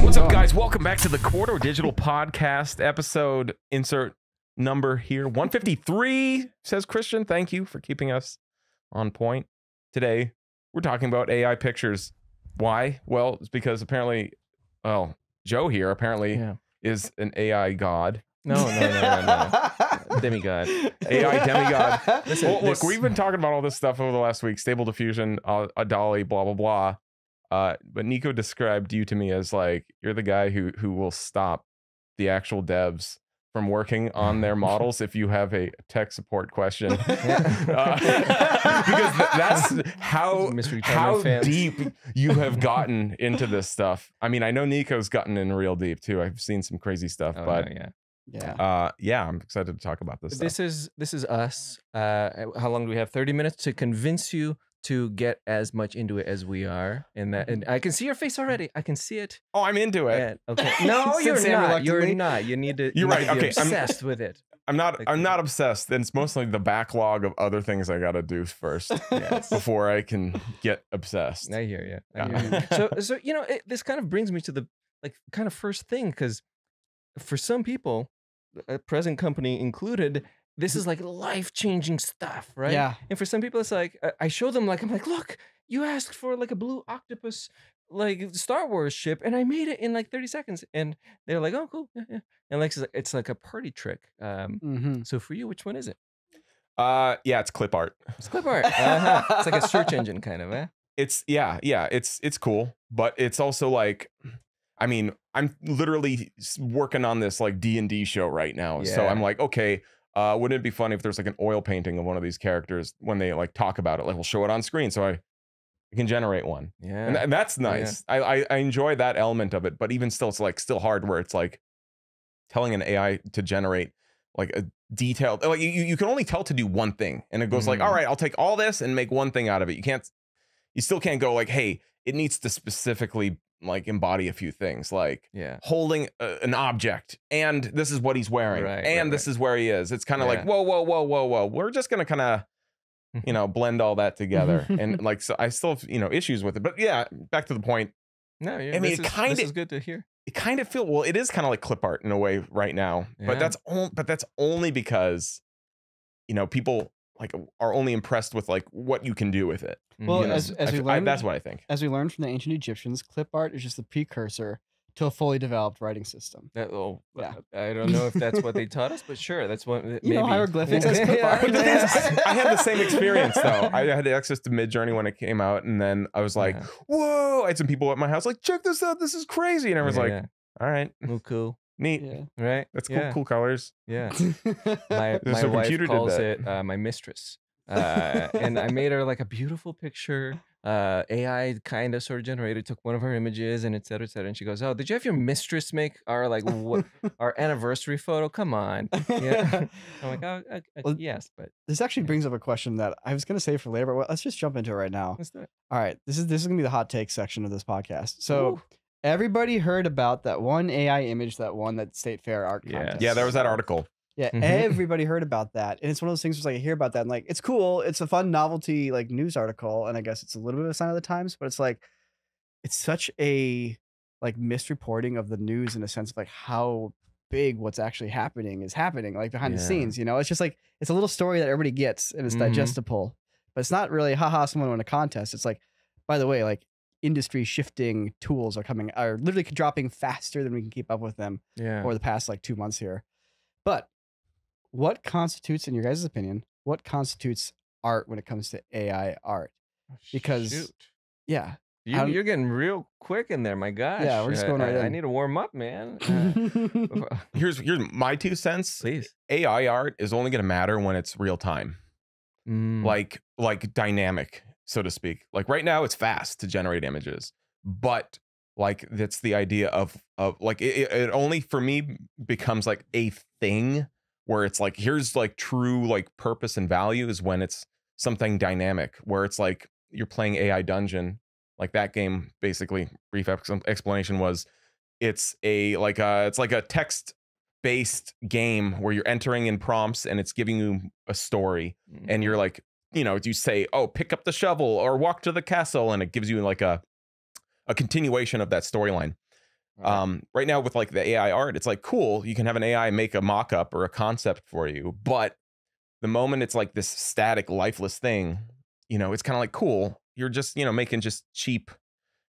What's up, guys? Welcome back to the Corridor Digital Podcast episode. Insert number here 153, says Christian. Thank you for keeping us on point. Today, we're talking about AI pictures. Why? Well, it's because apparently, well, Joe here apparently Yeah. is an AI god. No, no, no, no, no. Demigod. AI demigod. Listen, Well, look, we've been talking about all this stuff over the last week stable diffusion, uh, a DALL-E, blah, blah, blah. Uh, but Nico described you to me as like, you're the guy who, who will stop the actual devs from working on their models if you have a tech support question. Uh, because th- that's how how fans. deep you have gotten into this stuff. I mean, I know Nico's gotten in real deep too. I've seen some crazy stuff, Oh, but no, yeah. Yeah. uh, yeah, I'm excited to talk about this. This is this is us. Uh, how long do we have? Thirty minutes to convince you to get as much into it as we are. And that, mm-hmm. and I can see your face already. I can see it. oh, I'm into it. And- okay. No, you're not. You're not. You need to. You're you right, okay, I'm- obsessed with it. I'm not. Like- I'm not obsessed. And it's mostly the backlog of other things I got to do first Yes. before I can get obsessed. I hear you. I Yeah. hear you. so, so you know, it, this kind of brings me to the like kind of first thing because for some people, a present company included, this is like life changing stuff, right? Yeah. And for some people, it's like I- I show them like I'm like, look, you asked for like a blue octopus like Star Wars ship, and I made it in like 30 seconds, and they're like, oh, cool, yeah, yeah. And like it's like, it's like a party trick. Um, Mm-hmm. so for you, which one is it? Uh, yeah, it's clip art. It's clip art. Uh-huh. It's like a search engine kind of, eh? It's yeah, yeah. It's it's cool, but it's also like, I mean, I'm literally working on this like D and D show right now. So I'm like, okay. Uh, wouldn't it be funny if there's like an oil painting of one of these characters when they like talk about it? Like, we'll show it on screen, so I, I can generate one. Yeah. and, and that's Yeah. nice. I, I I enjoy that element of it, but even still, it's like still hard where it's like telling an AI to generate like a detailed like you you can only tell to do one thing, and it goes like, Mhm. all right, I'll take all this and make one thing out of it. You can't, you still can't go like, hey, it needs to specifically like embody a few things, like yeah. holding a, an object, and this is what he's wearing, Right, and right, this is where he is. It's kind of like, whoa, whoa, whoa, whoa, whoa. We're just gonna kind of mm-hmm. you know blend all that together and like so i still have you know issues with it but yeah back to the point No, yeah, I mean, this it this is good to hear. it kind of feel well it is kind of like clip art in a way right now Yeah. but that's only but that's only because you know people like are only impressed with like what you can do with it Well, you know? as- as I we f- I- learned- that's what i think As we learned from the ancient Egyptians, clip art is just the precursor to a fully developed writing system. That, oh, Yeah. I don't know if that's what they taught us, but sure, that's what. You maybe. know hieroglyphics Yeah, as clip yeah, art. But the thing is, yeah. I had the same experience though. I had access to Midjourney when it came out, and then I was like, Yeah. "Whoa!" I had some people at my house like, "Check this out! This is crazy!" And everyone's Yeah, like, "All right, yeah. Oh, cool, neat. Yeah. right? That's cool. Yeah, Cool colors." Yeah, my Just my so wife computer did calls that. it uh, my mistress, uh, and I made her like a beautiful picture. Uh, AI kind of sort of generated, took one of her images, and et cetera, et cetera. And she goes, "Oh, did you have your mistress make our like what, our anniversary photo? Come on." Yeah. I'm like, "Oh, uh, uh, Well, yes, but this actually brings up a question that I was going to say for later, but let's just jump into it right now. let's do it." All right, this is this is going to be the hot take section of this podcast. So Ooh. Everybody heard about that one AI image that won that state fair art Yes. contest. Yeah, there was that article. Yeah, Mhm. everybody heard about that, and it's one of those things. Where it's like I hear about that, and like it's cool. It's a fun novelty like news article, and I guess it's a little bit of a sign of the times. But it's like it's such a like misreporting of the news in a sense of like how big what's actually happening is happening, like behind the Yeah. scenes. You know, it's just like it's a little story that everybody gets, and it's Mhm. digestible. But it's not really haha someone won a contest. It's like, by the way, like industry shifting tools are coming are literally dropping faster than we can keep up with them Yeah. over the past like two months here. But what constitutes, in your guys' opinion, what constitutes art when it comes to AI art? because- Shoot. Yeah. You, you're getting real quick in there, my gosh. Yeah, we're just Uh, going right I, I need to warm up, man. Uh, Here's here's my two cents. please. AI art is only going to matter when it's real time, Mm, like like dynamic, so to speak. Like right now, it's fast to generate images, but like that's the idea of of like it, it- only for me becomes like a thing where it's like here's like true like purpose and value is when it's something dynamic where it's like you're playing AI dungeon like that game basically brief explanation was it's a like a it's like a text based game where you're entering in prompts and it's giving you a story mm, and you're like you know you say oh pick up the shovel or walk to the castle and it gives you like a a continuation of that storyline Um, right now with like the AI art, it's like cool. You can have an AI make a mock-up or a concept for you, but the moment it's like this static, lifeless thing, you know, it's kind of like cool. You're just, you know, making just cheap.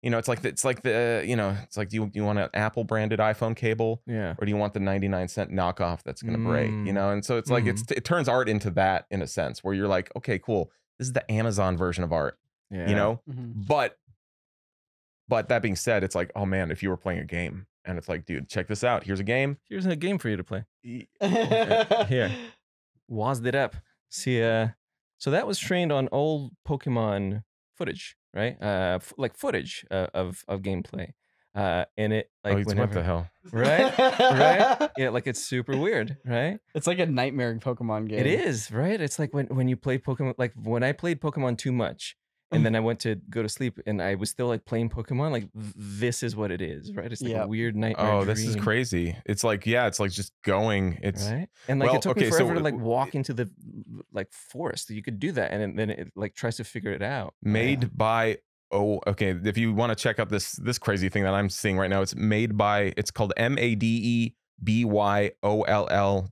You know, it's like the, it's like the, you know, it's like do you you want an Apple branded iPhone cable yeah. or do you want the 99 cent knockoff that's going to break? You Mm. know, and so it's like it's it turns art into that in a sense where you're like, okay, cool. This is the Amazon version of art, Yeah. you know? Mhm. But but that being said, it's like, oh man, if you were playing a game and it's like, dude, check this out. Here's a game. here's a game for you to play. Mm-hmm. Here. Wazd it up. See, uh, so that was trained on old Pokemon footage, right? Uh, f- like footage uh, of of gameplay. Uh, and it like oh, it's- what whenever, the hell? right? right? Yeah, like it's super weird, right? It's like a nightmare Pokemon game. It is, right? It's like when when you play Pokemon like when I played Pokemon too much and mm. then I went to go to sleep and I was still like playing Pokemon, like this is what it is, right? It's like a weird nightmare. Oh, this is crazy. It's like, yeah, it's like just going. It's Right? And like Well, it took okay, me so forever to like walk into the like forest. You could do that and then it like tries to figure it out. made by oh okay if you want to check out this this crazy thing that i'm seeing right now it's made by it's called E m-a-d-e-b-y-o-l-l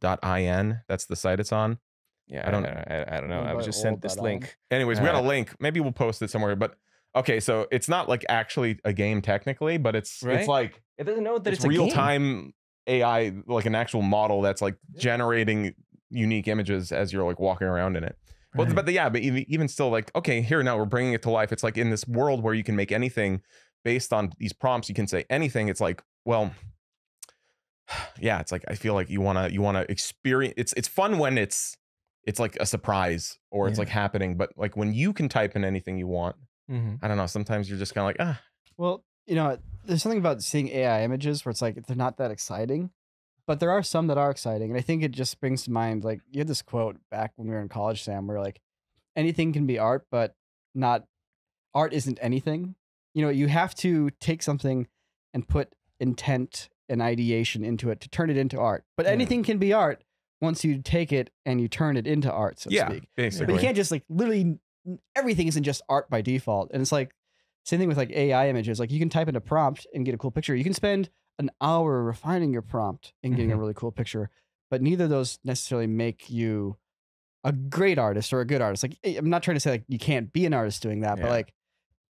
dot i-n that's the site it's on Yeah, I don't- don't I, I don't know. I was just sent this link. anyways we got a Uh, link maybe we'll post it somewhere but okay so it's not like actually a game technically but it's Right? it's like It doesn't know that it's, it's, a real game. time ai like an actual model that's like generating unique images as you're like walking around in it Right. but the, yeah, but even, even still, like, okay, here now we're bringing it to life. It's like in this world where you can make anything based on these prompts. You can say anything. It's like, well, yeah, it's like I feel like you wanna you wanna experience. It's it's fun when it's it's like a surprise or it's Yeah. like happening. But like when you can type in anything you want, Mhm. I don't know. Sometimes you're just kind of like, ah, Well, you know, there's something about seeing AI images where it's like they're not that exciting, but there are some that are exciting. And I think it just brings to mind like you had this quote back when we were in college, Sam, where like anything can be art, but not art isn't anything. You know, you have to take something and put intent and ideation into it to turn it into art. But Yeah. anything can be art once you take it and you turn it into art, so to speak. basically. But you can't just like literally everything isn't just art by default. And it's like same thing with like AI images. Like you can type in a prompt and get a cool picture. You can spend an hour refining your prompt and getting a Mhm. really cool picture. But neither of those necessarily make you a great artist or a good artist. Like eh, I'm not trying to say like you can't be an artist doing that, but like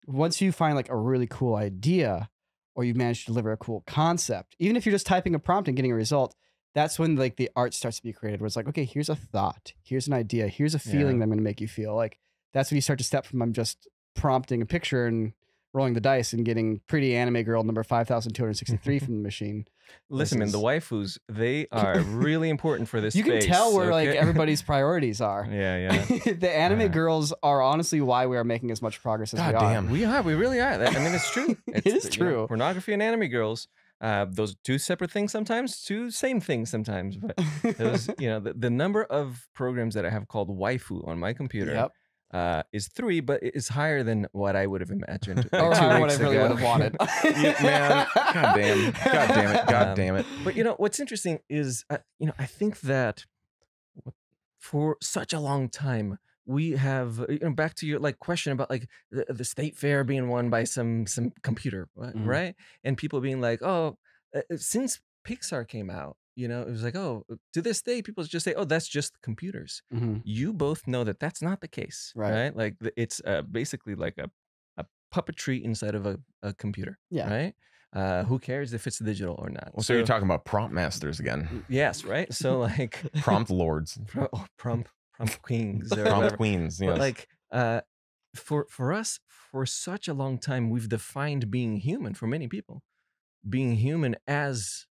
once you find like a really cool idea or you manage to deliver a cool concept, even if you're just typing a prompt and getting a result, that's when like the art starts to be created where it's like, okay, here's a thought, here's an idea, here's a feeling Yeah. that I'm gonna make you feel. Like that's when you start to step from I'm just prompting a picture and rolling the dice and getting pretty anime girl number 5263 from the machine. Listen, man, the waifus, they are really important for this you can tell where like everybody's priorities are. Yeah, yeah. the anime Uh. girls are honestly why we are making as much progress as God we are. damn. We are. We really are. I mean, it's true. It It's, is you know, true. pornography and anime girls. Uh, those two separate things sometimes, two same things sometimes. But those, you know, the, the number of programs that I have called waifu on my computer Yep. uh, is three, but it is higher than what I would have imagined. like, Or higher what I really ago. would have wanted. Man, god damn, god damn it, god Um, damn it. But you know what's interesting is uh, you know I think that for such a long time we have uh, you know back to your like question about like the, the state fair being won by some some computer right? Mhm. right and people being like oh uh, uh, since Pixar came out you know it was like oh to this day people just say oh that's just computers Mhm. you both know that that's not the case Right. right, like it's uh, basically like a, a puppetry inside of a, a computer Yeah. right uh, who cares if it's digital or not Well, so you're talking about prompt masters again, Yes, right. So like prompt lords, pro- oh, prompt prompt queens or prompt queens. But Yes. like uh, for for us for such a long time we've defined being human for many people, being human as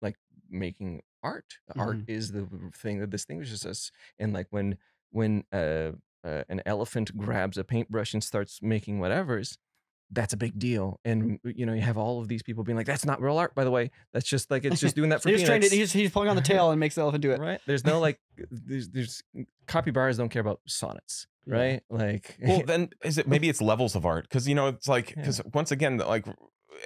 like making art. Art Mhm. is the thing that distinguishes us. And like when when uh, uh, an elephant grabs a paintbrush and starts making whatever's. That's a big deal, and mm-hmm. uh, you know you have all of these people being like, "That's not real art, by the way. That's just like it's just doing that for He just trained it. He's, he's pulling on the tail and makes the elephant do it. Right? There's no like, uh, there's, there's mm, copy bars don't care about sonnets, Yeah. right? Like, well then is it maybe it's levels of art because you know it's like Yeah. because once again like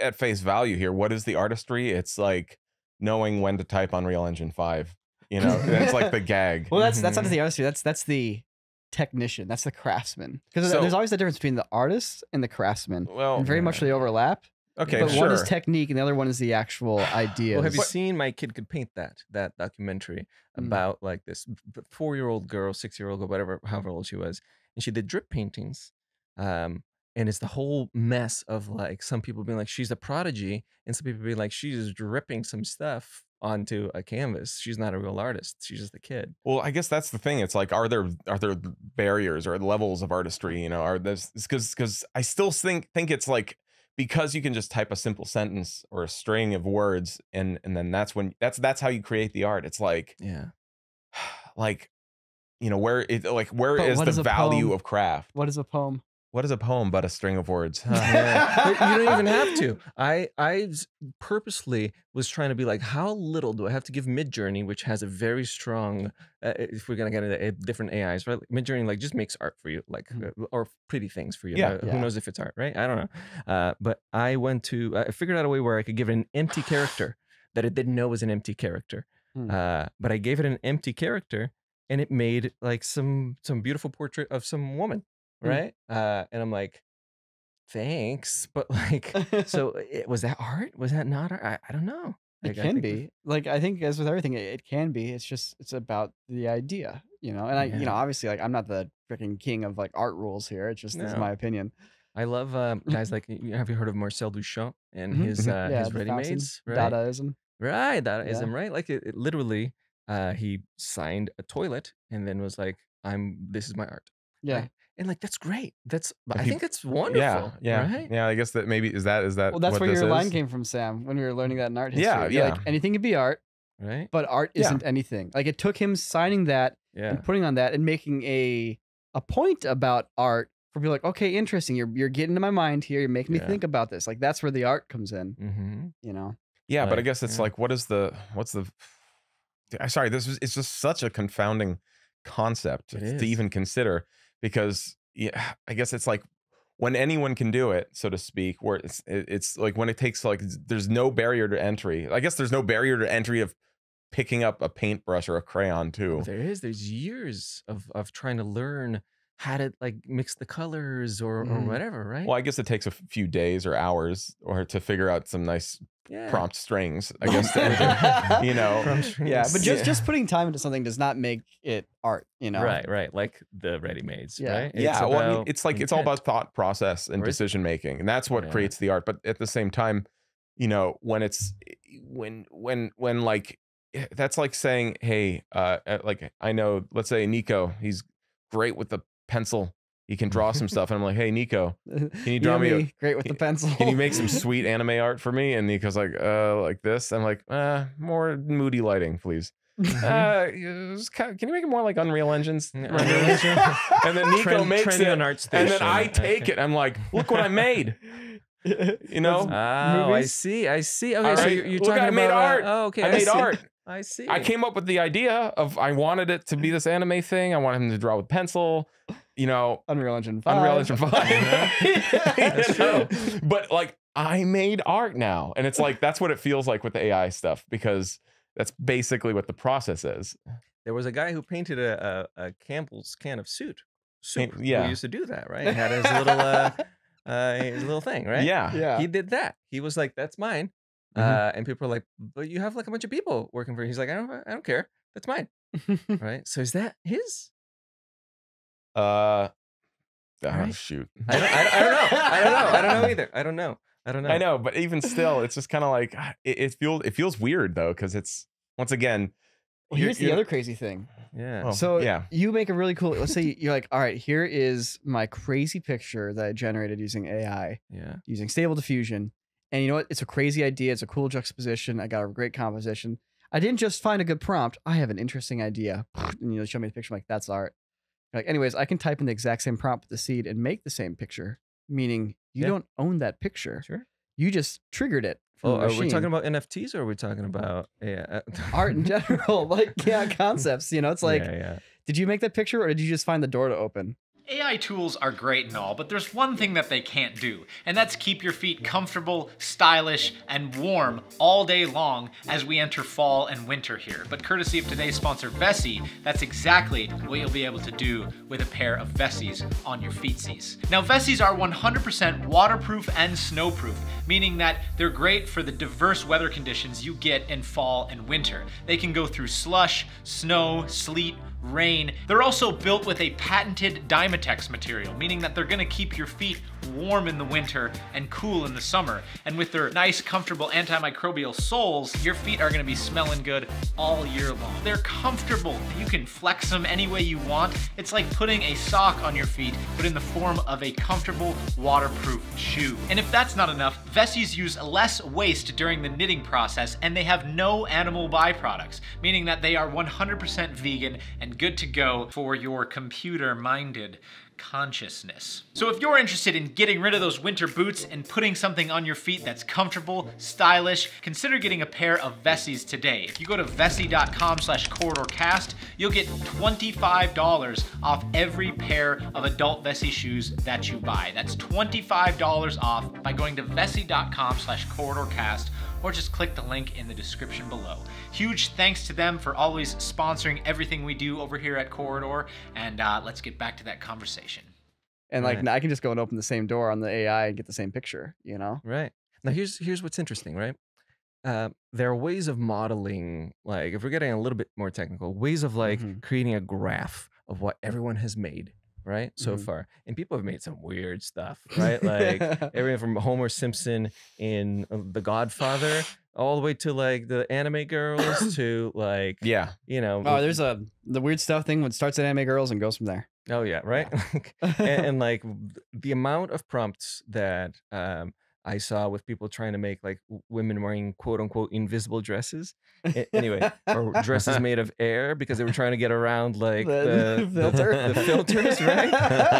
at face value here what is the artistry it's like knowing when to type Unreal engine 5 you know it's like the gag Well, that's that's not Mhm. the artistry. That's that's the technician. That's the craftsman. Because So- there's always the difference between the artist and the craftsman. well and very much yeah. they overlap. Okay, but sure. one is technique and the other one is the actual idea. Well, have you seen My Kid Could Paint That? That documentary Mm. about like this four year old girl, six year old girl, whatever, however old she was, and she did drip paintings. Um, and it's the whole mess of like some people being like she's a prodigy, and some people being like she's just dripping some stuff onto a canvas. She's not a real artist. She's just a kid. Well, I guess that's the thing. It's like, are there are there barriers or levels of artistry? You know, are this because because I still think think it's like because you can just type a simple sentence or a string of words and and then that's when that's that's how you create the art. It's like Yeah. like you know where it like where is is the is value poem? of craft? what is a poem? What is a poem but a string of words? Huh? Yeah. You don't even have to. I I purposely was trying to be like, how little do I have to give Midjourney, which has a very strong. Uh, if we're gonna get into uh, different AIs, right? Midjourney like just makes art for you, like Mhm. uh, or pretty things for you. Yeah. but Yeah. Who knows if it's art, right? I don't know. Uh, but I went to. I figured out a way where I could give it an empty character that it didn't know was an empty character. Uh, but I gave it an empty character, and it made like some some beautiful portrait of some woman, Hmm. right? Uh, and I'm like, thanks, but like so it, was that art? Was that not art? I, I don't know. It Like, I can be. we- Like I think as with everything, it, it can be. It's just it's about the idea, you know. And I, you know, obviously, like I'm not the freaking king of like art rules here. It's just this is my opinion. I love um, guys like have you heard of Marcel Duchamp and Mhm. his uh, yeah, his ready mades? Right, Dadaism. right. That is Yeah. him, right? Like it, it literally, uh, he signed a toilet and then was like, "I'm this is my art." Yeah. Right? And like that's great. That's If I you- think that's wonderful. yeah, yeah, right? yeah. I guess that maybe is that is that. Well, that's what where this your line came from, Sam. When we were learning that in art history. Yeah, You're like yeah. anything can be art, Right? but art Yeah. isn't anything. Like it took him signing that Yeah. and putting on that and making a a point about art for people like, okay, interesting. You're you're getting to my mind here. You're making me Yeah. think about this. Like that's where the art comes in. Mm-hmm. You know. Yeah, but I guess it's yeah. like, what is the what's the? I'm sorry, this is it's just such a confounding concept It to is. even consider because yeah, I guess it's like when anyone can do it, so to speak. Where it's it's like when it takes like there's no barrier to entry. I guess there's no barrier to entry of picking up a paintbrush or a crayon too. There is. There's years of of trying to learn how to like mix the colors or or Mhm. whatever, right? Well, I guess it takes a few days or hours or to figure out some nice yeah. prompt strings. I guess to, you know. Yeah, but just Yeah. just putting time into something does not make it art. You know. Right, right. Like the ready mades, Yeah. right? yeah well I mean, it's like it's all about thought process and Or decision making and that's what Yeah. creates the art but at the same time you know when it's when when when like eh, that's like saying hey uh uh, like i know let's say nico he's great with the pencil he can draw some stuff and i'm like hey nico Can you draw me a- great with the pencil? can you make some sweet anime art for me and nico's like uh like this i'm like uh more moody lighting please uh can you make it more like unreal engines Unreal engine? Engine. and then nico Trend- makes trending it on and then I take it. I'm like, look what I made. You know? Oh, I see. I see. Okay, All so you're, you're look, talking I made about uh, art. oh, okay. I made see. art. I see. I came up with the idea of I wanted it to be this anime thing. I wanted him to draw with pencil. You know, Unreal Engine 5. Unreal Engine 5. That's true. But like I made art now. And it's like that's what it feels like with the AI stuff because that's basically what the process is. There was a guy who painted a, a, a Campbell's can of soup. Soup. who yeah. used to do that, right? He had his little uh, uh, his little thing, right? Yeah. Yeah. He did that. He was like, "That's mine," Mhm. uh, and people are like, "But you have like a bunch of people working for you." He's like, "I don't, I don't care. That's mine." right? So is that his? Uh oh, Right. shoot. I don't, I, don't- I don't know. I don't know. I don't know either. I don't know. I don't know. I know, but even still, it's just kind of like ah, it, it feels it feels weird though because it's once again. Well, here's the other crazy thing. Yeah. Oh, so yeah. you make a really cool. Let's say you're like, all right, here is my crazy picture that I generated using AI, yeah. using Stable Diffusion, and you know what? It's a crazy idea. It's a cool juxtaposition. I got a great composition. I didn't just find a good prompt. I have an interesting idea, and you know, show me the picture. I'm like, that's art. Like, anyways, I can type in the exact same prompt with the seed and make the same picture. Meaning, you Yeah. don't own that picture. Sure. You just triggered it. Oh, are we talking about NFTs or are we talking about yeah, art in general? like, yeah, concepts. You know, it's like, yeah. did you make that picture or did you just find the door to open? AI tools are great and all, but there's one thing that they can't do, and that's keep your feet comfortable, stylish, and warm all day long as we enter fall and winter here. But courtesy of today's sponsor, Vessi, that's exactly what you'll be able to do with a pair of Vessis on your feetsies. Now, Vessis are 100% waterproof and snowproof, meaning that they're great for the diverse weather conditions you get in fall and winter. They can go through slush, snow, sleet, rain. They're also built with a patented Dymatex material, meaning that they're gonna keep your feet warm in the winter and cool in the summer. And with their nice, comfortable antimicrobial soles, your feet are gonna be smelling good all year long. They're comfortable. You can flex them any way you want. It's like putting a sock on your feet, but in the form of a comfortable, waterproof shoe. And if that's not enough, Vessies use less waste during the knitting process, and they have no animal byproducts, meaning that they are 100% vegan and good to go for your computer-minded consciousness. So if you're interested in getting rid of those winter boots and putting something on your feet that's comfortable, stylish, consider getting a pair of Vessis today. If you go to vessi.com slash corridorcast, you'll get $25 off every pair of adult Vessi shoes that you buy. That's $25 off by going to vessi.com slash corridorcast or just click the link in the description below. Huge thanks to them for always sponsoring everything we do over here at Corridor, and uh, let's get back to that conversation. And like Right. now I can just go and open the same door on the AI and get the same picture, you know? Right. Now here's here's what's interesting, right? Uh, there are ways of modeling, like if we're getting a little bit more technical, ways of like Mhm. creating a graph of what everyone has made, right? So Mhm. far. And people have made some weird stuff, right? Like everything from Homer Simpson in uh, The Godfather all the way to like the anime girls to like Yeah. you know Oh, there's a the weird stuff thing when it starts at anime girls and goes from there. oh yeah right and, and like the amount of prompts that um I saw with people trying to make like women wearing quote unquote invisible dresses anyway or dresses made of air because they were trying to get around like The the, filter. the, filters right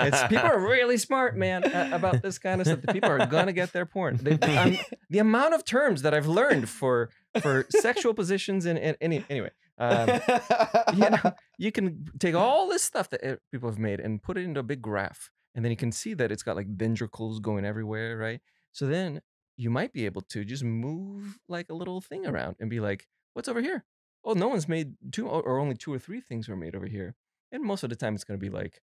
it's, people are really smart man about this kind of stuff the people are gonna get their porn they, I'm, the amount of terms that I've learned for for sexual positions and, and any anyway um, you know, you can take all this stuff that eh, people have made and put it into a big graph, and then you can see that it's got like dendricles going everywhere, right? So then you might be able to just move like a little thing around and be like, "What's over here? Oh, no one's made two, or only two or three things were made over here." And most of the time, it's going to be like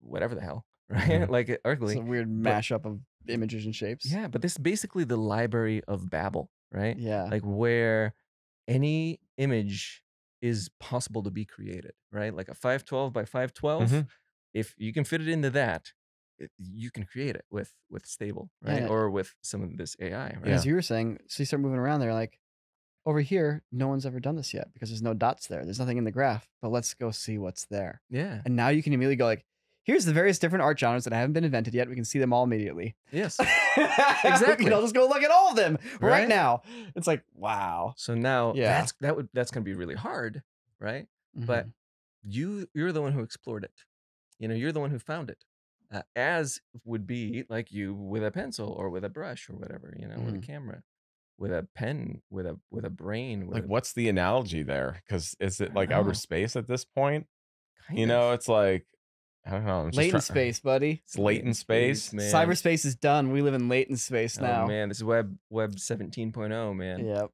whatever the hell, right? Mhm. like it's a weird mashup of images and shapes. Yeah, but this is basically the library of Babel, right? Yeah. like where any image is possible to be created, right? Like a 512 by 512, Mhm. if you can fit it into that, it, you can create it with with stable, right? and- Or with some of this AI, right? As you were saying, so you start moving around there, like over here, no one's ever done this yet because there's no dots there. There's nothing in the graph. But let's go see what's there. Yeah. And now you can immediately go like, here's the various different art genres that haven't been invented yet. We can see them all immediately. Yes. exactly. I'll just go look at all of them right, Right? now. It's like, wow. So now Yeah. that's that would that's gonna be really hard, right? But Mhm. you you're the one who explored it. You know, you're the one who found it. Uh, as would be like you with a pencil or with a brush or whatever, you know, with a Mhm. camera, with a pen, with a with a brain, with Like, a, what's the analogy there? Because is it like don't outer know. space at this point? kind You of know, it's like I don't know. I'm latent try- space, buddy. It's latent space. man. Cyberspace is done. We live in latent space Oh now. man, this is web web 17.0, man. Yep.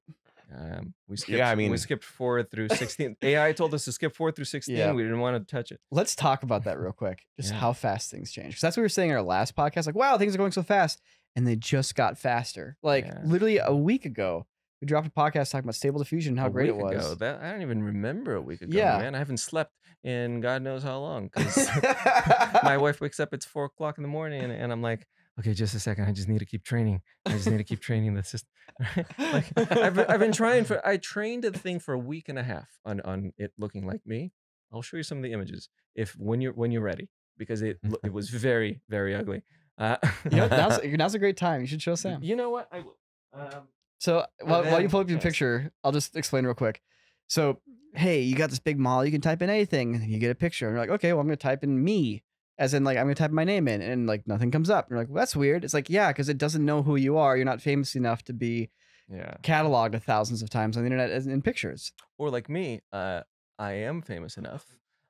Um, we skipped. Yeah, I mean, we skipped forward through 16. AI told us to skip four through 16. Yeah. We didn't want to touch it. Let's talk about that real quick. Just Yeah. how fast things change. Because that's what we were saying in our last podcast. Like, wow, things are going so fast. And they just got faster. Like Yeah. literally a week ago, we dropped a podcast talking about stable diffusion and how A great it was. Ago. That I don't even remember a week ago. Yeah. man, I haven't slept in God knows how long. 'cause my wife wakes up. It's four o'clock in the morning, and, and I'm like, okay, just a second. I just need to keep training. I just need to keep training the system. like I've been, I've been trying for. I trained the thing for a week and a half on on it looking like me. I'll show you some of the images if when you're when you're ready because it it was very very ugly. Uh, You know, now's, now's a great time. You should show Sam. You know what? I will. Um, So while, while you pull up your yes. picture, I'll just explain real quick. So, hey, you got this big mall. You can type in anything. and You get a picture. And you're like, okay, well, I'm going to type in me. As in, like, I'm going to type my name in. And, like, nothing comes up. And you're like, well, that's weird. It's like, yeah, because it doesn't know who you are. You're not famous enough to be yeah. cataloged thousands of times on the internet as in pictures. Or like me, uh, I am famous enough.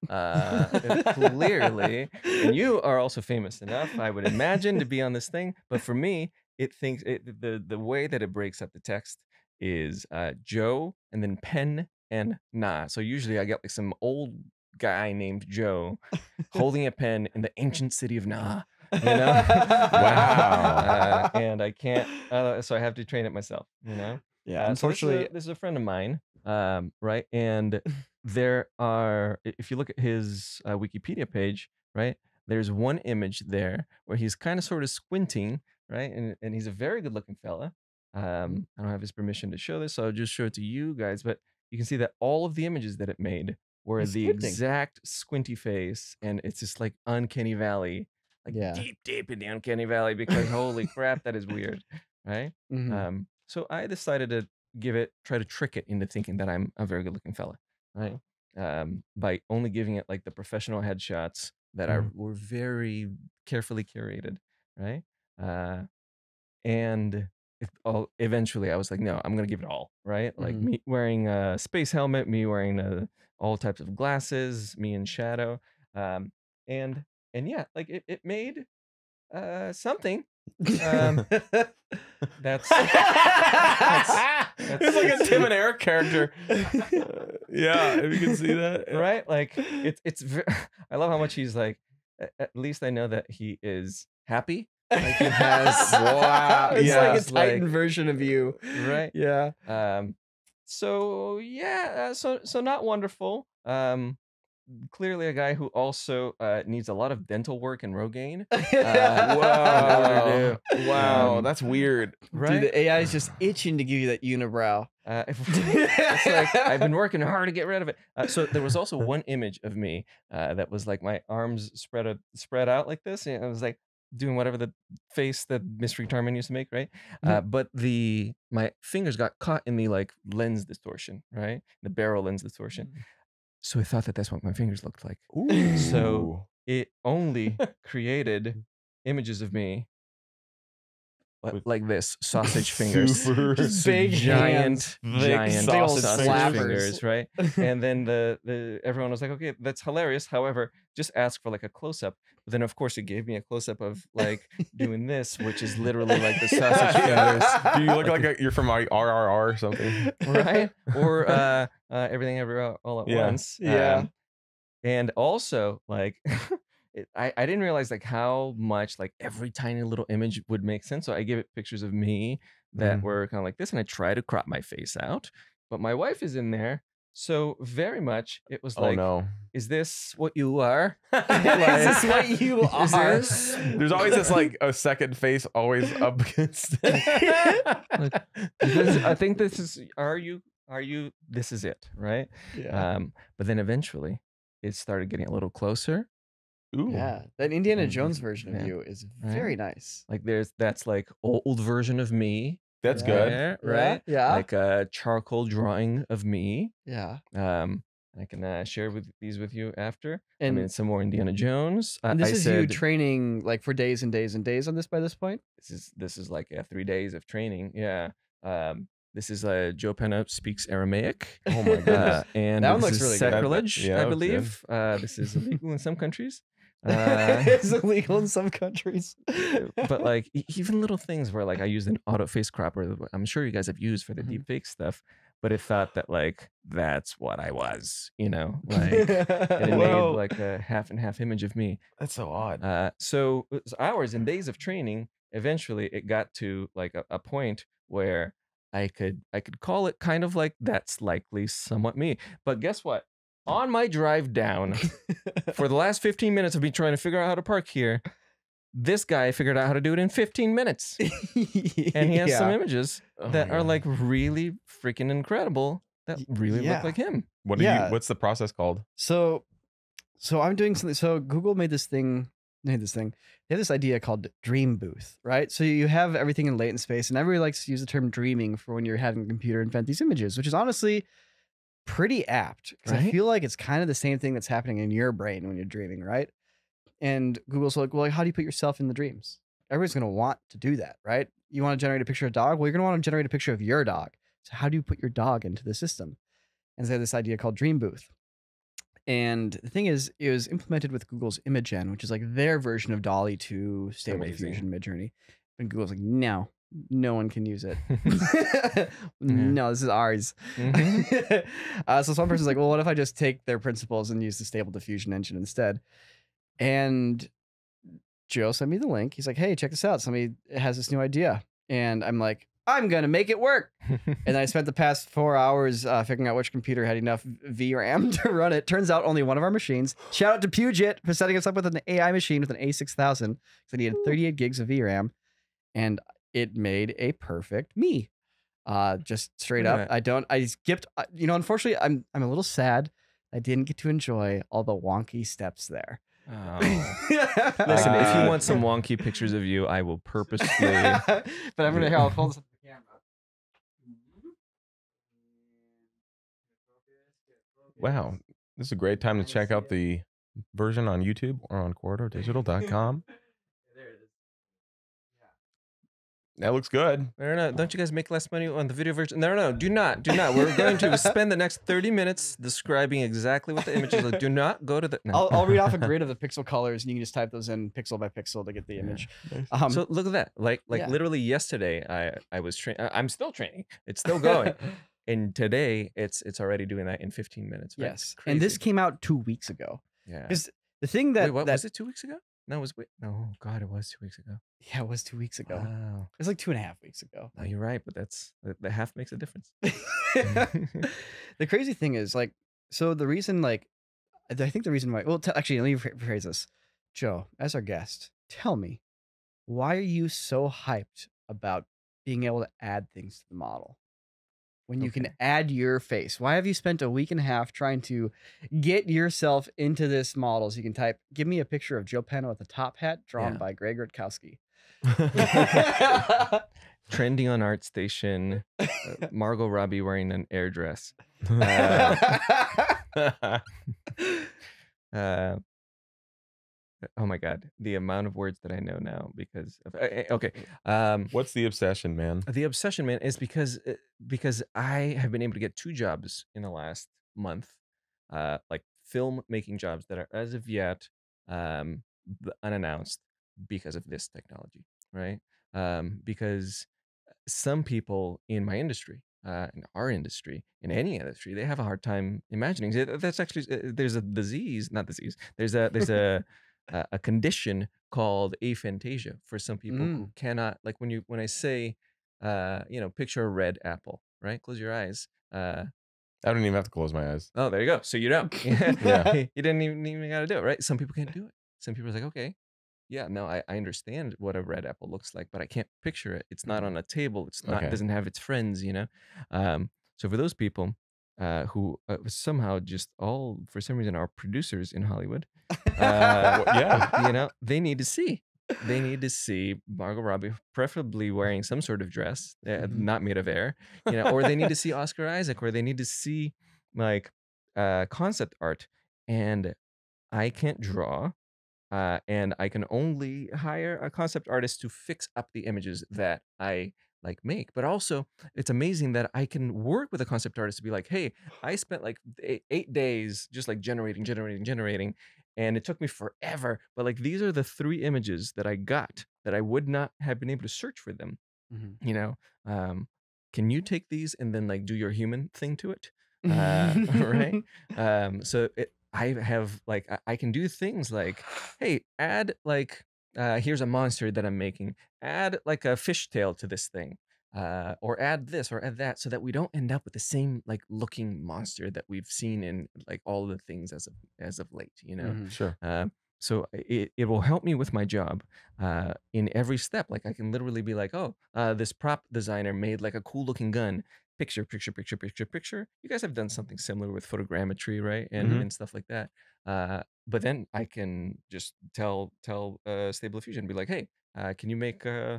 uh, clearly, and you are also famous enough, I would imagine, to be on this thing. But for me, it thinks it, the the way that it breaks up the text is uh, Joe and then pen and nah. So usually I get like some old guy named Joe holding a pen in the ancient city of Nah. You know, Wow. Uh, and I can't, uh, so I have to train it myself. You know, Yeah, uh, so this is a- unfortunately, this is, a, friend of mine, um, right? And there are, if you look at his uh, Wikipedia page, right, there's one image there where he's kind of sort of squinting, right, and and he's a very good looking fella. Um, I don't have his permission to show this, so I'll just show it to you guys. But you can see that all of the images that it made were He's the squinting. exact squinty face, and it's just like uncanny valley, like Yeah. deep, deep in the uncanny valley. Because holy crap, that is weird, right? Mhm. Um, so I decided to give it, try to trick it into thinking that I'm a very good looking fella, right? Um, by only giving it like the professional headshots that are were very carefully curated, right? Uh, and it, all, eventually I was like, no, I'm gonna give it all, right? Like Mhm. me wearing a space helmet, me wearing uh all types of glasses, me in shadow, um, and and yeah, like it, it made uh something um, that's it's like a Tim and Eric character. Yeah, if you can see that. right like it's it's i love how much he's like at least i know that he is happy like he has Wow, it's yeah. like a It's like- Titan version of you. right Yeah. um so yeah uh, so so not wonderful um clearly a guy who also uh needs a lot of dental work and rogaine Uh, Wow. Wow, Um, that's weird. right Dude, the AI is just itching to give you that unibrow. Uh, if- it's like I've been working hard to get rid of it. Uh, so there was also one image of me uh, that was like my arms spread out, spread out like this, and I was like doing whatever the face that MysteryGuitarMan used to make, right? Uh, but the my fingers got caught in the like lens distortion, right? The barrel lens distortion. So I thought that that's what my fingers looked like. So it only created images of me. Li- With Like this, sausage fingers, Super Just big giant, hands, giant big sausage fingers, right? and then the the everyone was like, okay, that's hilarious. However, just ask for like a close up. But then of course it gave me a close up of like doing this, which is literally like the sausage fingers, Do you look like a, you're from like RRR or something? right? Or uh, uh, everything everywhere all at Yeah. once. Yeah. Um, and also like. It, I, I didn't realize like how much like every tiny little image would make sense. So I gave it pictures of me that Mhm. were kind of like this, and I try to crop my face out. But my wife is in there, so very much it was like, Oh like, no. is this what you are? is this what you are? this- There's always this like a second face always up against. Is this- I think this is. Are you? Are you? This is it, right? yeah. Um, but then eventually, it started getting a little closer. Ooh. yeah. That Indiana. Jones version of Yeah. you is Right. very nice. Like there's that's like old version of me, That's Yeah. good. there, Yeah, right? Yeah. Like a charcoal drawing of me. yeah. Um, I can uh, share with these with you after. And, I mean, some more Indiana Jones. Uh, and this I is said, you training like for days and days and days on this by this point. this is this is like uh, three days of training. Yeah. Um, this is uh, Joe Penna speaks Aramaic. Oh my Uh, and That one this looks is really good. That- sacrilege, yeah, I that looks good. believe. Uh, this is illegal in some countries. Uh, it's illegal in some countries. but like even little things where like I used an auto face cropper that I'm sure you guys have used for the Mhm. deep fake stuff, but it thought that like that's what I was, you know, like and it made like a half and half image of me. That's so odd. Uh, so was hours and days of training. Eventually, it got to like a, a point where I could I could call it kind of like that's likely somewhat me. But guess what? On my drive down, for the last 15 minutes of me trying to figure out how to park here, this guy figured out how to do it in 15 minutes. And he has some images Oh that are God. like really freaking incredible that really yeah. look like him. What do yeah. you? What's the process called? So, so I'm doing something. So Google made this thing, made this thing. They have this idea called Dream Booth, right? So you have everything in latent space, and everybody likes to use the term dreaming for when you're having a computer invent these images, which is honestly pretty apt because I feel like it's kind of the same thing that's happening in your brain when you're dreaming, right? And Google's like, well, like, how do you put yourself in the dreams? Everybody's gonna want to do that, right? You want to generate a picture of a dog? Well, you're gonna want to generate a picture of your dog. So how do you put your dog into the system? And so they have this idea called Dream Booth. And the thing is, it was implemented with Google's Imagen, which is like their version of DALL-E 2 Stable. Diffusion Midjourney. And Google's like, no, no one can use it. no, this is ours. Mhm. uh, so some person's like, well, what if I just take their principles and use the Stable Diffusion engine instead? And Joe sent me the link. He's like, hey, check this out. Somebody has this new idea. And I'm like, I'm going to make it work. And I spent the past four hours uh, figuring out which computer had enough VRAM to run it. Turns out only one of our machines. Shout out to Puget for setting us up with an AI machine with an A6000 because I needed 38 gigs of VRAM, and it made a perfect me. Uh, just straight up. I don't. I skipped. uh, You know, unfortunately, I'm I'm a little sad. I didn't get to enjoy all the wonky steps there. Oh. Listen, if you Uh, want some wonky pictures of you, I will purposely. but I'm gonna here. I'll hold this up to the camera. Wow. This is a great time to check out the version on YouTube or on corridordigital.com. That looks good. No, no, no, don't you guys make less money on the video version? No, no, no, do not, do not. We're going to spend the next 30 minutes describing exactly what the images look. Do not go to the. no. I'll, I'll read off a grid of the pixel colors, and you can just type those in pixel by pixel to get the image. Um, so look at that. Like, like yeah. literally yesterday, I I was training. I'm still training. It's still going. and today, it's it's already doing that in 15 minutes. right? yes, and this came out two weeks ago. Yeah. Because the thing that, Wait, what that was it? Two weeks ago? No, it was wait. No, God, it was two weeks ago. yeah, it was two weeks ago. Wow. It was like two and a half weeks ago. No, you're right, but that's the, the half makes a difference. the crazy thing is, like, so the reason, like, I think the reason why, well, t- actually, let me rephr- rephrase this. Joe, as our guest, tell me, why are you so hyped about being able to add things to the model? When you can add your face, why have you spent a week and a half trying to get yourself into this model? So you can type, "Give me a picture of Joe Penna with a top hat, drawn Yeah. by Greg Rutkowski." Trending on ArtStation, uh, Margot Robbie wearing an air dress. Uh, oh my God, the amount of words that I know now because of, eh, eh, okay. Um, What's the obsession, man? the obsession, man, is because uh, because I have been able to get two jobs in the last month, uh, like film making jobs that are as of yet um, unannounced because of this technology, right? Um, because some people in my industry, uh, in our industry, in any industry, they have a hard time imagining. That's actually uh, there's a disease, not disease. There's a there's a a a condition called aphantasia for some people who cannot like when you when I say uh you know picture a red apple right? Close your eyes uh I don't even have to close my eyes. oh there you go so you know. Yeah. you didn't even, even got to do it right? Some people can't do it. Some people are like okay yeah no I, I understand what a red apple looks like but I can't picture it. It's not on a table it's not Okay. doesn't have its friends you know? Um so for those people uh who uh, somehow just all for some reason are producers in Hollywood uh, yeah. you know, they need to see. They need to see Margot Robbie, preferably wearing some sort of dress, uh, Mhm. not made of air, you know, or they need to see Oscar Isaac, or they need to see like uh, concept art. And I can't draw, uh, and I can only hire a concept artist to fix up the images that I like make. But also, it's amazing that I can work with a concept artist to be like, hey, I spent like eight, days just like generating, generating, generating, and it took me forever. But like these are the three images that I got that I would not have been able to search for them. Mhm. You know, um, can you take these and then like do your human thing to it? uh, right? Um, so it, I have like I, I can do things like, hey, add like uh, here's a monster that I'm making. Add like a fishtail to this thing, uh, or add this or add that, so that we don't end up with the same like looking monster that we've seen in like all the things as of as of late. You know. Mhm. Sure. Uh, so it, it will help me with my job uh, in every step. Like I can literally be like, oh, uh, this prop designer made like a cool looking gun. Picture, picture, picture, picture, picture. You guys have done something similar with photogrammetry, right? And Mhm. and stuff like that. Uh, but then I can just tell tell uh, Stable Diffusion, be like, hey, uh, can you make uh,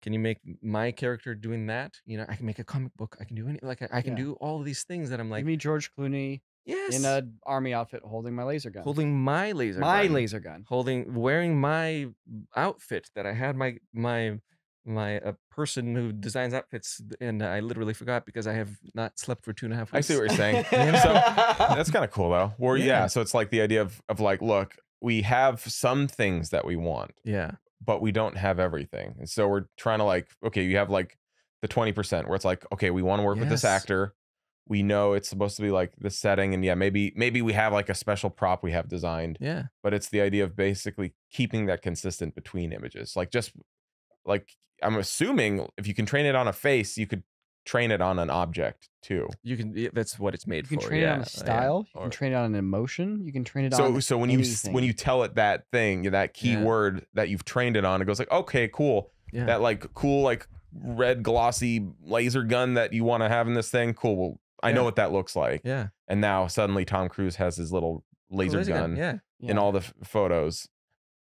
can you make my character doing that? You know, I can make a comic book. I can do any like I, I can Yeah. do all of these things that I'm like, Give me George Clooney yes, in a army outfit holding my laser gun. holding my laser, my gun. laser gun. holding wearing my outfit that I had my my my uh, person who designs outfits, and I literally forgot because I have not slept for two and a half I see what you're saying. So that's kind of cool though. Well, yeah. Yeah. So it's like the idea of of like, look, we have some things that we want, yeah, but we don't have everything. And so we're trying to like, okay, you have like the 20% where it's like, okay, we want to work with this actor. We know it's supposed to be like the setting. And yeah, maybe, maybe we have like a special prop we have designed, yeah, but it's the idea of basically keeping that consistent between images. Like just like I'm assuming if you can train it on a face, you could train it on an object too. you can. That's what it's made for. You can for. train yeah, it on a uh, style. You Or- can train it on an emotion. You can train it so on. so when you when you tell it that thing that keyword that you've trained it on it goes like okay cool Yeah. that like cool like red glossy laser gun that you want to have in this thing cool well i know what that looks like yeah, and now suddenly tom cruise has his little laser, gun, Yeah, in all the f- photos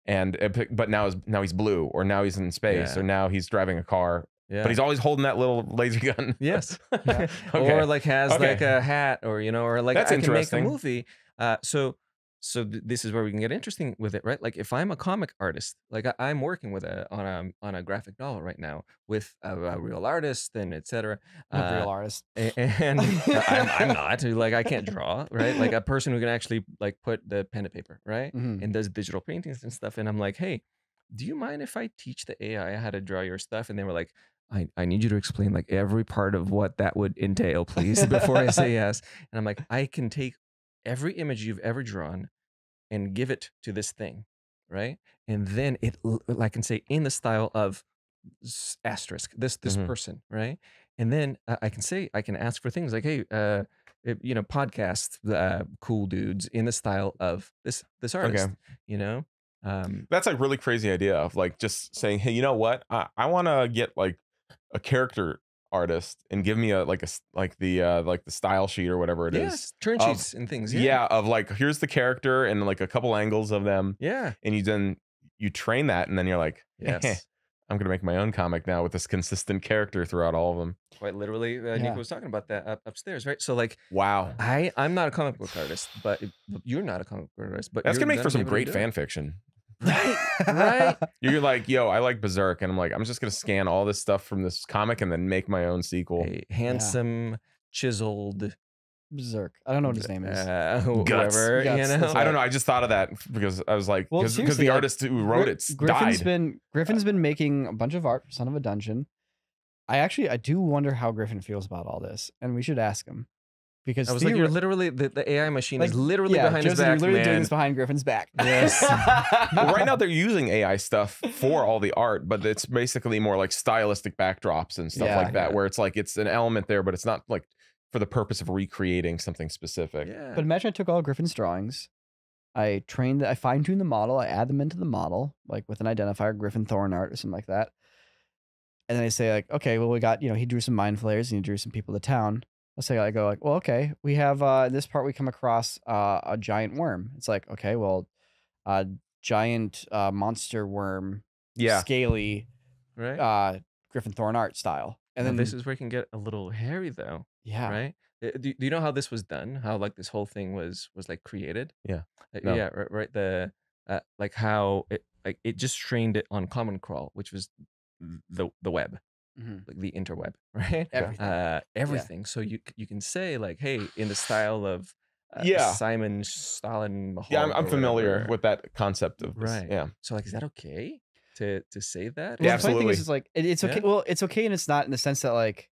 and it but now is now he's blue or now he's in space Yeah. or now he's driving a car yeah. but he's always holding that little laser gun Yes. Yeah. Okay. Or like has Okay. like a hat or you know or like That's I can make a interesting. movie. Uh so so th- this is where we can get interesting with it, right? Like if I'm a comic artist, like I, I'm working with a on a on a graphic novel right now with a, a real artist and etc. A real Uh, artist. a- and I'm, I'm not like I can't draw, right? Like a person who can actually like put the pen to paper, right? Mhm. and does digital paintings and stuff. And I'm like, hey, do you mind if I teach the AI how to draw your stuff? And they were like, I, I need you to explain like every part of what that would entail, please, before I say yes. And I'm like, I can take every image you've ever drawn and give it to this thing, right? And then it, I can say in the style of asterisk, this this Mhm. person, right? And then uh, I can say, I can ask for things like, hey, uh, it- you know, podcast, uh, cool dudes in the style of this this artist, you know. Um, that's like really crazy idea of like just saying hey you know what i, I want to get like a character artist and give me a like a like the uh like the style sheet or whatever it is. yes, turn of- sheets and things. yeah. Yeah, of like here's the character and like a couple angles of them yeah, and you then you train that and then you're like yes. i'm gonna make my own comic now with this consistent character throughout all of them Quite literally, uh, Yeah. Nico was talking about that up, upstairs, right? So like, wow I I'm not a comic book artist, but you're not a comic book artist, but that's you're gonna make for some great do it. fan fiction right? Right? you're like yo i like berserk and i'm like i'm just gonna scan all this stuff from this comic and then make my own sequel A handsome, chiseled, Berserk. I don't know what his name is. uh, Guts. whoever, Guts, you know. that's I don't know. I just thought of that because I was like, because seriously, the like, artist who wrote Gri- it s- Griffin's died. been Griffin's been making a bunch of art for Son of a Dungeon. I actually I do wonder how Griffin feels about all this, and we should ask him because I was like, you're literally the, the AI machine is literally yeah, behind his Joseph, back, you're literally man. doing this behind Griffin's back. Yes. right now they're using AI stuff for all the art, but it's basically more like stylistic backdrops and stuff Yeah. like that, Yeah. where it's like it's an element there, but it's not like for the purpose of recreating something specific. yeah. But imagine I took all Griffin's drawings, I trained, I fine tuned the model, I add them into the model, like with an identifier, Griffin Thorn art or something like that. And then I say like, okay, well we got, you know, he drew some mind flayers and he drew some people to town. I'll say I go like, well, okay, we have uh this part we come across uh, a giant worm. It's like, okay, well, uh giant uh monster worm, Yeah. scaly, right. uh Griffin Thorn art style. And and then this is where it can get a little hairy, though. yeah, right? Uh, Do, do you know how this was done? How like this whole thing was was like created? Yeah. Uh, No. Yeah. Right. right the uh, like how it like it just trained it on Common Crawl, which was the the web, Mhm. like the interweb, right? everything. Uh, everything. So you you can say like, hey, in the style of uh, Yeah. Simon Stalin. Yeah, I'm, I'm familiar with that concept of this. Right. Yeah. So like, is that okay to to say that? Well, Yeah, the funny thing absolutely. is, it's like it, it's okay. Yeah. Well, it's okay, and it's not in the sense that like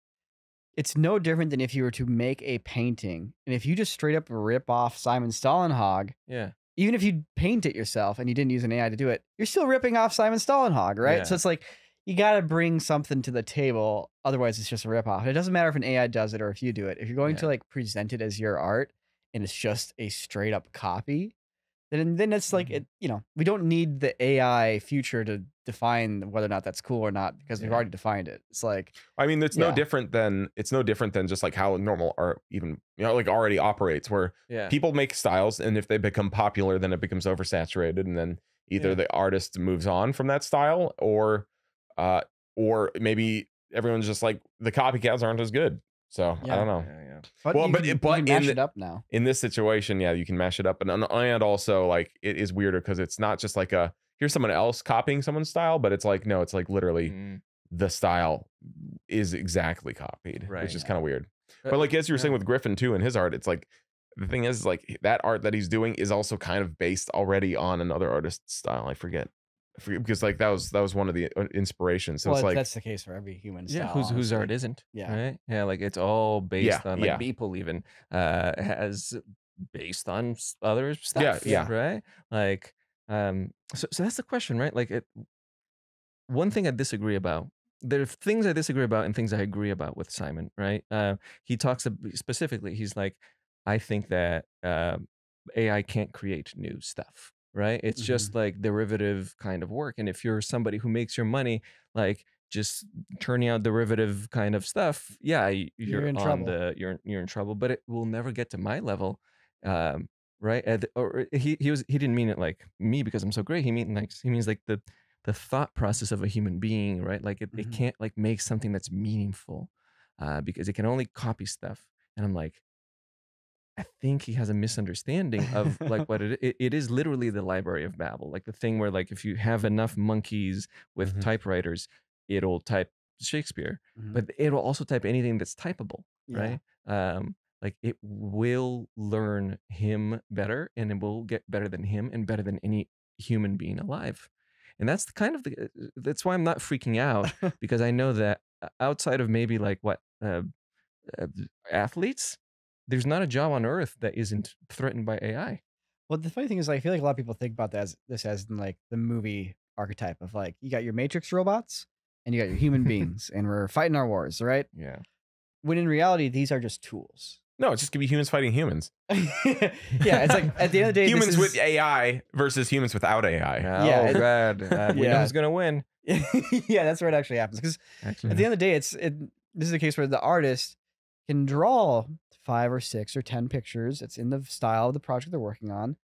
it's no different than if you were to make a painting, and if you just straight up rip off Simon Stalenhag, Yeah. even if you paint it yourself and you didn't use an AI to do it, you're still ripping off Simon Stalenhag, right? So it's like you got to bring something to the table, otherwise it's just a rip off. It doesn't matter if an AI does it or if you do it. If you're going to like present it as your art and it's just a straight up copy, then then it's like Mhm. it. You know, we don't need the AI future to define whether or not that's cool or not because we've already defined it. It's like I mean, it's no different than it's no different than just like how normal art even you know like already operates, where Yeah. people make styles and if they become popular, then it becomes oversaturated, and then either Yeah. the artist moves on from that style, or uh, or maybe everyone's just like the copycats aren't as good. So I don't know. Yeah. yeah. but Well, you but can, it- you but can in mash the- it up now. in this situation, yeah, you can mash it up, and and also like it is weirder because it's not just like a here's someone else copying someone's style, but it's like no, it's like literally Mm. the style is exactly copied, Right. which is kind of weird. Uh, But like as you were yeah. saying with Griffin too in his art, it's like the thing is like that art that he's doing is also kind of based already on another artist's style. I forget. I forget because like that was that was one of the uh, inspirations. So well, it's like that's the case for every human. Style, yeah, whose whose art isn't? Yeah. right. Yeah, like it's all based Yeah, on like yeah. people even uh has based on other stuff. yeah. yeah. right. Like um, so so that's the question, right? Like it. One thing I disagree about. There are things I disagree about and things I agree about with Simon. Right. Uh, he talks specifically. He's like, I think that uh, AI can't create new stuff. Right. It's just like derivative kind of work. And if you're somebody who makes your money like just turning out derivative kind of stuff, yeah, you're, You're in on trouble. the you're you're in trouble. But it will never get to my level, um, right? Or he he was he didn't mean it like me because I'm so great. He mean like he means like the the thought process of a human being, right? Like it, it Mhm. can't like make something that's meaningful, uh, because it can only copy stuff. And I'm like. I think he has a misunderstanding of like what it, it it is literally the library of Babel like the thing where like if you have enough monkeys with Mhm. typewriters it'll type Shakespeare Mhm. but it'll also type anything that's typable Yeah. right um like it will learn him better and it will get better than him and better than any human being alive and that's the kind of the uh, that's why i'm not freaking out because i know that uh, outside of maybe like what uh, uh, athletes there's not a job on earth that isn't threatened by ai Well, the funny thing is, like, I feel like a lot of people think about that as this as in like the movie archetype of like you got your Matrix robots and you got your human beings, and we're fighting our wars, right? yeah When in reality, these are just tools. no, it's just gonna be humans fighting humans. yeah, it's like at the end of the day, this humans is- with AI versus humans without AI. Yeah, oh it- god uh, we know Yeah. who's gonna win yeah, that's where it actually happens. Because at the end of the day, it's it. This is a case where the artist can draw five or six or ten pictures. It's in the style of the project they're working on.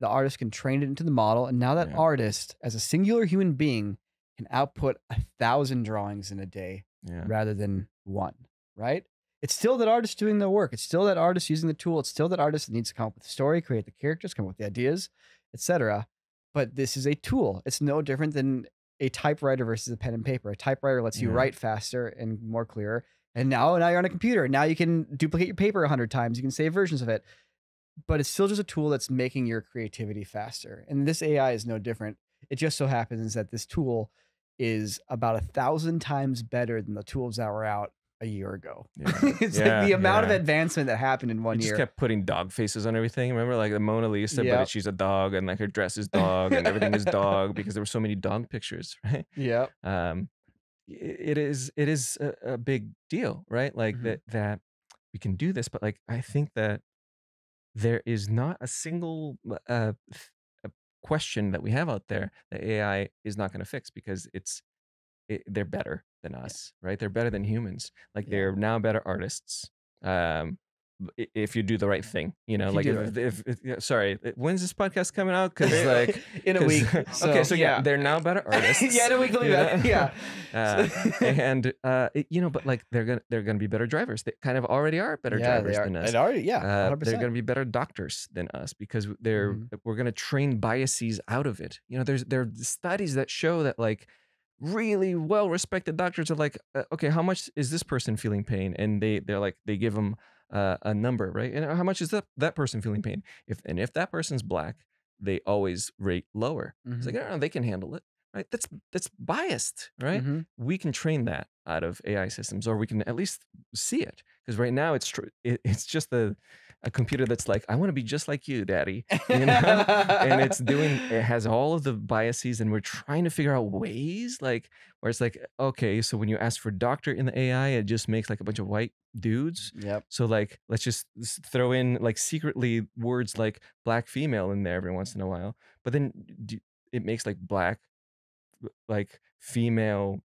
The artist can train it into the model, and now that Yeah. artist, as a singular human being, can output a thousand drawings in a day yeah rather than one. Right? It's still that artist doing the work. It's still that artist using the tool. It's still that artist that needs to come up with the story, create the characters, come up with the ideas, etc. But this is a tool. It's no different than a typewriter versus a pen and paper. A typewriter lets you Yeah. write faster and more clear. And now, now you're on a computer. Now you can duplicate your paper a hundred times. You can save versions of it. But it's still just a tool that's making your creativity faster. And this AI is no different. It just so happens that this tool is about a thousand times better than the tools that were out a year ago. Yeah. it's Yeah, like the amount yeah. of advancement that happened in one He year. just kept putting dog faces on everything. Remember, like the Mona Lisa, Yep. but she's a dog, and like her dress is dog, and everything is dog because there were so many dog pictures, right? yeah. Um, it is it is a, a big deal, right? Like Mhm. that that we can do this, but like I think that there is not a single uh, uh, question that we have out there that AI is not going to fix because it's it, they're better than us, right? They're better than humans. Like Yeah. they're now better artists. Um, if you do the right thing, you know, you like if, if, if- yeah, sorry, uh, when's this podcast coming out? Because like in a week. okay, so yeah, yeah. they're now better artists. yeah, in a week they'll be better. Yeah. Uh, and uh, it- you know, but like they're gonna they're gonna be better drivers. They kind of already are better yeah, drivers are. than us. It already, yeah, Uh, 100%. they're going to be better doctors than us because they're Mhm. we're going to train biases out of it. You know, there's there are studies that show that like really well respected doctors are like, uh, okay, how much is this person feeling pain? And they they're like they give them uh, a number, right? And how much is that that person feeling pain? If and if that person's black, they always rate lower. It's like, Mhm. no, no, they can handle it, right? That's that's biased, right? Mhm. we can train that out of AI systems, or we can at least see it. Because right now it's tr- it, it's just a a computer that's like, I want to be just like you, daddy, you know? and it's doing it has all of the biases, and we're trying to figure out ways like where it's like, okay, so when you ask for doctor in the AI, it just makes like a bunch of white dudes. Yep. So like, let's just throw in like secretly words like black female in there every once in a while. But then it makes like black, like female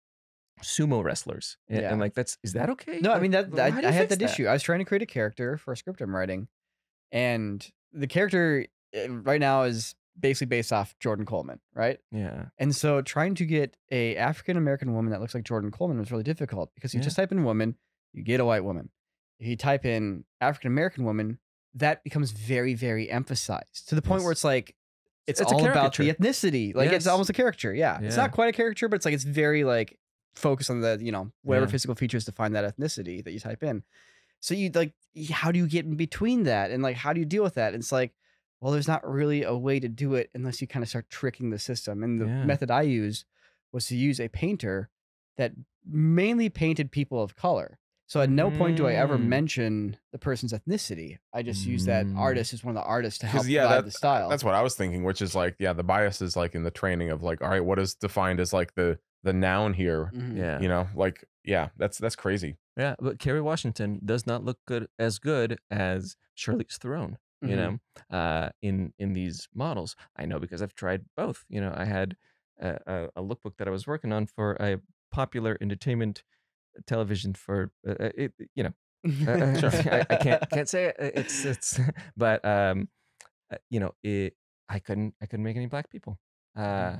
sumo wrestlers, and, Yeah. and like that's is that okay? No, I mean that, that do I had fix that, issue. I was trying to create a character for a script I'm writing, and the character uh, right now is basically based off Jordan Coleman, right? Yeah, And so trying to get a African American woman that looks like Jordan Coleman was really difficult because you Yeah. just type in woman, you get a white woman. If you type in African American woman, that becomes very, very emphasized to the point where it's like it's, It's all about the ethnicity. Like it's almost a caricature. Yeah. It's not quite a caricature, but it's like it's very like focus on the you know whatever Yeah. physical features define that ethnicity that you type in. So you like, how do you get in between that, and like, how do you deal with that? And it's like, well, there's not really a way to do it unless you kind of start tricking the system. And the Yeah. method I used was to use a painter that mainly painted people of color. So at no point do I ever Mm. mention the person's ethnicity. I just use that Mm. artist as one of the artists to help yeah, that- the style. That's what I was thinking, which is like, yeah, the bias is like in the training of like, all right, what is defined as like the the noun here? Mhm. Yeah. You know, like, yeah, that's that's crazy. Yeah, but Kerry Washington does not look good as good as Charlize Theron. You Mhm. know, uh, in in these models, I know because I've tried both. You know, I had a, a, a lookbook that I was working on for a popular entertainment television for uh, uh, it. You know, uh, Sure. I, I can't can't say it. It's it's, but um, uh, you know, it. I couldn't I couldn't make any black people uh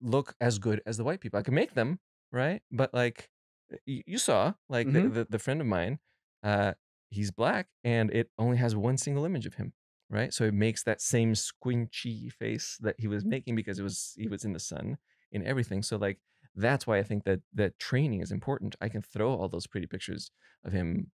look as good as the white people. I can make them right, but like you, saw, like Mhm. the, the the friend of mine, uh, he's black, and it only has one single image of him. Right, so it makes that same squinchy face that he was making because it was he was in the sun in everything. So like that's why I think that that training is important. I can throw all those pretty pictures of him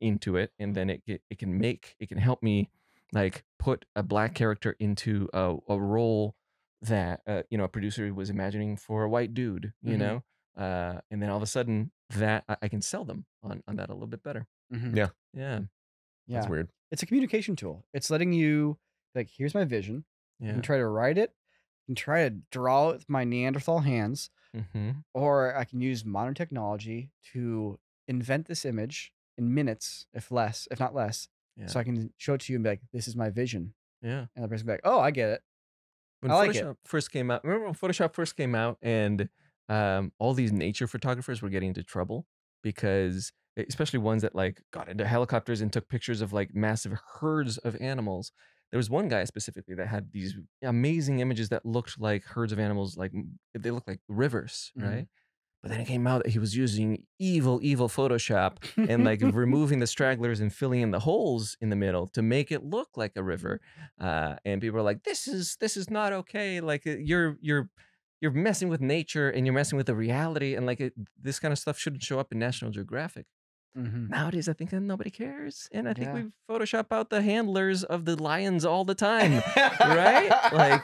into it, and then it get, it can make it can help me like put a black character into a, a role that uh, you know a producer was imagining for a white dude, you Mhm. know, uh, and then all of a sudden that I, I can sell them on on that a little bit better. Mhm. Yeah. Yeah, Yeah. That's weird. It's a communication tool. It's letting you like, here's my vision. You yeah. can try to write it. You can try to draw it with my Neanderthal hands, Mm-hmm. or I can use modern technology to invent this image in minutes, if less, if not less. Yeah. So I can show it to you and be like, this is my vision. yeah. And the person will be like, oh, I get it. When like it. Photoshop first came out, remember when Photoshop first came out and um, all these nature photographers were getting into trouble because, especially ones that like got into helicopters and took pictures of like massive herds of animals. There was one guy specifically that had these amazing images that looked like herds of animals, like they looked like rivers, Mhm. right? But then it came out that he was using evil, evil Photoshop and like removing the stragglers and filling in the holes in the middle to make it look like a river uh, and people are like this is this is not okay like uh, you're you're you're messing with nature and you're messing with the reality and like it, this kind of stuff shouldn't show up in national geographic Mhm. nowadays i think that nobody cares and i think Yeah. we photoshop out the handlers of the lions all the time right? Like,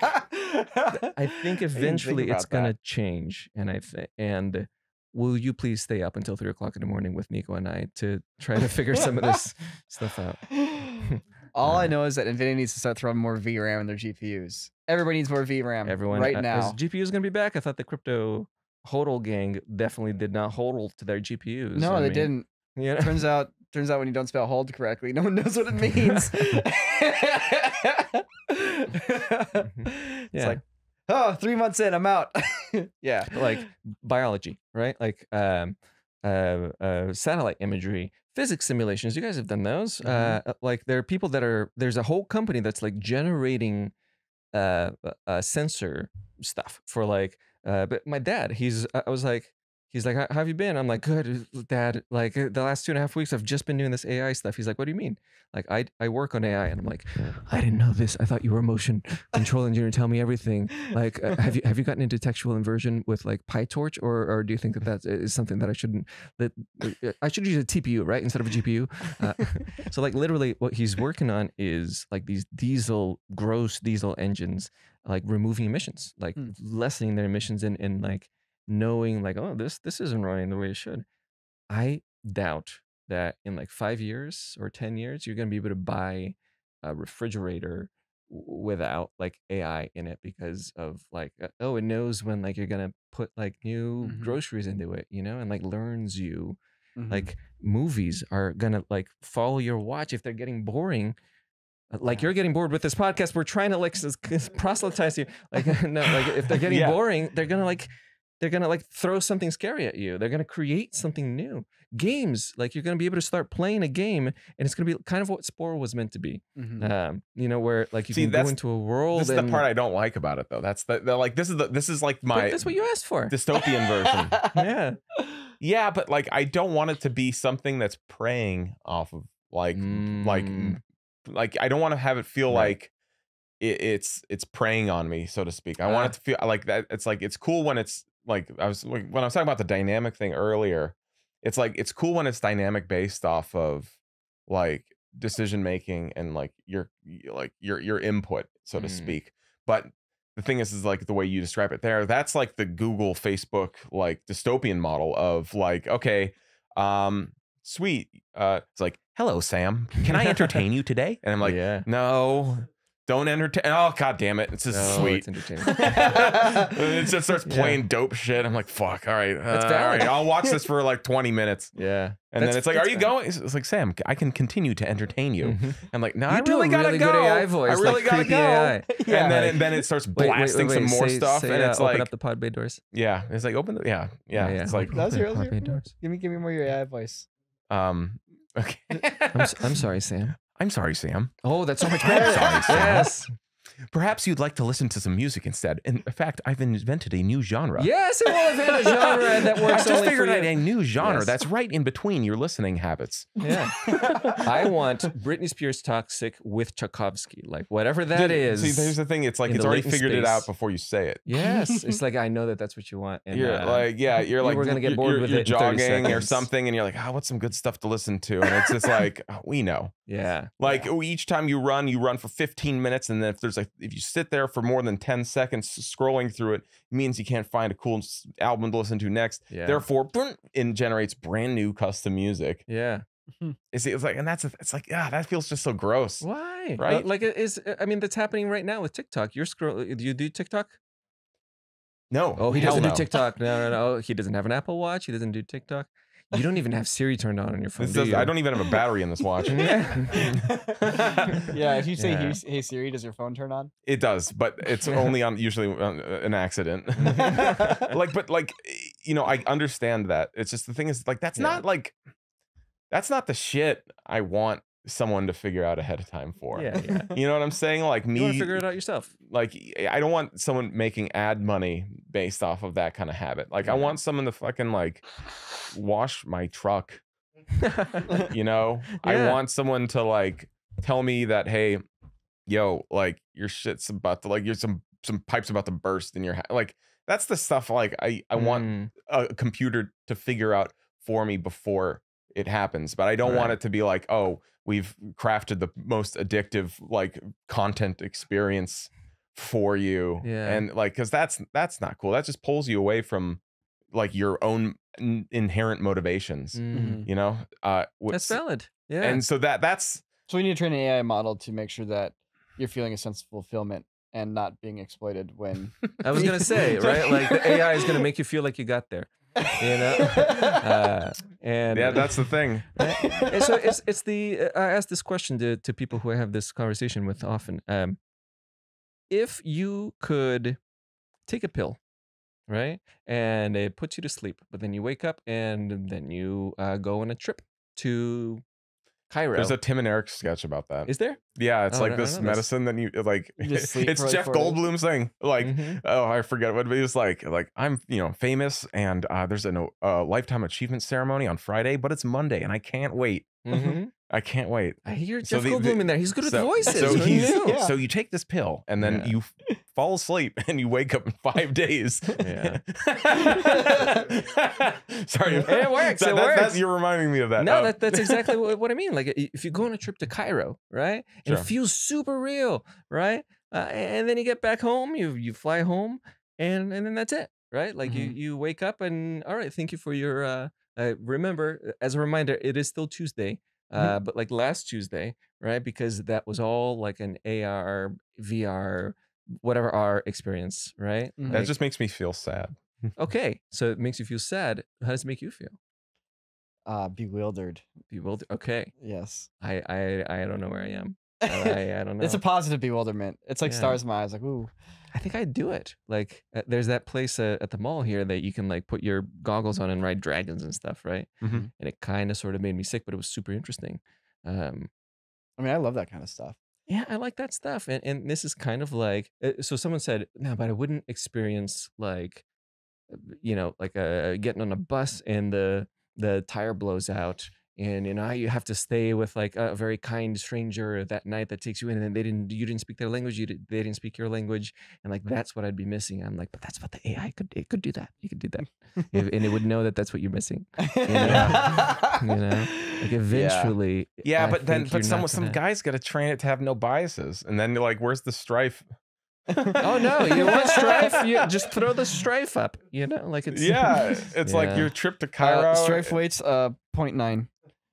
i think eventually it's gonna change and i think and will you please stay up until three o'clock in the morning with nico and i to try to figure some of this stuff out All I Uh, know is that NVIDIA needs to start throwing more VRAM in their GPUs. Everybody needs more VRAM everyone right uh, now. is gpus gonna be back i thought the crypto hodl gang definitely did not hodl to their gpus no, I they mean, didn't. Turns out, turns out when you don't spell hold correctly, no one knows what it means. It's like, oh, three months in, I'm out. yeah. like biology, right? Like um, uh, uh, satellite imagery, physics simulations. You guys have done those. Mhm. Uh, like there are people that are. There's a whole company that's like generating uh, uh sensor stuff for like. Uh, but my dad, he's. I was like. He's like, how have you been? I'm like, good, dad. Like uh, the last two and a half weeks, I've just been doing this AI stuff. He's like, what do you mean? Like, I I work on AI, and I'm like, I didn't know this. I thought you were a motion control engineer. Tell me everything. Like, uh, have you have you gotten into textual inversion with like PyTorch, or or do you think that that is something that I shouldn't that uh, I should use a TPU right instead of a GPU? Uh, so like literally, what he's working on is like these diesel gross diesel engines, like removing emissions, like Hmm. lessening their emissions, and and like knowing like oh this this isn't running the way it should. I doubt that in like five years or ten years you're gonna be able to buy a refrigerator without like AI in it because of like uh, oh it knows when like you're gonna put like new Mhm. groceries into it you know and like learns you Mhm. like movies are gonna like follow your watch if they're getting boring Uh, like Yeah. you're getting bored with this podcast we're trying to like proselytize you like no like if they're getting Yeah. boring they're gonna like they're gonna like throw something scary at you they're gonna create something new games like you're gonna be able to start playing a game and it's gonna be kind of what spore was meant to be Mhm. um you know where like you See, can go into a world This is the part I don't like about it, though. That's the, the like this is the this is like but my that's what you asked for dystopian version. yeah Yeah, but like I don't want it to be something that's preying off of like like Mm. like I don't want to have it feel Right. like it, it's it's preying on me, so to speak. I want Ah. it to feel like that. It's like it's cool when it's like I was like when I was talking about the dynamic thing earlier, it's like it's cool when it's dynamic based off of like decision making and like your like your your input, so to Mm. speak. But the thing is, is like the way you describe it there, that's like the Google, Facebook, like dystopian model of like, okay, um, sweet. Uh, it's like, hello, Sam. Can I entertain you today? And I'm like, yeah. no, don't entertain. Oh, god damn it. It's just No, sweet. It's entertaining. it just starts Yeah. playing dope shit. I'm like, fuck, all right. Uh, That's all valid. right, I'll watch this for like 20 minutes. yeah. And That's- then it's like, are you valid. going? It's it's like, Sam, I can continue to entertain you. Mhm. I'm like, no, You I do really a gotta really go. good AI voice, I really like gotta go. AI. and then and then it starts Wait, wait, blasting wait, some wait, more say- stuff, say, and uh, it's open like, up the pod bay doors. yeah, it's like open the yeah, yeah. Yeah, It's like, That was your, that was Pod bay doors. give me give me more of your AI voice. um, okay. I'm, s- I'm sorry, Sam. I'm sorry, Sam. Oh, that's so much better. Sorry, Sam. yes. Perhaps you'd like to listen to some music instead. In fact, I've invented a new genre. Yes, it will invent a genre that works. I just figured out a new genre Yes. that's right in between your listening habits. Yeah. I want Britney Spears toxic with Tchaikovsky, like whatever that Dude, is. See, there's the thing. It's like it's already figured it out before you say it. yes, it's like I know that that's what you want. And, you're uh, like, yeah, you're you like, were gonna get bored you're, with you're it in 30 jogging or something, and you're like, oh, what's some good stuff to listen to? And it's just like, oh, we know. yeah, Like each time you run, you run for 15 minutes, and then if there's like, if you sit there for more than 10 seconds scrolling through it, it means you can't find a cool album to listen to next. yeah, Therefore, boom, it generates brand new custom music. yeah. It's, it's like, and that's it's like, ah, that feels just so gross. Why? Uh, Right? like it is. I mean, that's happening right now with TikTok. You're scroll. Do you do TikTok? No. Oh, he doesn't no. do TikTok. No, no, no. He doesn't have an Apple Watch. He doesn't do TikTok. You don't even have Siri turned on on your phone. This do does, you? I don't even have a battery in this watch. yeah, yeah, if you say Yeah. hey, hey Siri, does your phone turn on? It does, but it's only on usually on uh, an accident. like, but like, you know, I understand that. It's just the thing is like that's Yeah. not like that's not the shit I want someone to figure out ahead of time for. Yeah, yeah. You know what I'm saying? Like You want me, to figure it out yourself. like I don't want someone making ad money based off of that kind of habit. Like I want someone to fucking like wash my truck you know i want someone to like tell me that hey yo like your shit's about to like you're some some pipes about to burst in your ha-. like that's the stuff like i i want Mm, a computer to figure out for me before it happens but i don't want it to be like oh we've crafted the most addictive like content experience for you Yeah. and like because that's that's not cool that just pulls you away from like your own n- inherent motivations mm. you know uh wh- That's valid. Yeah. and so that that's So we need to train an AI model to make sure that you're feeling a sense of fulfillment and not being exploited when I was gonna say, right? Like the AI is gonna make you feel like you got there, you know. Uh, and yeah that's the thing and so it's it's the uh, I ask this question to to people who I have this conversation with often. Um, if you could take a pill, right, and it puts you to sleep, but then you wake up and then you uh, go on a trip to Cairo. there's a tim and eric sketch about that is there? yeah it's Oh, like no, this medicine that you like You it's like, jeff goldblum's thing like Mhm. oh i forget what but was like like i'm you know famous and uh there's a uh, lifetime achievement ceremony on friday but it's monday and i can't wait Mhm. I can't wait I hear So Jeff the- the- Goldblum in there. He's good with so, voices. So Who? Yeah. so you take this pill and then Yeah. you fall asleep and you wake up in five days. Yeah. Sorry, It works, That- it that- that- works. you're reminding me of that. No, Uh, that, that's exactly what, what I mean. Like if you go on a trip to Cairo, right, and Sure. it feels super real, right, uh, and then you get back home, you you fly home, and and then that's it, right? Like you Mhm. you wake up and all right, thank you for your. Uh, uh, remember, as a reminder, it is still Tuesday, uh, but like last Tuesday, right? Because that was all like an AR, VR, whatever R experience, right? Mhm. that Like, just makes me feel sad. okay. So it makes you feel sad. How does it make you feel? uh, bewildered. Bewildered. Okay. Yes. I I I don't know where I am. I, I don't know. It's a positive bewilderment. It's like Yeah. stars in my eyes. Like, ooh. I think I'd do it. Like, uh, there's that place uh, at the mall here that you can like put your goggles on and ride dragons and stuff, right? Mhm. And it kind of sort of made me sick, but it was super interesting. Um, I mean, I love that kind of stuff. yeah, I like that stuff. And and this is kind of like, uh, so someone said, no, but I wouldn't experience like, uh, you know, like uh, getting on a bus and the the tire blows out and you know you have to stay with like a very kind stranger that night that takes you in and they didn't you didn't speak their language you did, they didn't speak your language and like that's what i'd be missing i'm like but that's what the ai could it could do that it could do that If- and it would know that that's what you're missing yeah. you know like eventually Yeah, I but then but some some gonna- guys got to train it to have no biases, and then like, where's the strife? oh no you want strife you just throw the strife up you know like it's yeah, it's like your trip to Cairo. Uh, Strife weights uh 0.9.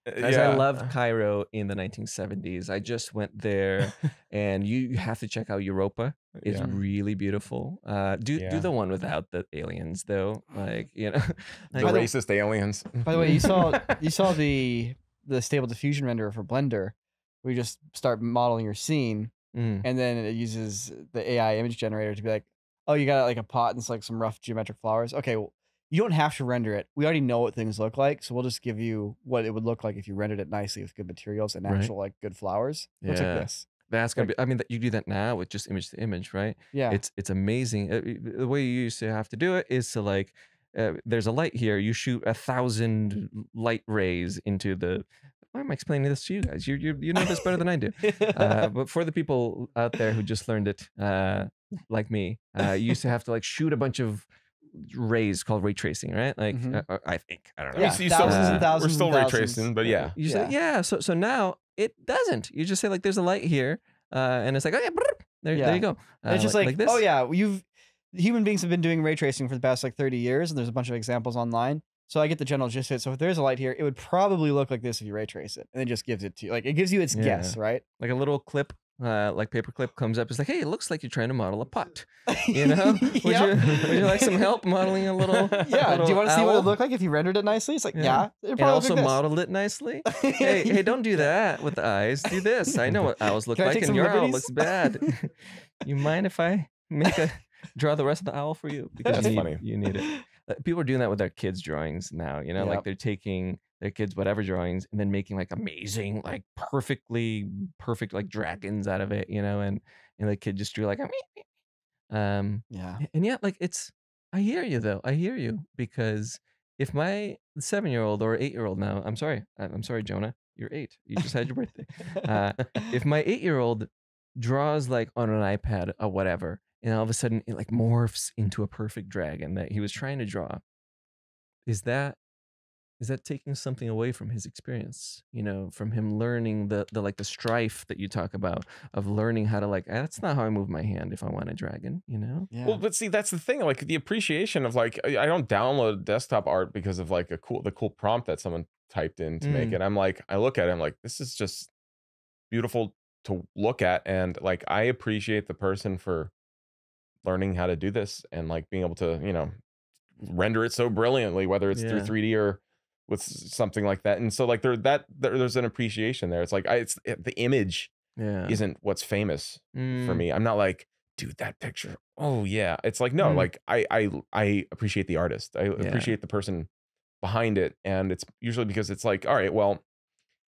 Guys, yeah. I loved Cairo in the 1970s. I just went there, and you you have to check out Europa. It's Yeah. really beautiful. Uh, do Yeah. do the one without the aliens though. Like you know, the like, the- racist aliens. By the way, you saw you saw the the stable diffusion renderer for Blender, where you just start modeling your scene, mm, and then it uses the AI image generator to be like, oh, you got like a pot and it's like some rough geometric flowers. Okay, well, you don't have to render it. We already know what things look like, so we'll just give you what it would look like if you rendered it nicely with good materials and Right. actual like good flowers. Looks Yeah. like this. that's gonna be. I mean, that you do that now with just image to image, right? Yeah. It's it's amazing. Uh, y- The way you used to have to do it is to like. Uh, there's a light here. You shoot a thousand light rays into the. Why am I explaining this to you guys? You you you know this better than I do. uh, but for the people out there who just learned it, uh, like me, uh, you used to have to like shoot a bunch of rays called ray tracing, right? Like Mhm. uh, uh, I think I don't know. I mean, Yeah, so you thousands still, and we're still and ray tracing, but yeah. You say Yeah. yeah. So so now it doesn't. You just say like there's a light here, uh, and it's like okay, brrr, there Yeah. there you go. And it's Uh, just like, oh yeah, you've human beings have been doing ray tracing for the past like 30 years, and there's a bunch of examples online. So I get the general gist of it. So if there's a light here, it would probably look like this if you ray trace it, and it just gives it to you. Like it gives you its Yeah. guess, right? like a little clip. Uh, like Paperclip comes up. It's like, hey, it looks like you're trying to model a pot. You know, would Yep. you would you like some help modeling a little? Yeah. Do little you want to see what owl? it looked like if you rendered it nicely? It's like, Yeah. yeah. it also looked like this. modeled it nicely. hey, hey, don't do that with the eyes. Do this. I know what owls look Can like, and your owl liberties? looks bad. you mind if I make a draw the rest of the owl for you? Because That's you need, funny. You need it. Uh, People are doing that with their kids' drawings now. You know, like they're taking their kids' whatever drawings and then making like amazing, like perfectly perfect like dragons out of it. You know, and and the kid just drew like um Yeah. and yeah, like it's I hear you though. I hear you because if my seven year old or eight year old now, I'm sorry, I- I'm sorry, Jonah, you're eight. You just had your birthday. Uh, if my eight year old draws like on an iPad or whatever, and all of a sudden it like morphs into a perfect dragon that he was trying to draw, is that is that taking something away from his experience? You know, from him learning the the like the strife that you talk about of learning how to like "Ah, that's not how I move my hand if I want a dragon. You know. yeah. Well, but see, that's the thing. Like the appreciation of like, I I don't download desktop art because of like a cool, the cool prompt that someone typed in to make Mm. it. I'm like, I look at it, I'm like, this is just beautiful to look at, and like, I appreciate the person for learning how to do this and like being able to, you know, render it so brilliantly, whether it's through 3D or with something like that. And so like there that there, there's an appreciation there. It's like I, it's it, the image Yeah. isn't what's famous for Mm, me. I'm not like, dude, that picture. Oh yeah. It's like no, Mm. like I I I appreciate the artist. I appreciate the person behind it, and it's usually because it's like, all right, well,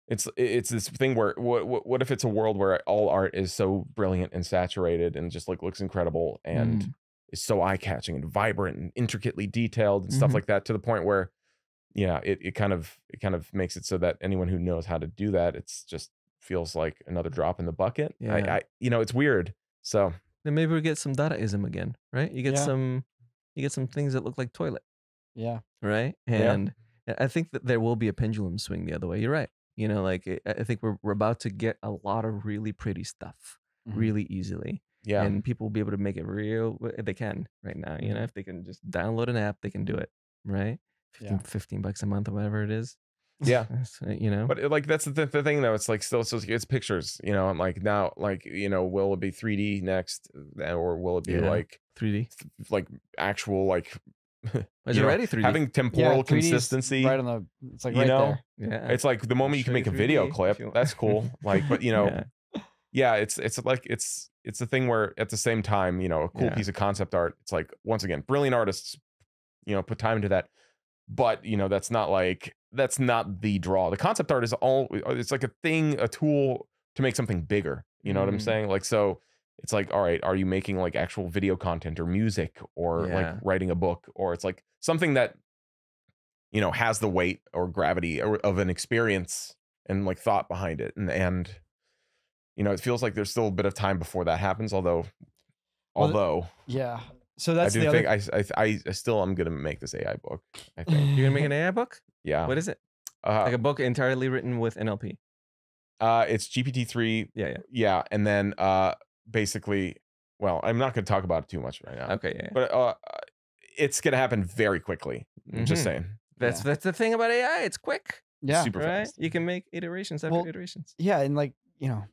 it's it's this thing where what what, what if it's a world where all art is so brilliant and saturated and just like looks incredible and Mm. is so eye catching and vibrant and intricately detailed and stuff Mhm. like that to the point where yeah it, it kind of it kind of makes it so that anyone who knows how to do that it's just feels like another drop in the bucket Yeah. I, I you know it's weird so Then maybe we get some Dadaism again, right? You get Yeah. some, you get some things that look like toilet, yeah. right? Yeah. And I think that there will be a pendulum swing the other way. You're right. You know, like I I think we're we're about to get a lot of really pretty stuff Mhm. really easily, yeah and people will be able to make it real. They can right now. You know, if they can just download an app, they can do it, right? 15, Yeah. 15 bucks a month or whatever it is. yeah you know, but it- like that's the, the thing though it's like still it's, it's pictures you know i'm like now like you know will it be 3d next uh, or will it be Yeah. like 3D. th- like actual like Is it know, already 3D? having temporal 3D consistency Right on the. It's like you right know? there. yeah. it's like the moment you can make a video 3D if clip that's cool like but you know Yeah. yeah it's it's like it's it's a thing where at the same time you know a cool Yeah. piece of concept art it's like once again brilliant artists you know put time into that but you know that's not like that's not the draw the concept art is all it's like a thing a tool to make something bigger you know what i'm Mm. saying like so it's like all right are you making like actual video content or music or like writing a book or it's like something that you know has the weight or gravity or, of an experience and like thought behind it and and you know it feels like there's still a bit of time before that happens although Well, although Yeah. So I that's do the think other. I, I I still am gonna make this AI book I think You're gonna make an AI book? yeah What is it? uh, Like a book entirely written with NLP. uh it's GPT three Yeah, yeah. yeah and then uh basically well I'm not gonna talk about it too much right now Okay, yeah. yeah. but uh it's gonna happen very quickly I'm just Mhm. saying That's Yeah. that's the thing about AI. It's quick, Yeah. super right? fast You can make iterations after Well, iterations. yeah and like you know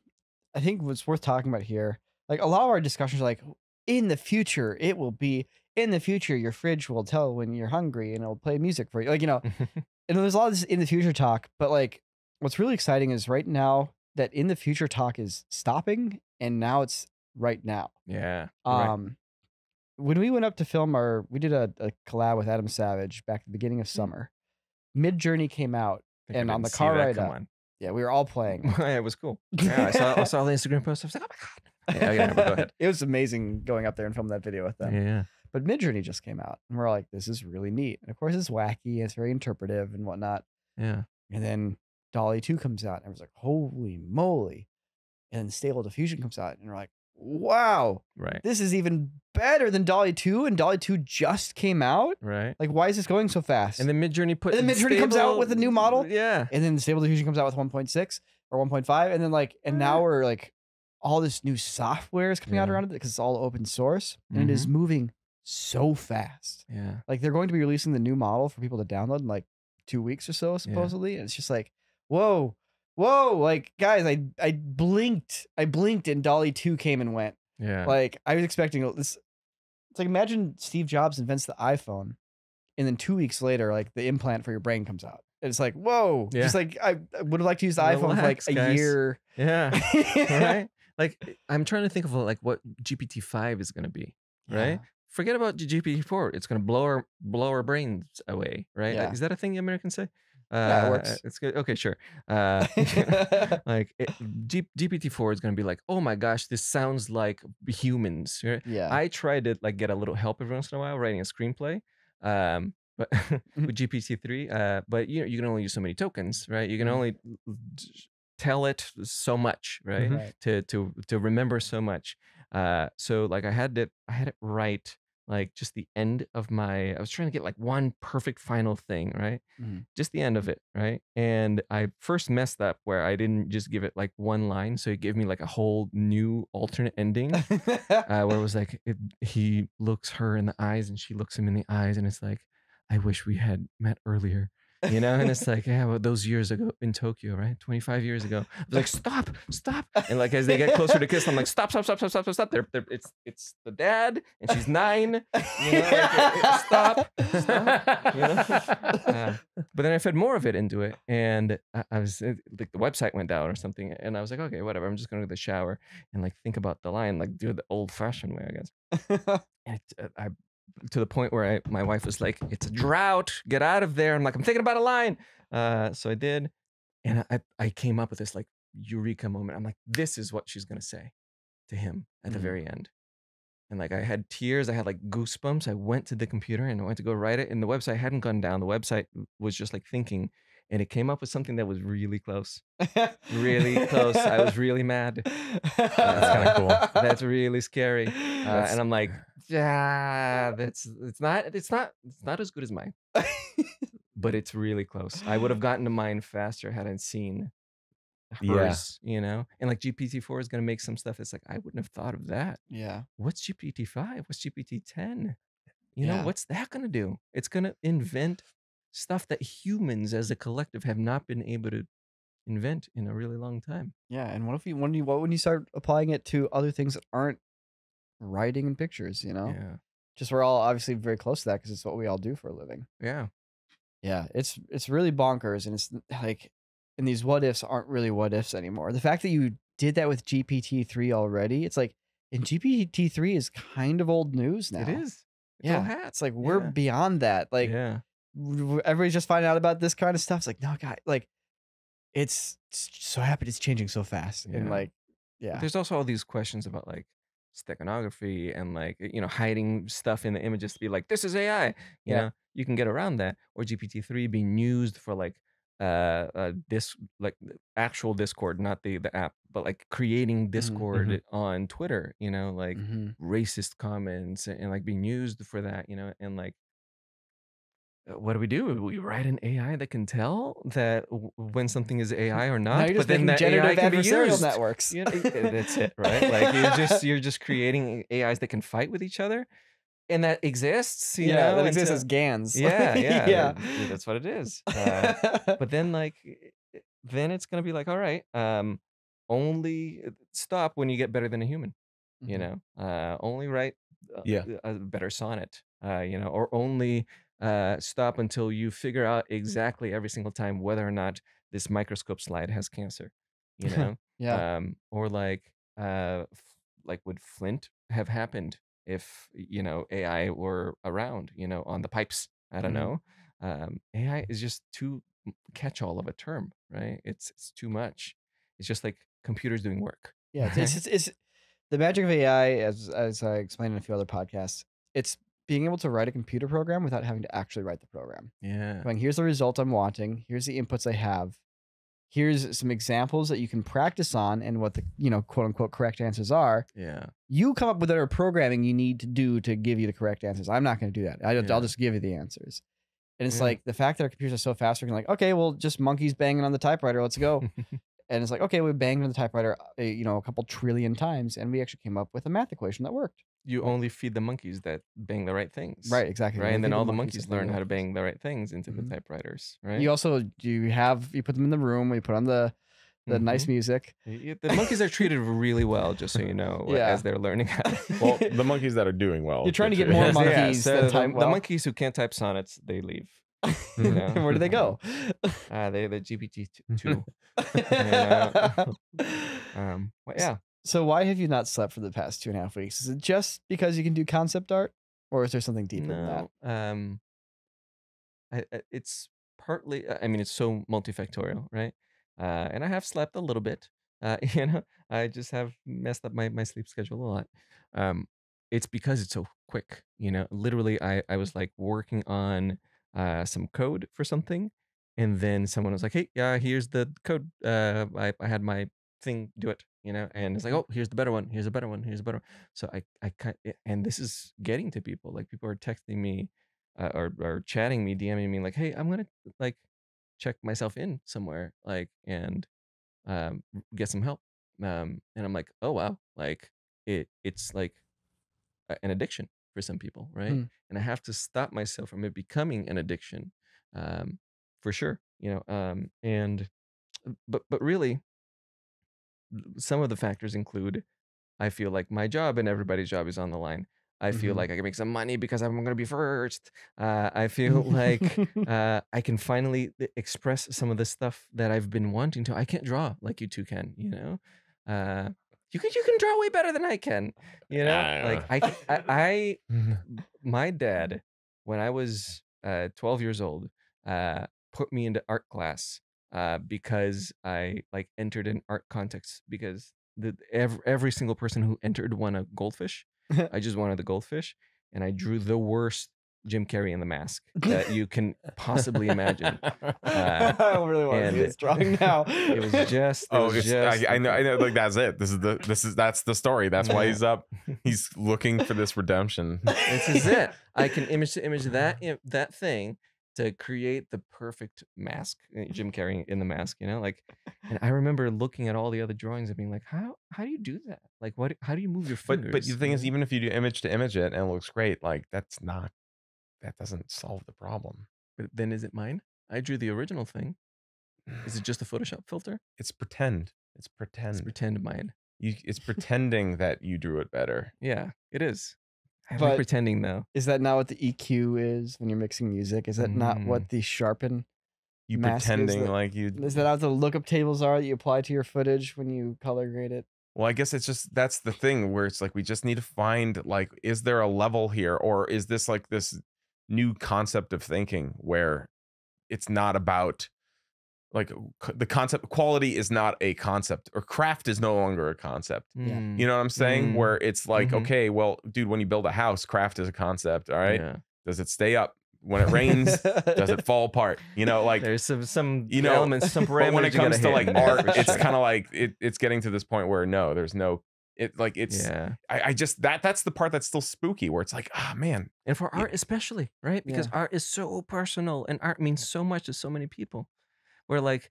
i think what's worth talking about here like a lot of our discussions are like in the future it will be in the future your fridge will tell when you're hungry and it'll play music for you like you know and there's a lot of this in the future talk but like what's really exciting is right now that in the future talk is stopping and now it's right now yeah. right. um when we went up to film our we did a, a collab with adam savage back at the beginning of summer Midjourney came out and on the car ride up, on. yeah we were all playing yeah, it was cool. Yeah, I saw I saw the Instagram post. I was like, oh my god. Yeah, yeah, but go ahead. it was amazing going up there and filming that video with them. Yeah. But Midjourney just came out, and we're like, this is really neat. And of course, it's wacky, and it's very interpretive and whatnot. Yeah. And then DALL-E 2 comes out, and I was like, holy moly. And then Stable Diffusion comes out, and we're like, wow, Right. this is even better than DALL-E 2, and DALL-E 2 just came out. Right. Like, why is this going so fast? And then Midjourney put And then Midjourney comes out with a new model? Yeah. and then Stable Diffusion comes out with 1.6 or 1.5, and then like, and now eh. we're like, all this new software is coming out around it because it's all open source, and it is mm-hmm. moving so fast. Yeah. Like they're going to be releasing the new model for people to download in like two weeks or so, supposedly. And it's just like, whoa, whoa, like guys, I I blinked, I blinked, and DALL-E Two came and went. Yeah. Like I was expecting this. It's like imagine Steve Jobs invents the iPhone, and then two weeks later, like the implant for your brain comes out. And It's like whoa, Yeah. just like I, I would have liked to use the iPhone for like a guys. year. yeah. right. Like I'm trying to think of like what GPT five is gonna be. Right. Forget about GPT four. It's gonna blow our blow our brains away. Right. Yeah. Is that a thing Americans say? Uh, Yeah, it works. It's good. Okay, sure. Uh, like it, G- GPT four is gonna be like, oh my gosh, this sounds like humans. right? Yeah. I tried to like get a little help every once in a while writing a screenplay. Um, but with GPT three, uh, but you know you can only use so many tokens, right? You can Mhm. only tell it so much, right? Mhm. Right. To to to remember so much. Uh, so like I had it, I had it right like just the end of my. I was trying to get like one perfect final thing, right? Mhm. Just the end of it, right? And I first messed up where I didn't just give it like one line, so it gave me like a whole new alternate ending uh, where it was like it, he looks her in the eyes and she looks him in the eyes and it's like i wish we had met earlier you know and it's like yeah well, those years ago in tokyo right 25 years ago i was like stop stop and like as they get closer to kiss i'm like stop stop stop stop stop stop they're, they're, it's it's the dad and she's nine you know, like, stop stop you know? Uh, but then I fed more of it into it, and I, I was it- like the website went down or something, and I was like, okay, whatever. I'm just going to the shower and like think about the line, like do it the old-fashioned way, I guess. And it, uh, I to the point where I, my wife was like, "It's a drought. Get out of there." I'm like, "I'm thinking about a line." Uh, so I did, and I I came up with this like eureka moment. I'm like, "This is what she's gonna say to him at the Mhm. very end." And like I had tears, I had like goosebumps. I went to the computer and I went to go write it, and the website hadn't gone down. The website was just like thinking, and it came up with something that was really close, really close. I was really mad. That's kinda cool. That's really scary. Uh, That's- and I'm like, yeah, that's it's not it's not it's not as good as mine, but it's really close. I would have gotten to mine faster had I seen Yeah. you know. And like GPT four is gonna make some stuff that's like I wouldn't have thought of that. yeah. What's GPT five? What's GPT ten? You Yeah. know, what's that gonna do? It's gonna invent stuff that humans as a collective have not been able to invent in a really long time. Yeah, and what if you when you what when you start applying it to other things that aren't writing and pictures? You know, Yeah. just we're all obviously very close to that because it's what we all do for a living. Yeah. Yeah, it's it's really bonkers, and it's like, and these what ifs aren't really what ifs anymore. The fact that you did that with GPT three already, it's like, and GPT three is kind of old news now. It is. It's Yeah. It's like we're Yeah. beyond that. Like yeah. Everybody's just finding out about this kind of stuff. It's like, no, guy, like, it's, it's so happy it's changing so fast, and like, yeah, There's also all these questions about like steganography and like you know hiding stuff in the images to be like this is AI. You Yeah. know, you can get around that. Or GPT-3 being used for like uh, uh this like actual Discord, not the the app, but like creating Discord on Twitter. You know, like Mhm. racist comments and, and, like being used for that. You know, and like what do we do? We write an AI that can tell that when something is AI or now not, but then that AI can be adversarial used. networks. You know, that's it, right? Like you're just you're just creating AIs that can fight with each other, and that exists. You yeah, know, that exists as GANs. yeah, yeah, yeah. that's what it is. Uh, but then like then it's gonna be like, all right, um, only uh, stop when you get better than a human you Mhm. know uh only write uh, Yeah. a better sonnet uh you know or only uh stop until you figure out exactly every single time whether or not this microscope slide has cancer you know Yeah. um or like uh like would flint have happened if you know ai were around you know on the pipes i don't Mhm. know um ai is just too catch all of a term right it's it's too much it's just like computers doing work Yeah, it's, it's, it's the magic of AI, as as I explained in a few other podcasts. It's being able to write a computer program without having to actually write the program. yeah Going, here's the result I'm wanting. Here's the inputs I have. Here's some examples that you can practice on, and what the you know quote unquote correct answers are. yeah You come up with whatever programming you need to do to give you the correct answers. I'm not going to do that. I, Yeah. I'll just give you the answers. And it's Yeah. like the fact that our computers are so fast, we're like, okay, well, just monkeys banging on the typewriter. Let's go. and it's like, okay, we banged on the typewriter, uh, you know, a couple trillion times, and we actually came up with a math equation that worked. You only feed the monkeys that bang the right things. Right, exactly. Right. We And then all the monkeys monkeys learn how to bang the right things into Mhm. the typewriters. Right. You also you have you put them in the room, we put on the the nice Mhm. music. Y- y- The monkeys are treated really well, just so you know, Yeah. as they're learning how to. Well, the monkeys that are doing well. You're trying to get get more Yes, monkeys yeah, than so the, type the monkeys who can't type sonnets, they leave. You know? Where do they go? Uh, they the GPT t- two. Yeah. Um, well, yeah. So why have you not slept for the past two and a half weeks? Is it just because you can do concept art, or is there something deeper than that? No, um, I- it's partly. I mean, it's so multifactorial, right? Uh, and I have slept a little bit. Uh, you know, I just have messed up my my sleep schedule a lot. Um, it's because it's so quick. You know, literally, I I was like working on uh some code for something, and then someone was like, "Hey, yeah, here's the code. Uh, I I had my thing do it." You know, and it's like, "Oh, here's the better one. Here's a better one. Here's a better." One. So I I kind and this is getting to people. Like people are texting me uh, or or chatting me, DMing me like, "Hey, I'm gonna like check myself in somewhere, like and um get some help." Um, and I'm like, "Oh wow!" Like it it's like an addiction for some people, right? Hmm. And I have to stop myself from it becoming an addiction, um, for sure. You know, um, and but but really, some of the factors include I feel like my job and everybody's job is on the line. I feel Mhm. like I can make some money because I'm going to be first. Uh, I feel like uh, I can finally express some of the stuff that I've been wanting to. I can't draw like you two can, you know. Uh, you can you can draw way better than I can, you know. Like I, I, my dad when I was uh, 12 years old uh, put me into art class uh, because I like entered an art contest because the every, every single person who entered won a goldfish. I just wanted the goldfish and I drew the worst Jim Carrey in the mask that you can possibly imagine. Uh, I really want to see this drawing now. It was just it Oh, was just I, I know. I know. Like that's it. This is the. This is that's the story. That's why he's up. He's looking for this redemption. this is it. I can image to image that that thing to create the perfect mask. uh, Jim Carrey in the mask, you know, like. And I remember looking at all the other drawings and being like, how how do you do that? Like, what? How do you move your fingers? But but the thing is, even if you do image to image it and it looks great, like that's not. That doesn't solve the problem. But then is it mine? I drew the original thing. Is it just a Photoshop filter? It's pretend. It's pretend. It's pretend mine. you, it's pretending that you drew it better. Yeah, it is. I But- like pretending though. Is that not what the EQ is when you're mixing music? Is that not Mm. what the sharpen? You Mask is pretending the- like you. Is that how the lookup tables are that you apply to your footage when you color grade it? Well, I guess it's just that's the thing where it's like we just need to find like, is there a level here, or is this like this new concept of thinking where it's not about like the concept quality is not a concept or craft is no longer a concept. Yeah. You know what I'm saying? Mm. Where it's like, Mhm. okay, well, dude, when you build a house, craft is a concept. All right. yeah. Does it stay up when it rains? Does it fall apart? You know, like There's some some you know, elements, some parameters. but when it comes to hit like art, it's kind of like it, it's getting to this point where no, there's no it like it's yeah. I, I just that that's the part that's still spooky where it's like, ah man, And for Yeah. art especially, right? Because art is so personal and art means so much to so many people. Where like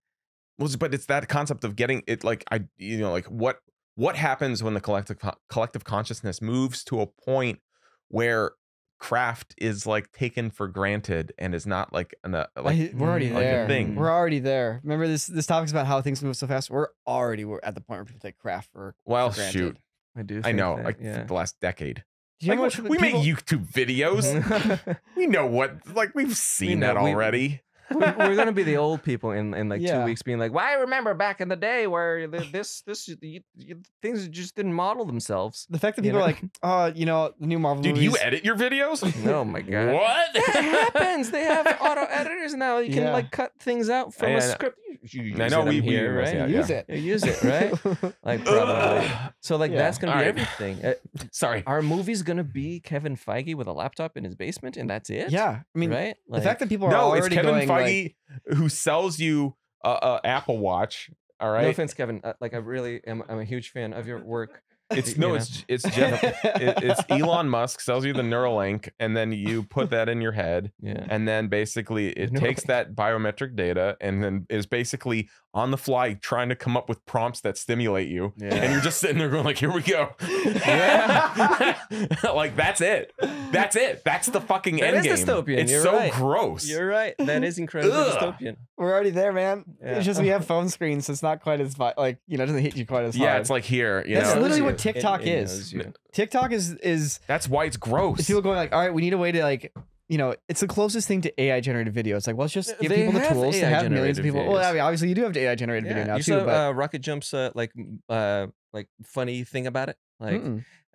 well, but it's that concept of getting it like I you know like what what happens when the collective collective consciousness moves to a point where craft is like taken for granted and is not like an uh, like I- we're already mm, like a there. thing. We're already there. Remember this this topic's about how things move so fast. We're already we're at the point where people take craft for. well for granted. shoot I do I know that, like yeah. the last decade Do you know Like, we people- make YouTube videos we know what like we've seen know, that we- already We- we're gonna be the old people in, in like Yeah. two weeks being like, well, I remember back in the day where this this you, you, things just didn't model themselves. The fact that You people know? are like, oh, you know, the new Marvel dude movies. you edit your videos Oh my god. what That happens. They have auto editors now. You can Yeah. like cut things out from I- a I- script. You, you I know we- I'm we use- right? yeah, use it. You use it, right? Like probably. So like Yeah. that's gonna be Alright. everything. Uh, sorry Our movie's gonna be Kevin Feige with a laptop in his basement, and that's it. yeah, I mean, right. Like, the fact that people are no already it's Kevin going like, who sells you a, a Apple Watch All right. no offense, Kevin. Uh, like I really am. I'm a huge fan of your work. It's no know. it's it's Jeff it, it's Elon Musk sells you the Neuralink and then you put that in your head Yeah. and then basically it takes that biometric data and then is basically on the fly trying to come up with prompts that stimulate you and you're just sitting there going like here we go Yeah. like that's it that's it that's the fucking That end is game dystopian, it's you're so right. gross You're right. That is incredibly Ugh. dystopian. we're already there, man. Yeah. It's just we have phone screens, so it's not quite as like you know, it doesn't hit you quite as hard. yeah it's like here you That's know literally what It- TikTok it is. knows you. TikTok is is that's why it's gross it's people going like, all right, we need a way to like. You know, it's the closest thing to AI generated video. It's like, well, let's just give They people the tools to have millions of people. Well, I videos. mean, obviously, you do have AI generated video now you too. saw but uh, Rocket Jump's uh, like uh like funny thing about it. Like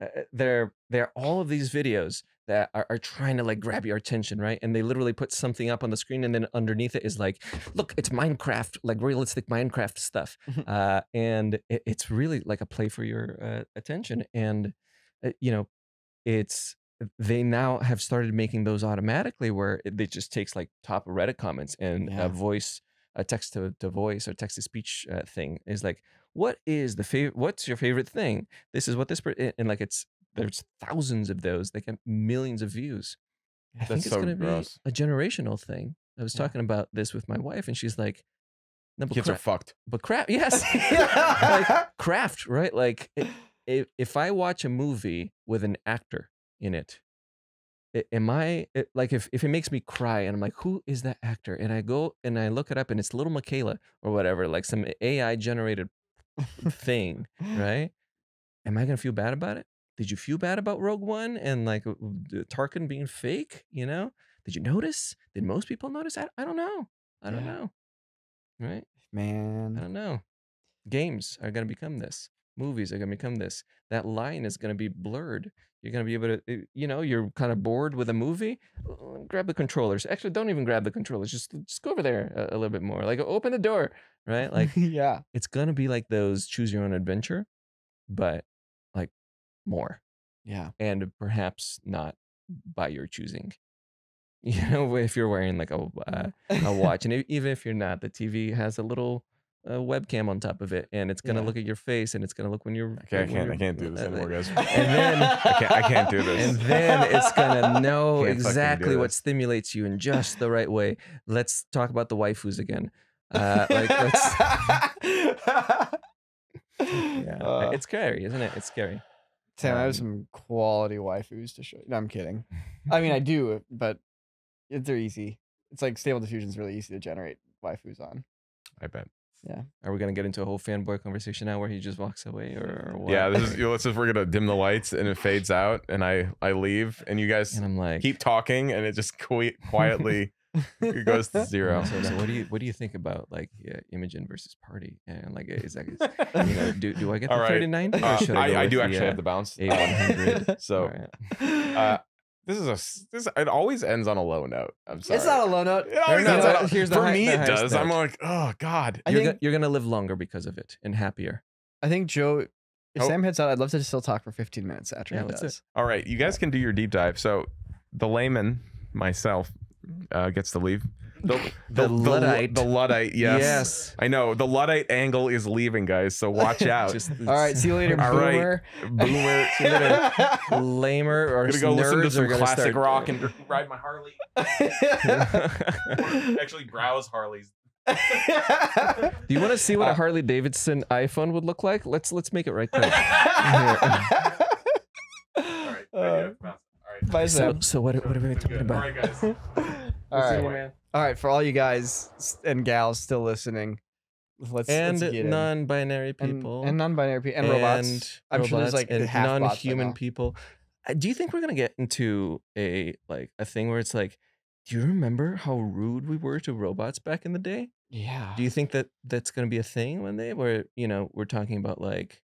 uh, there there are all of these videos that are, are trying to like grab your attention right? And they literally put something up on the screen and then underneath it is like look it's minecraft like realistic minecraft stuff. Uh, and it, it's really like a play for your uh, attention. And uh, you know it's they now have started making those automatically where it, it just takes like top reddit comments and Yeah. a voice a text to, to voice or text to speech uh, thing is like what is the favorite what's your favorite thing? This is what this per-, and, like it's there's thousands of those they get millions of views. I think it's so going to be a generational thing. I was Yeah. talking about this with my wife and she's like no, but, kids are fucked. but craft yes like craft right? Like if, if i watch a movie with an actor in it a- am i it- like if, if it makes me cry and i'm like who is that actor? and i go and i look it up and it's Lil Miquela or whatever like some ai generated thing right? Am i gonna feel bad about it did you feel bad about rogue one and like tarkin being fake you know did you notice did most people notice i, I don't know i don't Yeah. know right Man. I don't know. Games are going to become this. Movies are going to become this. That line is going to be blurred. You're going to be able to, you know, you're kind of bored with a movie. Grab the controllers. Actually, don't even grab the controllers. Just, just go over there a, a little bit more. Like, open the door, right? Like, yeah, it's going to be like those choose your own adventure, but more yeah. and perhaps not by your choosing. You know, if you're wearing like a uh, a watch, and even if you're not, the TV has a little uh, webcam on top of it, and it's gonna Yeah. look at your face, and it's gonna look when you're. okay i can't i can't do this uh, anymore guys And then I can't I can't do this. and then it's gonna know Can't fucking do exactly what stimulates you in just the right way. Let's talk about the waifus again. Uh, like let's. Yeah, Uh, it's scary, isn't it? It's scary. Sam, I have um, some quality waifus to show you. No, I'm kidding. I mean, I do, but it- they're easy. It's like Stable Diffusion is really easy to generate waifus on. i bet Yeah. Are we gonna get into a whole fanboy conversation now where he just walks away, or, or what? yeah this is you know, let's just we're gonna dim the lights and it fades out and i i leave and you guys and I'm like, keep talking and it just qui- quietly it goes to zero So, so what do you what do you think about like yeah, Imagen versus Parti and like is that is, you know do, do I get All the right. 3090 or Uh, should I, I, go I do the, actually uh, have the bounce A100? so Alright. uh, this is a this. It always ends on a low note. I'm sorry. It's not a low note. It always ends on a- here's the for high- me, the it highest does. I'm like, oh god. I you're, think go- you're gonna live longer because of it and happier. I think Joe. If Oh. Sam heads out, I'd love to still talk for 15 minutes after Yeah, he let's does. All right, you guys can do your deep dive. So, the layman, myself, uh, gets to leave. The, The Luddite. The, Luddite, yes. Yes. I know. The Luddite angle is leaving, guys. So watch out. Just All right, see you later, All right. boomer. Boomer. See you later. lamer or I'm gonna go listen to nerds some classic start- rock and ride my Harley. Actually, browse Harleys. Do you want to see what Uh, a Harley Davidson iPhone would look like? Let's let's make it right quick. All right. Uh, All right. Bye, so Sam. so what what are we talking All about? right, guys. All We'll see you, right, man. all right. For all you guys and gals still listening, let's And let's get non-binary and, people and non-binary people and, robots. I'm sure there's like and half bots by non-human people. Uh, Do you think we're gonna get into a like a thing where it's like, do you remember how rude we were to robots back in the day? Yeah. Do you think that that's gonna be a thing one day where you know we're talking about like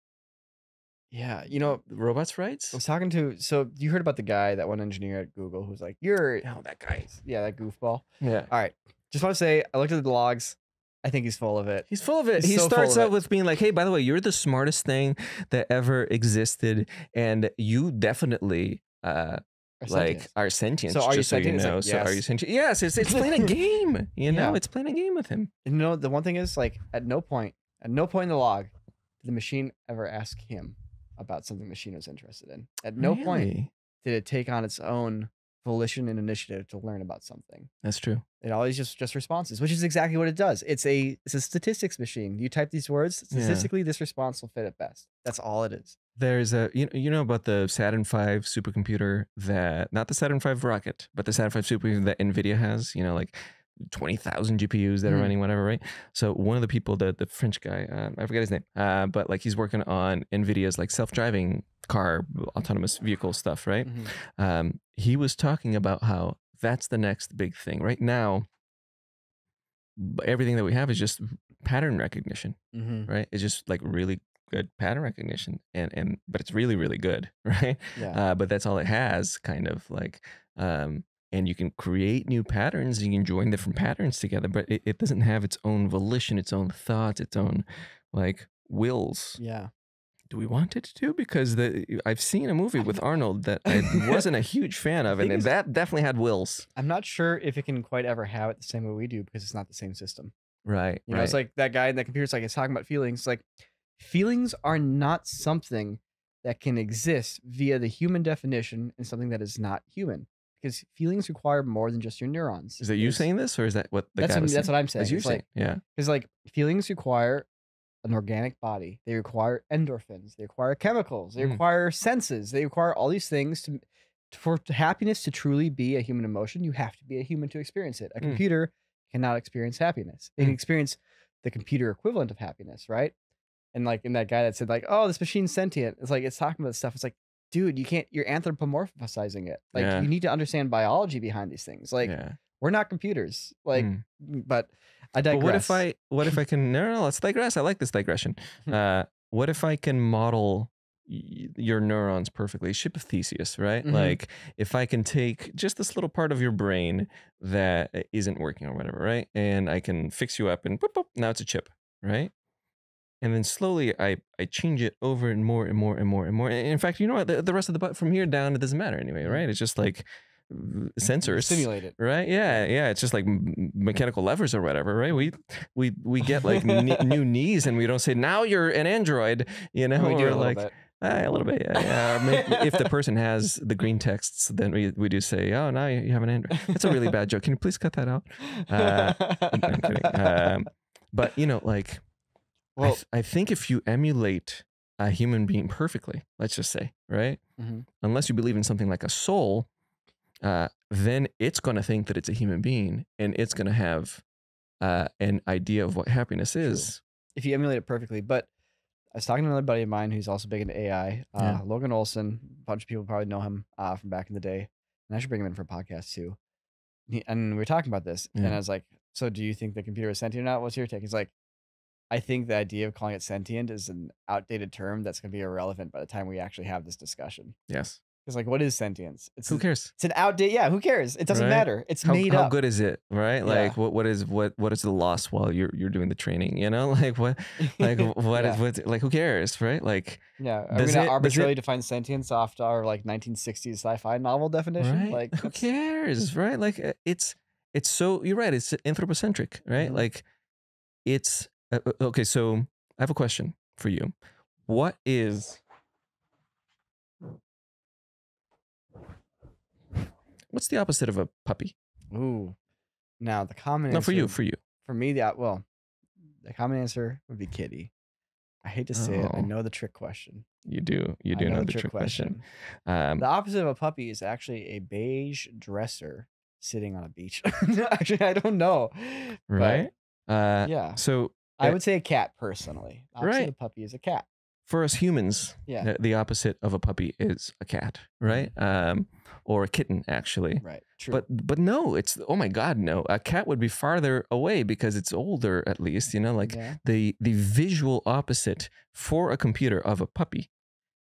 yeah. You know, robots' rights? I was talking to. So you heard about the guy, that one engineer at Google, who's like, "You're Oh, that guy. yeah, that goofball." Yeah. All right. Just want to say, I looked at the logs. I think he's full of it. He's full of it. He's he so starts out with being like, "Hey, by the way, you're the smartest thing that ever existed, and you definitely uh, Or like sentient. are sentient." So are you so sentient? It's You like, know. So are you sentient? Yes, it's it's playing a game. You know, Yeah. it's playing a game with him. And you know, the one thing is, like, at no point, at no point in the log, did the machine ever ask him about something the machine was interested in. At no point Really? did it take on its own volition and initiative to learn about something. That's true. It always just just responses, which is exactly what it does. It's a it's a statistics machine. You type these words, Yeah. statistically, this response will fit it best. That's all it is. There's a you know, you know about the Saturn V supercomputer that not the Saturn V rocket, but the Saturn V supercomputer that Nvidia has. You know, like twenty thousand GPUs that are Mhm. running whatever, right? So one of the people, the the French guy, um, I forget his name, uh, but like he's working on Nvidia's like self driving car, autonomous vehicle stuff, right? Um, he was talking about how that's the next big thing. Right now, everything that we have is just pattern recognition Mm-hmm. right? It's just like really good pattern recognition, and and but it's really really good, right? Yeah. Uh, but that's all it has, kind of like, um, and you can create new patterns. You can join different patterns together, but it, it doesn't have its own volition, its own thoughts, its own like wills. yeah. Do we want it to do? Because the I've seen a movie with Arnold that I wasn't a huge fan of, and that definitely had wills. I'm not sure if it can quite ever have it the same way we do because it's not the same system. Right. You know, it's like that guy in the computer's like, it's talking about feelings. Like, feelings are not something that can exist via the human definition and something that is not human. Because feelings require more than just your neurons. is that you There's- saying this, or is that what the that's guy what, was that's saying? what I'm saying. As you It's saying, like, yeah. Because like feelings require an organic body. They require endorphins. They require chemicals. They Mm. require senses. They require all these things to for happiness to truly be a human emotion. You have to be a human to experience it. A Mm. computer cannot experience happiness. It can Mm. experience the computer equivalent of happiness, right? And like in that guy that said like, "Oh, this machine's sentient." It's like it's talking about stuff. It's like, dude, you can't. You're anthropomorphizing it. Like Yeah. you need to understand biology behind these things. Like yeah. we're not computers. Like, Mm. but I digress. But what if I what if I can no no, no let's digress. I like this digression. Uh, what if I can model your neurons perfectly? Ship of Theseus, right? Mhm. Like if I can take just this little part of your brain that isn't working or whatever, right? And I can fix you up and boop, boop, now it's a chip, right? And then slowly I, I change it over and more and more and more and more. And in fact, you know what? The, the rest of the butt from here down, it doesn't matter anyway, right? It's just like sensors simulate it? right yeah yeah it's just like mechanical levers or whatever right we we we get like new knees and we don't say now you're an android you know we do or a like bit. "Ah, a little bit yeah, yeah. If the person has the green texts then we, we do say oh now you you have an android that's a really bad joke can you please cut that out uh, i'm kidding um, but you know like I, well, th- I think if you emulate a human being perfectly let's just say right Mhm. unless you believe in something like a soul, uh, then it's going to think that it's a human being and it's going to have uh, an idea of what happiness is. if you emulate it perfectly. But I was talking to another buddy of mine who's also big into AI, uh, Yeah. Logan Olson. A bunch of people probably know him uh, from back in the day, and I should bring him in for a podcast too. He, and we were talking about this, and I was like, "So, do you think the computer is sentient or not? What's your take?" He's like, "I think the idea of calling it sentient is an outdated term that's going to be irrelevant by the time we actually have this discussion." Yes. Because like, what is sentience? It's Who cares? It's an outdated. Yeah, who cares? It doesn't Right? matter. It's How, made how up. good is it, right? Yeah. Like what what is what what is the loss while you're you're doing the training? You know, like what like what is yeah. what like who cares, right? Like yeah. Are we it- not does arbitrarily it- define sentience off our like 1960s sci-fi novel definition? right? Like, who cares, right? Like uh, it's it's so you're right. It's anthropocentric, right? Mhm. Like it's uh, uh, okay. So I have a question for you. What is what's the opposite of a puppy? Ooh. Now the common No, answer for you, for you. for me, the well, the common answer would be kitty. I hate to say it. I Oh. know the trick question. You do you do know, the trick question. Um, The opposite of a puppy is actually a beige dresser sitting on a beach. actually, I don't know. but right? Uh, yeah. So I would say a cat personally. The opposite Right. a puppy is a cat. for us humans, Yeah. the, the opposite of a puppy is a cat, right? Um, or a kitten, actually. Right. True. But but no, it's oh my god, no. A cat would be farther away because it's older, at least. You know, like yeah. the the visual opposite for a computer of a puppy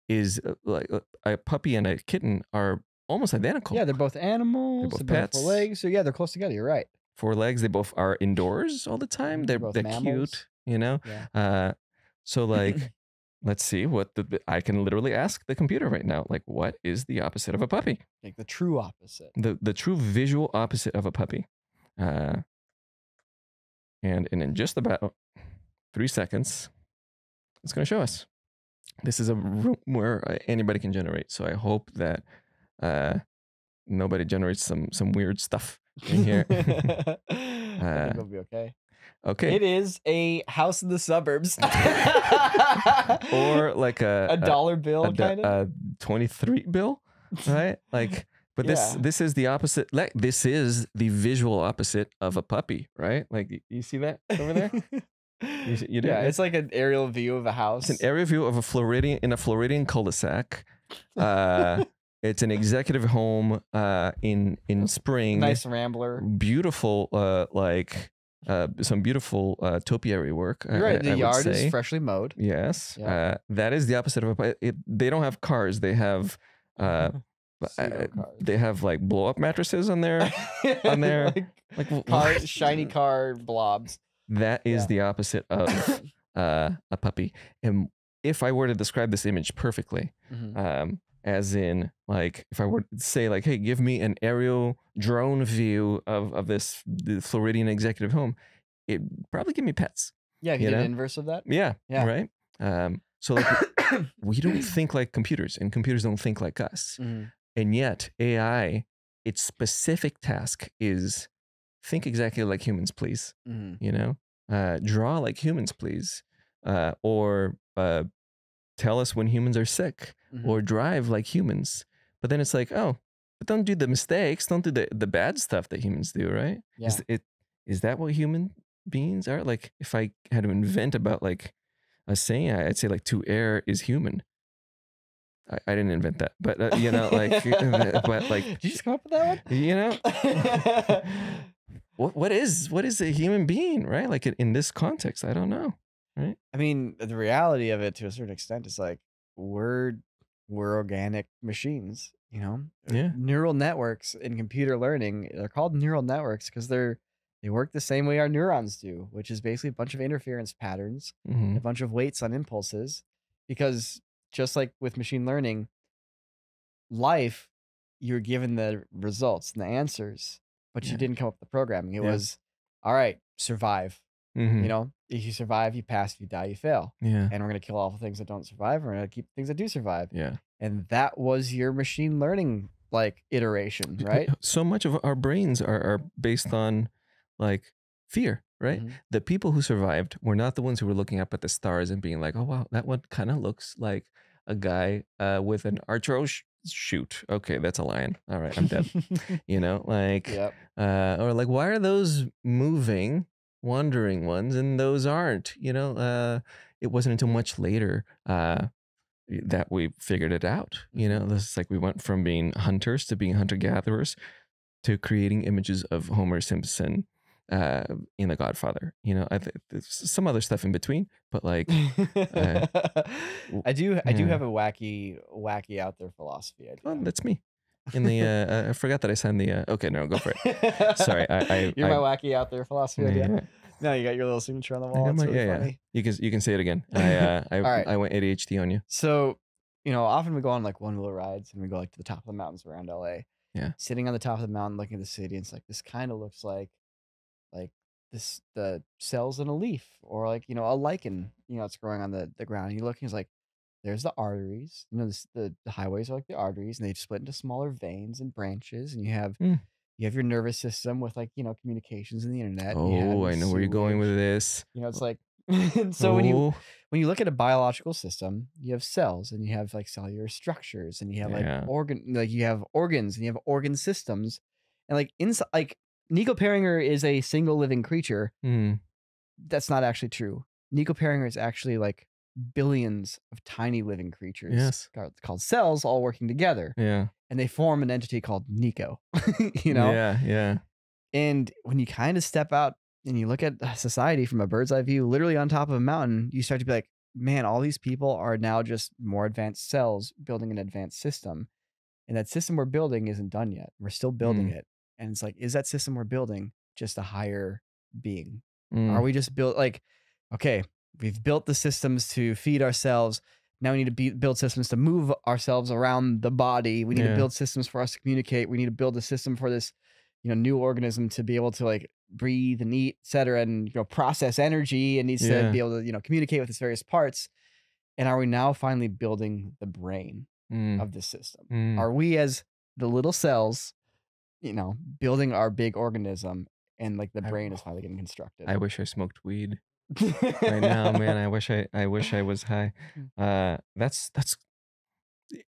is uh, like uh, a puppy and a kitten are almost identical. yeah, they're both animals. both They're both pets. four legs. So yeah, they're close together. You're right. Four legs. They both are indoors all the time. Mhm, They're both they're cute. You know. Yeah. Uh, so like, let's see what the I can literally ask the computer right now. Like, what is the opposite of a puppy? Like the true opposite. The the true visual opposite of a puppy. Uh, and and in just about three seconds, it's going to show us. This is a room where uh, anybody can generate. So I hope that uh, nobody generates some some weird stuff in here. I Uh, think it'll be okay. okay. It is a house in the suburbs. or like a a dollar bill, a, kind of. a 23 bill right like but this Yeah. this is the opposite like this is the visual opposite of a puppy right like you see that over there You you yeah, yeah. it's like an aerial view of a house. it's an aerial view of a floridian in a floridian cul-de-sac uh it's an executive home uh in in spring nice rambler. beautiful uh like uh some beautiful uh topiary work You're right. I- The I yard is freshly mowed. Yes, Yeah. uh, that is the opposite of a. It, they don't have cars. They have, uh, uh, they have like blow up mattresses on there. on there, like Like car, shiny car blobs. That is Yeah. the opposite of uh, a puppy. And if I were to describe this image perfectly, Mhm. um, as in like if I were to say like, hey, give me an aerial drone view of of this the Floridian executive home, it probably give me pets. Yeah, you You know? an inverse of that. Yeah, Yeah. right. Um, so like we don't think like computers, and computers don't think like us. Mhm. And yet, AI, its specific task is think exactly like humans, please. Mhm. You know, uh, draw like humans, please, uh, or uh, tell us when humans are sick, Mhm. or drive like humans. But then it's like, oh, but don't do the mistakes, don't do the the bad stuff that humans do, right? Yeah. Is it is that what human beings are? Like, if I had to invent about like a saying, I'd say like to err is human. I, I didn't invent that, but uh, you know, like, but like, did you just come up with that one? you know, what what is what is a human being, right? Like in this context, I don't know. I mean, the reality of it to a certain extent is like we're we're organic machines, you know? Uh, Yeah. Neural networks in computer learning, they're called neural networks because they're they work the same way our neurons do, which is basically a bunch of interference patterns, Mhm. a bunch of weights on impulses. Because just like with machine learning, life, you're given the results and the answers, but you didn't come up with the programming. It Yeah. was all right, survive. Mhm. You know, if you survive, you pass. If you die, you fail. Yeah. And we're gonna kill all the things that don't survive. We're gonna keep things that do survive. Yeah. And that was your machine learning like iteration, right? So much of our brains are, are based on like fear, right? Mhm. The people who survived were not the ones who were looking up at the stars and being like, oh, wow, that one kind of looks like a guy uh, with an archer sh- shoot. Okay, that's a lion. All right, I'm dead. you know, like, yep. uh, or like, why are those moving, wandering ones and those aren't? You know, uh, it wasn't until much later uh, that we figured it out. You know, this is like we went from being hunters to being hunter gatherers to creating images of Homer Simpson uh, in The Godfather. You know, I some other stuff in between, but like, Uh, I do. I do yeah. have a wacky, wacky out there philosophy. I do oh, that's me. In the, uh, uh, I forgot that I signed the. Uh, okay, no, go for it. Sorry, I, I, You're I, my wacky out there philosophy idea. yeah, No, you got your little signature on the wall. my- really yeah, yeah. funny. You can, you can say it again. I, uh, I, right. I went ADHD on you. So, you know, often we go on like one wheel rides and we go like to the top of the mountains around LA. Yeah. Sitting on the top of the mountain looking at the city, and it's like this kind of looks like like this the cells in a leaf or like, you know, a lichen, you know, it's growing on the, the ground. And you look and it's like there's the arteries. You know, this, the, the highways are like the arteries and they split into smaller veins and branches, and you have Mm. you have your nervous system with like, you know, communications and the internet. and you have Oh, I know where you're going with this. You know, it's like so when you Oh, when you look at a biological system, you have cells and you have like cellular structures and you have Yeah. like organ like you have organs and you have organ systems. And like inside like Niko Pueringer is a single living creature. hmm, That's not actually true. Niko Pueringer is actually like billions of tiny living creatures Yes. called, called cells all working together yeah. and they form an entity called Niko. you know? Yeah, yeah. And when you kind of step out and you look at society from a bird's eye view, literally on top of a mountain, you start to be like, man, all these people are now just more advanced cells building an advanced system. And that system we're building isn't done yet. We're still building it. And it's like, is that system we're building just a higher being? Mm. Are we just built like, okay, we've built the systems to feed ourselves. Now we need to be, build systems to move ourselves around the body. We need Yeah. to build systems for us to communicate. We need to build a system for this, you know, new organism to be able to like breathe and eat, et cetera, and you know, process energy and needs Yeah. to be able to, you know, communicate with its various parts. And are we now finally building the brain Mm, of this system? mm. Are we as the little cells, you know, building our big organism and like the I- brain is finally getting constructed? I wish I smoked weed right now, man. I wish I I wish I was high. Uh that's that's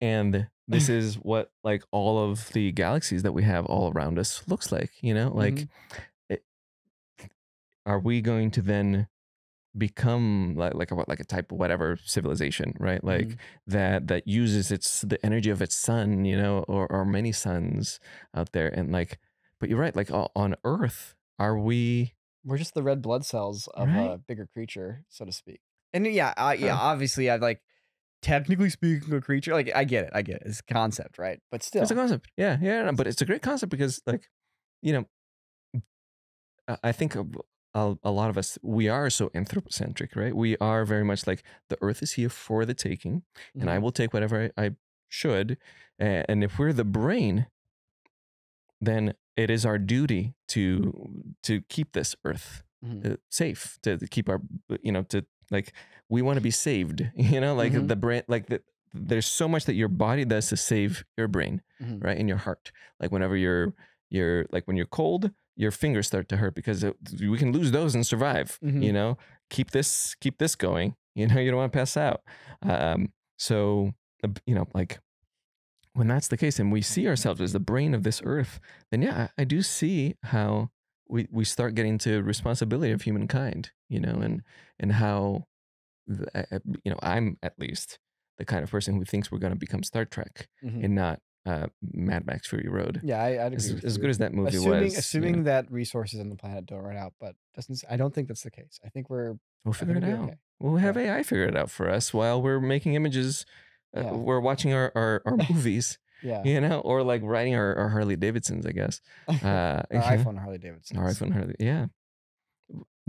and this is what like all of the galaxies that we have all around us looks like, you know? Like Mhm. it, are we going to then become like like a like a type of whatever civilization, right? Like Mhm. that that uses its the energy of its sun, you know, or or many suns out there and like but you're right, like on earth are we We're just the red blood cells of a bigger creature, so to speak. And yeah, I, yeah, Huh. obviously, I've like technically speaking, a creature. Like I get it, I get it. It's a concept, right? But still, It's a concept. Yeah, yeah, no, but it's a great concept because, like, you know, I- I think a, a, a lot of us we are so anthropocentric, right? We are very much like the Earth is here for the taking, and I Mhm. will take whatever I, I should. And if we're the brain, then it is our duty to to keep this Earth Mhm. uh, safe, to, to keep our, you know, to like we want to be saved, you know, like Mhm. the brain, like the. There's so much that your body does to save your brain Mhm. right in your heart like whenever you're you're like when you're cold your fingers start to hurt because it, we can lose those and survive Mhm. you know keep this keep this going you know you don't want to pass out um so uh, you know like when that's the case and we see ourselves as the brain of this earth then yeah i, I do see how we we start getting to responsibility of humankind you know and and how th- uh, you know i'm at least the kind of person who thinks we're going to become star trek Mhm. and not uh, Mad Max Fury Road. Yeah, I, I'd agree. As, as good as that movie assuming, was, you assuming know, that resources on the planet don't run out, but doesn't. I don't think that's the case. I think we're. we'll figure it out. okay. We'll have AI figure it out for us while we're making images. Uh, Yeah. We're watching our, our, our movies, Yeah. you know, or like riding our, our Harley Davidsons, I guess. Uh, Our iPhone Harley Davidson. Our iPhone Harley. Yeah.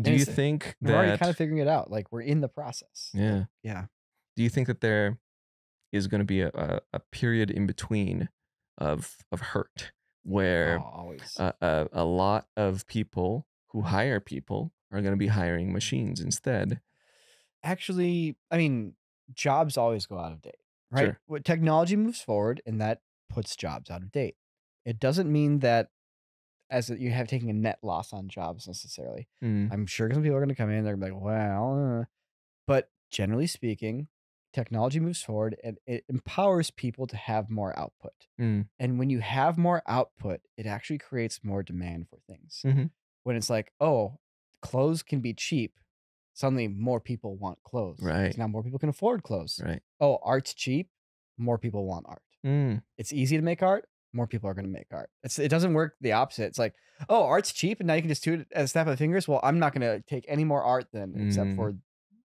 Do you it's- think We're already kind of figuring it out. Like we're in the process. yeah. Yeah. Do you think that there is going to be a, a, a period in between of of hurt where Oh, a, a, a lot of people who hire people are going to be hiring machines instead. Actually, I mean, jobs always go out of date, right? Sure. What technology moves forward, and that puts jobs out of date. It doesn't mean that as a, you have taking a net loss on jobs necessarily. Mm, I'm sure some people are going to come in. They're going to be like, well, uh," but generally speaking, technology moves forward and it empowers people to have more output. mm, And when you have more output, it actually creates more demand for things. Mhm. When it's like, oh, clothes can be cheap, suddenly more people want clothes. Right. Now more people can afford clothes. right. Oh, art's cheap, more people want art. Mm, It's easy to make art, more people are going to make art. It's it doesn't work the opposite. It's like, oh, art's cheap and now you can just do it at a snap of the fingers. Well, I'm not going to take any more art then except Mm. for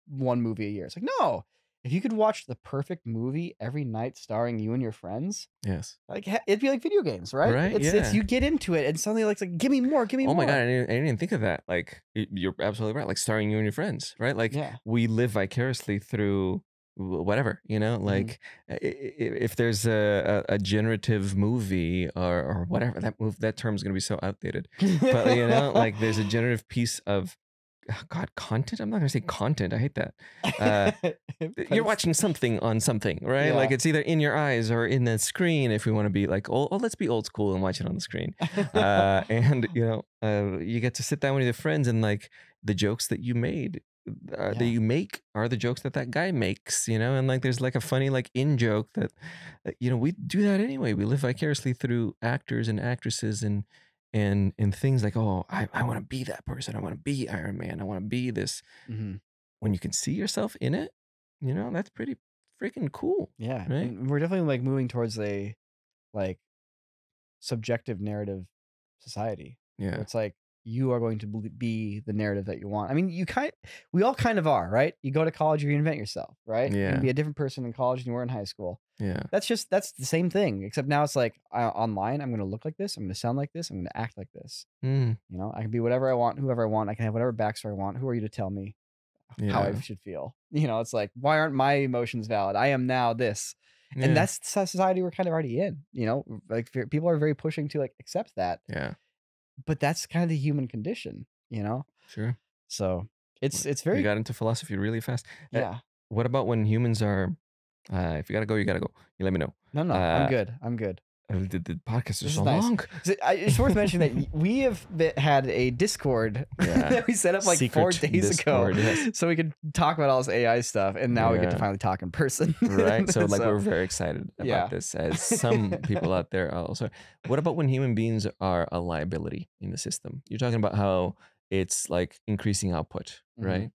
one movie a year. It's like, no. If you could watch the perfect movie every night starring you and your friends, Yes. like it'd be like video games, right? Right, It's it's yeah. you get into it and suddenly like, it's like give me more, give me more. Oh more. my god, I didn't, I didn't even think of that. Like you're absolutely right. Like starring you and your friends, right? Like yeah. we live vicariously through whatever you know mm-hmm. like i- i- i- if there's a, a, a generative movie or, or whatever that move that term is going to be so outdated but you know like there's a generative piece of god content? I'm not going to say content i hate that. Uh, you're watching something on something right? Like it's either in your eyes or in the screen if we want to be like oh, oh let's be old school and watch it on the screen. Uh, and you know uh, you get to sit down with your friends and like the jokes that you made uh, that you make are the jokes that that guy makes you know? And like there's like a funny like in joke that uh, you know we do that anyway. We live vicariously through actors and actresses and and and things like oh i, I want to be that person i want to be iron man i want to be this Mhm. when you can see yourself in it you know that's pretty freaking cool Yeah, Right? and we're definitely like moving towards a like subjective narrative society. yeah It's like you are going to be the narrative that you want. I mean, you kind, we all kind of are, right? You go to college, you reinvent yourself, right? You Yeah. can be a different person in college than you were in high school. Yeah That's just that's the same thing, except now it's like uh, online. I'm going to look like this. I'm going to sound like this. I'm going to act like this. Mm, You know, I can be whatever I want, whoever I want. I can have whatever backstory I want. Who are you to tell me how I should feel? You know, it's like why aren't my emotions valid? I am now this yeah. and that's the society we're kind of already in you know like people are very pushing to like accept that yeah but that's kind of the human condition you know sure so it's it's we very got into philosophy really fast Uh, yeah what about when humans are uh, if you gotta go you gotta go you let me know no no uh, i'm good i'm good Uh, the, the podcast is so nice. long So, I- it's worth mentioning that we have been, had a discord Yeah. that we set up like four days Discord, ago yes. so we could talk about all this ai stuff and now we get to finally talk in person right so like we're very excited about Yeah. this as some people out there are also what about when human beings are a liability in the system you're talking about how it's like increasing output Mhm. right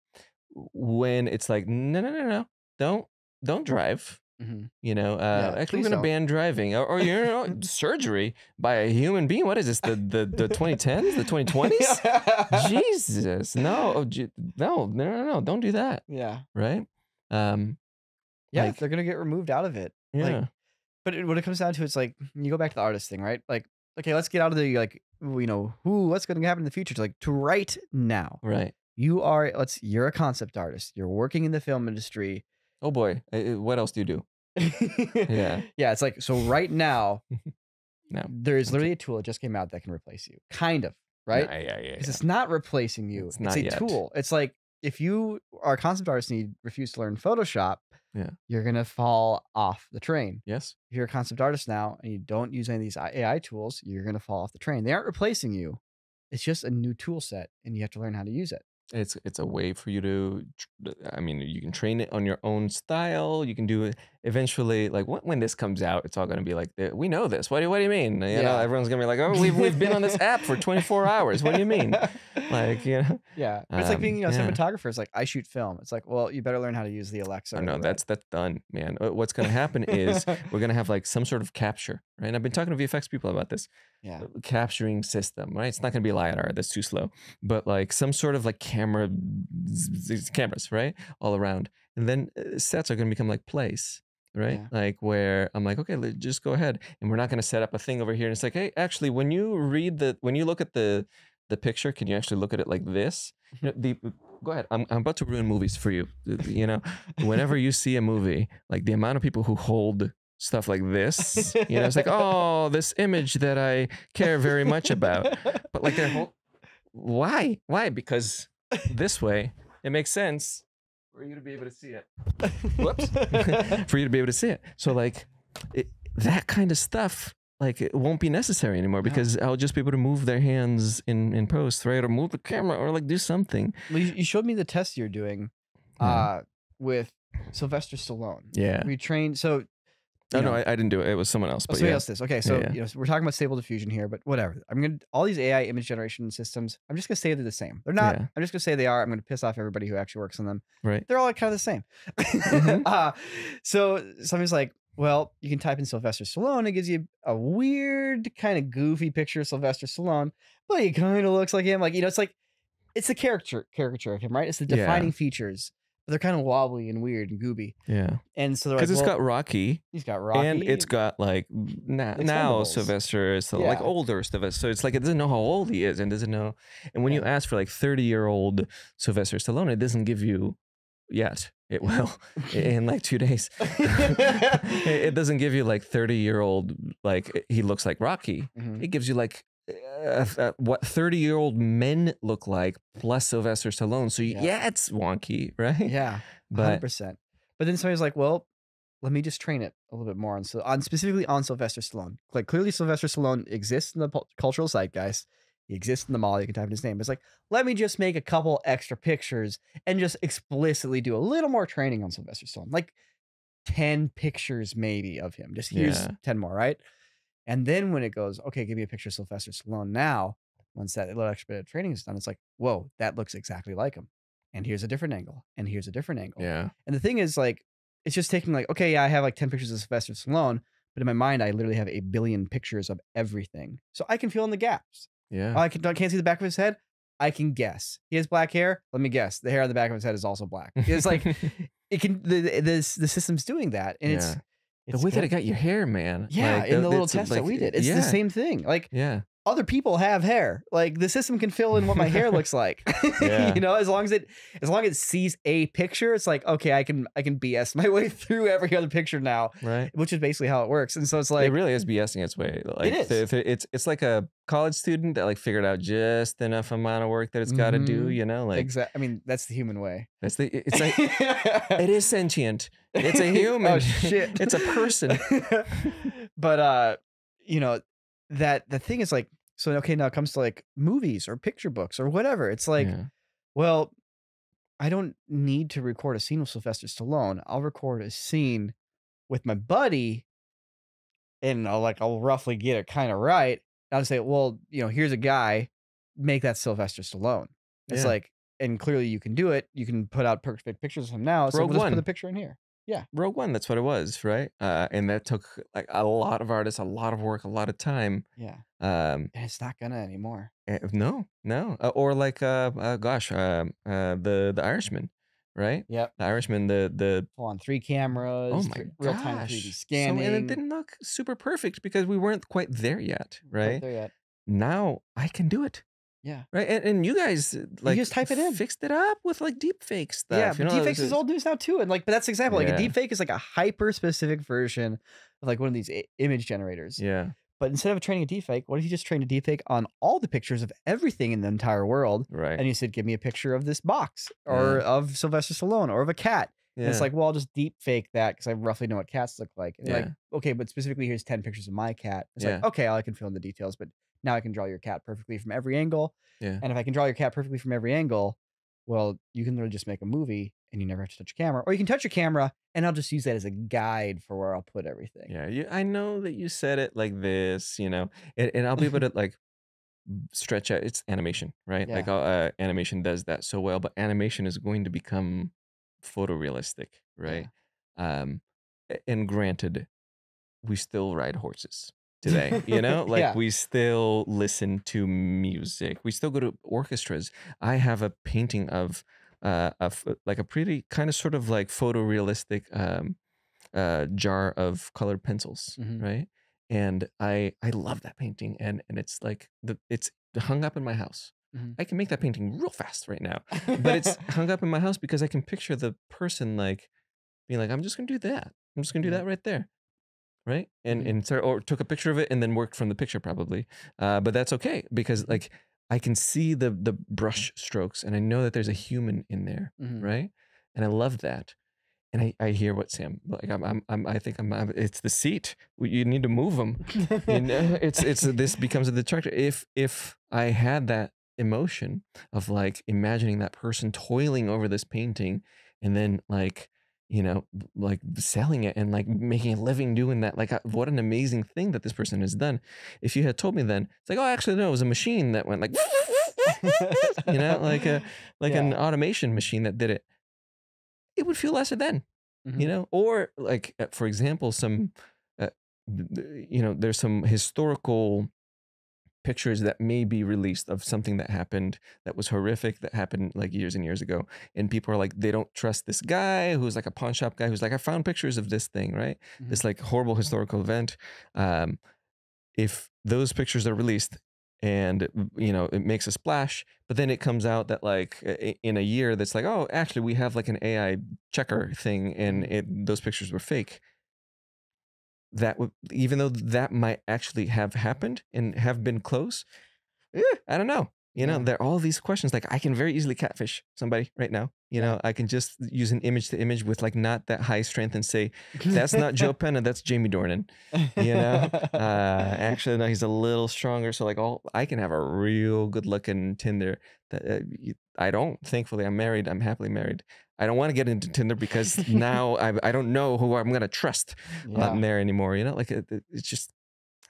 when it's like no no no no don't don't drive Mhm. you know uh Yeah, actually we're gonna don't. ban driving or, or you know surgery by a human being what is this the the, the 2010s the 2020s jesus no oh, no no no no don't do that yeah right um yeah Like- they're gonna get removed out of it yeah Like, But it, when it comes down to, it's like you go back to the artist thing, right? Like, okay, let's get out of the like, you know, who, what's going to happen in the future? To like, to right now, right you are. Let's. You're a concept artist. You're working in the film industry. Oh boy what else do you do yeah, yeah. It's like so. Right now, no there is literally a tool that just came out that can replace you, kind of, right? yeah yeah yeah, yeah. it's not replacing you. It's It's, not a yet. tool. It's like if you are a concept artist and you refuse to learn Photoshop, Yeah. you're gonna fall off the train. yes if you're a concept artist now and you don't use any of these AI tools, you're going to fall off the train. They aren't replacing you. It's just a new tool set and you have to learn how to use it. It's it's a way for you to i mean you can train it on your own style you can do it eventually like when, when this comes out it's all going to be like "Uh, we know this what do, what do you mean you know everyone's going to be like oh we've, we've been on this app for 24 hours what do you mean like you know yeah. It's like Um, being, you know, a yeah. cinematographer. It's like, I shoot film. It's like, well, you better learn how to use the Alexa. no that's that's done man Uh, what's going to happen is we're going to have like some sort of capture right and i've been talking to vfx people about this yeah. capturing system, right? It's not going to be LiDAR, that's too slow, but like some sort of like camera, z- cameras, right? All around. And then uh, sets are going to become like place, right? Yeah. Like where I'm like, okay, let's just go ahead. And we're not going to set up a thing over here. And it's like, hey, actually, when you read the, when you look at the, the picture, can you actually look at it like this? You know, the, go ahead. I'm, I'm about to ruin movies for you. You know, whenever you see a movie, like the amount of people who hold stuff like this, you know, it's like, oh, this image that I care very much about. But like whole, why? Why? Because this way it makes sense for you to be able to see it. Whoops. for you to be able to see it. So like it, that kind of stuff like it won't be necessary anymore because I'll just be able to move their hands in in post, right? Or move the camera or like do something. Well, you, you showed me the test you're doing Yeah. uh, with Sylvester Stallone. Yeah. We trained. So, Oh you no, I, I didn't do it. It was someone else. Oh, But somebody yeah. else did. Okay, so yeah. you know so we're talking about stable diffusion here, but whatever. I'm gonna all these AI image generation systems. I'm just gonna say they're the same. They're not. Yeah. I'm just gonna say they are. I'm gonna piss off everybody who actually works on them. Right. They're all kind of the same. Mhm. uh, so somebody's like, Well, you can type in Sylvester Stallone. It gives you a weird, kind of goofy picture of Sylvester Stallone, but he kind of looks like him. Like you know, it's like it's the character caricature of him, right? It's the Yeah. defining features, but they're kind of wobbly and weird and gooby. Yeah, And so they're like, because it's well, got Rocky, he's got Rocky, and it's got like na- now Sylvester is the, like Yeah. older Sylvester. So it's like it doesn't know how old he is and doesn't know. And when you ask for like thirty year old Sylvester Stallone, it doesn't give you yet. It will in like two days. it doesn't give you like thirty year old like he looks like Rocky. Mhm. It gives you like. Uh, uh, what 30 year old men look like plus Sylvester Stallone. So Yeah. yeah, it's wonky, right? yeah, But percent. But then somebody's like, well, let me just train it a little bit more on so on specifically on Sylvester Stallone. Like clearly, Sylvester Stallone exists in the cultural zeitgeist. He exists in the mall. You can type in his name. It's like, let me just make a couple extra pictures and just explicitly do a little more training on Sylvester Stallone, like ten pictures maybe of him. Just here's Yeah. ten more, right? And then when it goes, okay, give me a picture of Sylvester Stallone now. Once that little extra bit of training is done, it's like, whoa, that looks exactly like him. And here's a different angle. And here's a different angle. yeah. And the thing is, like, it's just taking like, okay, yeah, I have like 10 pictures of Sylvester Stallone, but in my mind, I literally have a billion pictures of everything. So I can fill in the gaps. Yeah. I can, I can't see the back of his head. I can guess. He has black hair. Let me guess. The hair on the back of his head is also black. It's like it can the the, the, the system's doing that, and Yeah. it's the way that it got your hair, man. yeah, Like, in the little it's test that we did, it's yeah, the same thing. Like Yeah. Other people have hair. Like the system can fill in what my hair looks like. Yeah. you know, as long as it as long as it sees a picture, it's like, okay, I can I can BS my way through every other picture now, Right. which is basically how it works. And so it's like it really is BSing its way. Like is. the- the- it's it's like a college student that like figured out just enough amount of work that it's got to do. Mhm. You know, like exact I mean, that's the human way. that's the. It's like it is sentient. It's a human. oh shit. it's a person. but uh, you know, that the thing is like, so okay, now it comes to like movies or picture books or whatever. It's like, Yeah. well, I don't need to record a scene with Sylvester Stallone. I'll record a scene with my buddy, and I'll like I'll roughly get it kind of right. I'll say, well, you know, here's a guy, make that Sylvester Stallone. It's Yeah. like, and clearly you can do it. You can put out perfect pictures of him now. So Rogue we'll just One. put the picture in here. Rogue One. That's what it was, right? Uh, and that took like a lot of artists, a lot of work, a lot of time. Yeah, Um, and it's not gonna anymore. eh, no, no, uh, or like uh, uh gosh, um, uh, the the Irishman, right? Yep. The Irishman, the the Full on three cameras. oh my real time 3D gosh. So- scanning. and it didn't look super perfect because we weren't quite there yet, Not right? there yet. Now I can do it. Yeah. Right. And, and you guys uh, like you just type it in. fixed it up with like deep fake stuff. Yeah, you know, deepfakes this is old news now too, and like, but that's the example. Like Yeah. a deepfake is like a hyper specific version of like one of these image generators. Yeah. But instead of training a deepfake, what if you just trained a deepfake on all the pictures of everything in the entire world? Right. And you said, give me a picture of this box or of Sylvester Stallone or of a cat. And it's like, well, I'll just deep fake that because I roughly know what cats look like. And you're like, Yeah. okay, but specifically here's 10 pictures of my cat. It's like, Yeah. okay, I can fill in the details, but now I can draw your cat perfectly from every angle. Yeah. And if I can draw your cat perfectly from every angle, well, you can literally just make a movie and you never have to touch a camera. Or you can touch your camera and I'll just use that as a guide for where I'll put everything. Yeah, you, I know that you said it like this, you know, and, and I'll be able to like stretch out. It's animation, right? Like uh, animation does that so well, but animation is going to become photorealistic, right? Um, and granted, we still ride horses today, you know, like Yeah. we still listen to music, we still go to orchestras. I have a painting of uh, a like a pretty kind of sort of like photorealistic um, uh, jar of colored pencils, Mhm. right? And I I love that painting, and and it's like the it's hung up in my house. Mhm. I can make that painting real fast right now, but it's hung up in my house because I can picture the person like being like, I'm just gonna do that. I'm just gonna do that right there. Right. And Mhm. and start, or took a picture of it and then worked from the picture probably. Uh, but that's okay because like I can see the the brush strokes and I know that there's a human in there. Mhm. Right. And I love that. And I, I hear what Sam like I'm, I'm I'm I think I'm, I'm it's the seat you need to move them you know, it's it's this becomes a detractor. If if I had that emotion of like imagining that person toiling over this painting and then like you know like selling it and like making a living doing that like what an amazing thing that this person has done. If you had told me then it's like oh actually no it was a machine that went like you know like a like an automation machine that did it. It would feel lesser then Mhm. you know? Or like uh, for example some uh, you know there's some historical pictures that may be released of something that happened that was horrific that happened like years and years ago and people are like they don't trust this guy who's like a pawn shop guy who's like i found pictures of this thing right? Mhm. this like horrible historical event. Um if those pictures are released and you know it makes a splash but then it comes out that like in a year that's like oh actually we have like an ai checker thing and it, those pictures were fake that would even though that might actually have happened and have been close eh, i don't know you know Yeah. there are all these questions like i can very easily catfish somebody right now you know i can just use an image to image with like not that high strength and say that's not joe penna that's jamie dornan you know? Uh actually no he's a little stronger so like all i can have a real good looking tinder that uh, i don't thankfully i'm married i'm happily married. I don't want to get into tinder because now I, I don't know who i'm gonna trust yeah. on there anymore you know? Like it- it's just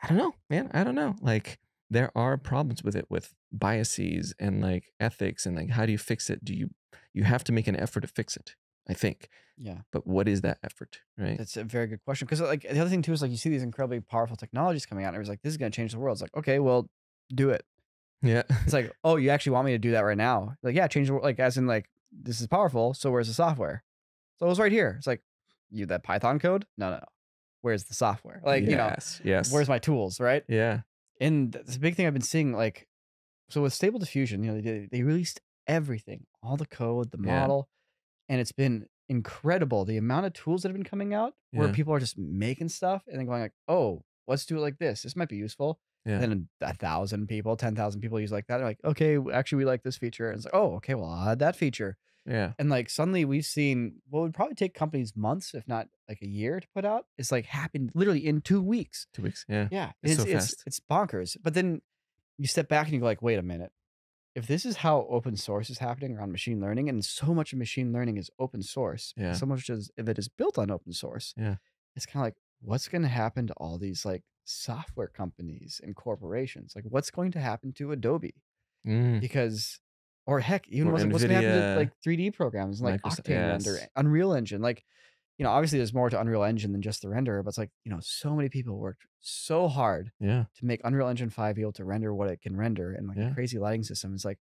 i don't know man i don't know like there are problems with it with biases and like ethics and like how do you fix it do you you have to make an effort to fix it i think yeah. but what is that effort right That's a very good question. Because like the other thing too is like you see these incredibly powerful technologies coming out, and it was like, "This is going to change the world." It's like, okay, well, do it. yeah It's like, oh, you actually want me to do that right now? Like, yeah, change the world. Like, as in, like, this is powerful. So where's the software? So it was right here. It's like, you that Python code? No, no, no. Where's the software? Like, you know, yes yes where's my tools? Right. yeah And th- the big thing I've been seeing, like, so with Stable Diffusion, you know, they they released everything, all the code, the Yeah. model, and it's been incredible the amount of tools that have been coming out where Yeah. people are just making stuff and then going like, oh, let's do it like this. This might be useful. Yeah. And then a, a thousand people, ten thousand people use like that. They're like, okay, actually, we like this feature. And it's like, oh, okay, well, I'll add that feature. Yeah And like suddenly we've seen what would probably take companies months, if not like a year, to put out. It's like happened literally in two weeks. two weeks yeah Yeah, It's it's so it's, fast. it's bonkers. But then you step back and you go like, wait a minute. If this is how open source is happening around machine learning, and so much of machine learning is open source, Yeah. so much of it is built on open source. Yeah. it's kind of like what's going to happen to all these like software companies and corporations? Like, what's going to happen to Adobe? Mm. Because, or heck, even Or what's, to happen to like 3D programs like Microsoft- Octane render. Unreal Engine, like you know, obviously there's more to Unreal Engine than just the renderer, but it's like, you know, so many people worked so hard yeah to make Unreal Engine 5 be able to render what it can render and like Yeah. a crazy lighting system. It's like,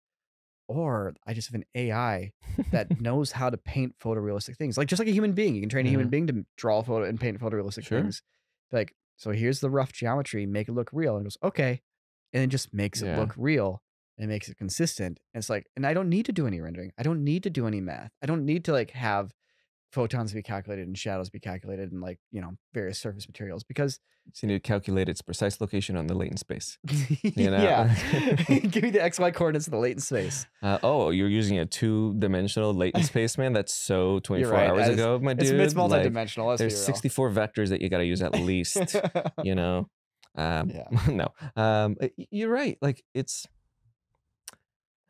or I just have an AI that knows how to paint photorealistic things. Like just like a human being. You can train a human being to draw a photo and paint photorealistic Sure. things. Like, so here's the rough geometry, make it look real. And it goes, okay. And it just makes it look real and makes it consistent. And it's like, and I don't need to do any rendering. I don't need to do any math. I don't need to like have photons be calculated and shadows be calculated and like, you know, various surface materials because so you need to calculate its precise location on the latent space You know? yeah. Give me the XY coordinates of the latent space. uh, oh you're using a two-dimensional latent space man that's so 24 right, hours is- ago my It's, dude it's Like, multidimensional. let's there's 64 vectors that you got to use at least you know um Yeah. no um you're right like it's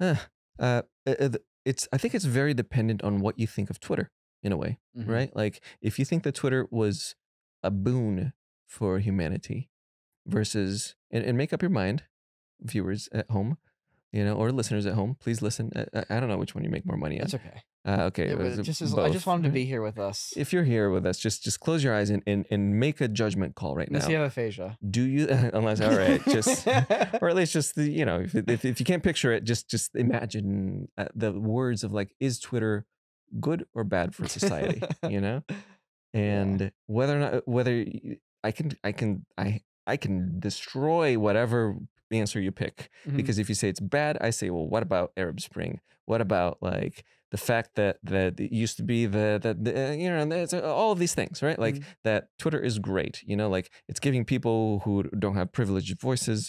uh, uh uh, it's i think it's very dependent on what you think of twitter in a way Mhm. right like if you think that twitter was a boon for humanity versus and, and make up your mind viewers at home you know or listeners at home please listen i, I- I don't know which one you make more money on That's okay. Uh, okay It was was just as, I just want him to be here with us. if you're here with us just just close your eyes and and, and make a judgment call right Unless now. You have aphasia. do you unless all right just or at least just the you know if, if, if you can't picture it just just imagine uh, the words of like is twitter good or bad for society you know? And whether or not whether I can i can i i can destroy whatever answer you pick. Mhm. because if you say it's bad i say well what about arab spring? What about like the fact that that it used to be the that the, uh, you know there's all of these things right like Mhm. that twitter is great you know like it's giving people who don't have privileged voices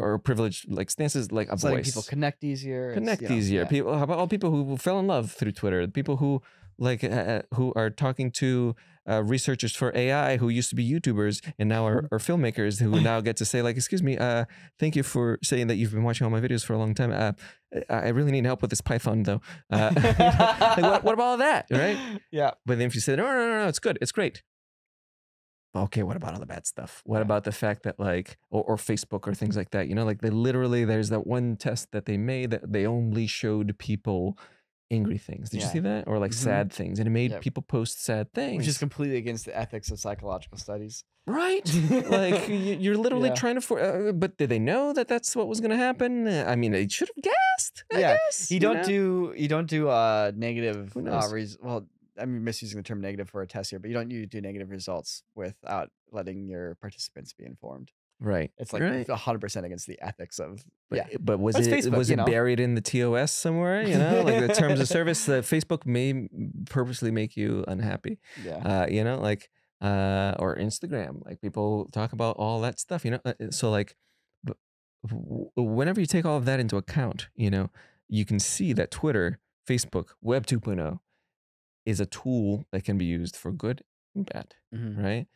or privileged like stances like a it's letting voice people connect easier. connect easier yeah. people how about all people who fell in love through twitter people who like uh, uh, who are talking to uh, researchers for ai who used to be youtubers and now Mm-hmm. are, are filmmakers who now get to say like excuse me uh thank you for saying that you've been watching all my videos for a long time uh i really need help with this python though uh, like, what, what about all that right Yeah. but then if you say no no no no it's good it's great okay what about all the bad stuff what Yeah. about the fact that like or, or facebook or things like that you know like they literally there's that one test that they made that they only showed people angry things. Did Yeah. you see that? Or like Mhm. sad things, and it made Yep. people post sad things. Which is completely against the ethics of psychological studies. right. like you- you're literally Yeah. trying to. For, uh, but did they know that that's what was going to happen? Uh, I mean, they should have guessed. I Yeah, guess, You don't know? do you don't do uh negative Who uh knows? res- well I'm misusing the term negative for a test here, but you don't you do negative results without letting your participants be informed. Right. It's like right. hundred percent against the ethics of But, yeah. but was it Facebook, was it know. buried in the TOS somewhere? You know, like the terms of service that Facebook may purposely make you unhappy. Yeah. uh, you know, like uh, or Instagram, like people talk about all that stuff, you know. Uh, So like, whenever you take all of that into account, you know, you can see that Twitter, Facebook, Web 2.0 is a tool that can be used for good and bad, Mhm. right?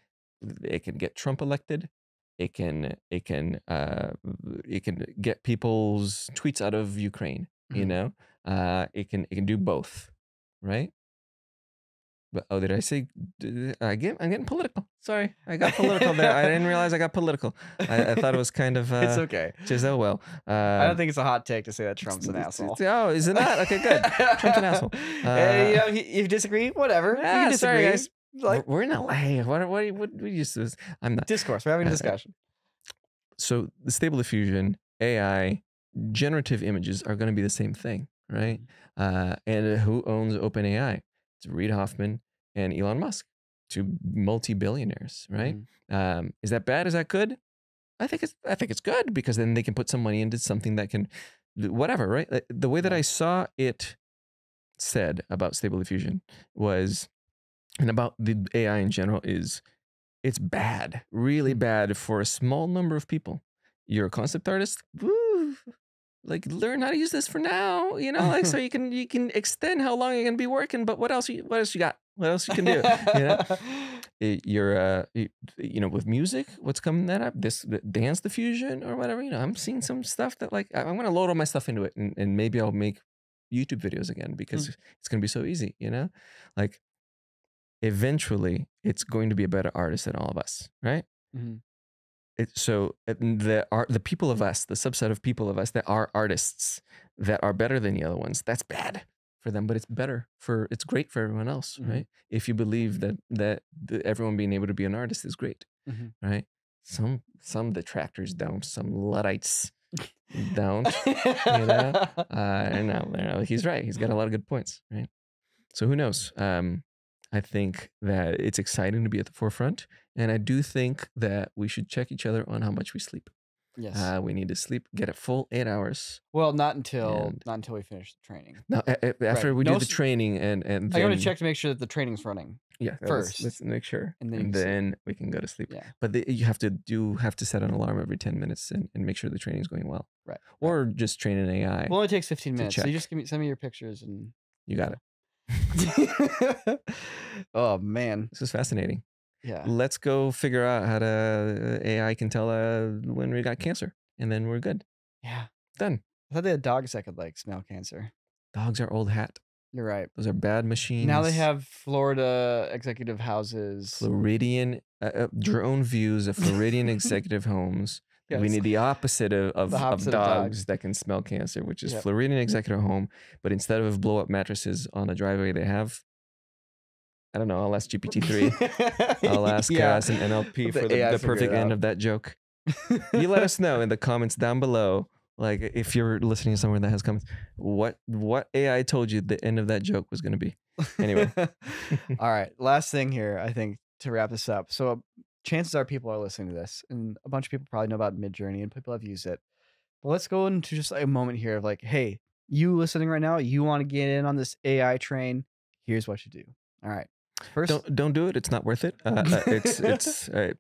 It can get Trump elected. It can it can uh, it can get people's tweets out of Ukraine. You Mhm. know, uh, it can it can do both, right? But oh, did I say? I get I'm getting political. Sorry, I got political there. I didn't realize I got political. I, I thought it was kind of uh, it's okay. just oh well. Uh, I don't think it's a hot take to say that Trump's an asshole. Oh, is it not? Okay, good. Trump's an asshole. Eh, you Uh, know, if you disagree, whatever. you ah, can sorry, disagree. guys. Like we're in LA. What what what what you this? I'm not. discourse. We're having a Uh, discussion. So the stable diffusion, AI, generative images are going to be the same thing, right? Uh, and who owns OpenAI? It's Reid Hoffman and Elon Musk, two multi-billionaires, right? Mhm. Um, is that bad? Is that good? I think it's I think it's good because then they can put some money into something that can whatever, right? The way that I saw it said about stable diffusion was and about the AI in general is it's bad, really mm. bad for a small number of people. You're a concept artist, woo, like learn how to use this for now, you know, like so you can you can extend how long you're gonna be working. But what else? You, what else you got? What else you can do? You know? Eh, you're uh you know with music what's coming that up this the dance diffusion or whatever you know i'm seeing some stuff that like i'm gonna load all my stuff into it and, and maybe i'll make youtube videos again because mm. it's gonna be so easy you know like eventually it's going to be a better artist than all of us right? Mhm. it, so uh, the art the people of us the subset of people of us that are artists that are better than the other ones that's bad for them but it's better for it's great for everyone else Mhm. right? If you believe that that the, everyone being able to be an artist is great Mhm. right? Some some detractors don't some luddites don't you know? Uh and no, no, he's right he's got a lot of good points right? So who knows? Um i think that it's exciting to be at the forefront and i do think that we should check each other on how much we sleep yes. uh we need to sleep get a full eight hours well, not until and- not until we finish the training. a- a- after Right. we No do the training and and I got to check to make sure that the training's running. yeah first, let's, make sure and and then then, you sleep. we can go to sleep Yeah. but the, you have to do have to set an alarm every 10 minutes and, and make sure the training's going well Right. or just train an ai Well, it only takes 15 to minutes. So you just give me send me your pictures and you got it oh man. this is fascinating Yeah. let's go figure out how to AI can tell uh, when we got cancer, and then we're good. Yeah. Done. I thought they had dogs that could like smell cancer. Dogs are old hat. You're right. Those are bad machines. Now they have Florida executive houses. Floridian uh, uh, drone views of Floridian executive homes. We need the opposite of, of, The opposite of dogs, dogs. that can smell cancer, which is Yep. Floridian executive home. But instead of blow up mattresses on a driveway, they have, I don't know, I'll ask GPT-3. I'll ask yeah. uh, some NLP The for the, the perfect end of that joke. you let us know in the comments down below. Like if you're listening to somewhere that has comments, what what AI told you the end of that joke was going to be. Anyway. All right. Last thing here, I think, to wrap this up. So chances are people are listening to this, and a bunch of people probably know about Midjourney, and people have used it. But let's go into just a moment here of like, hey, you listening right now, you want to get in on this AI train? Here's what you do. All right. First, Don't don't do it. It's not worth it. Uh, uh, it's it's uh,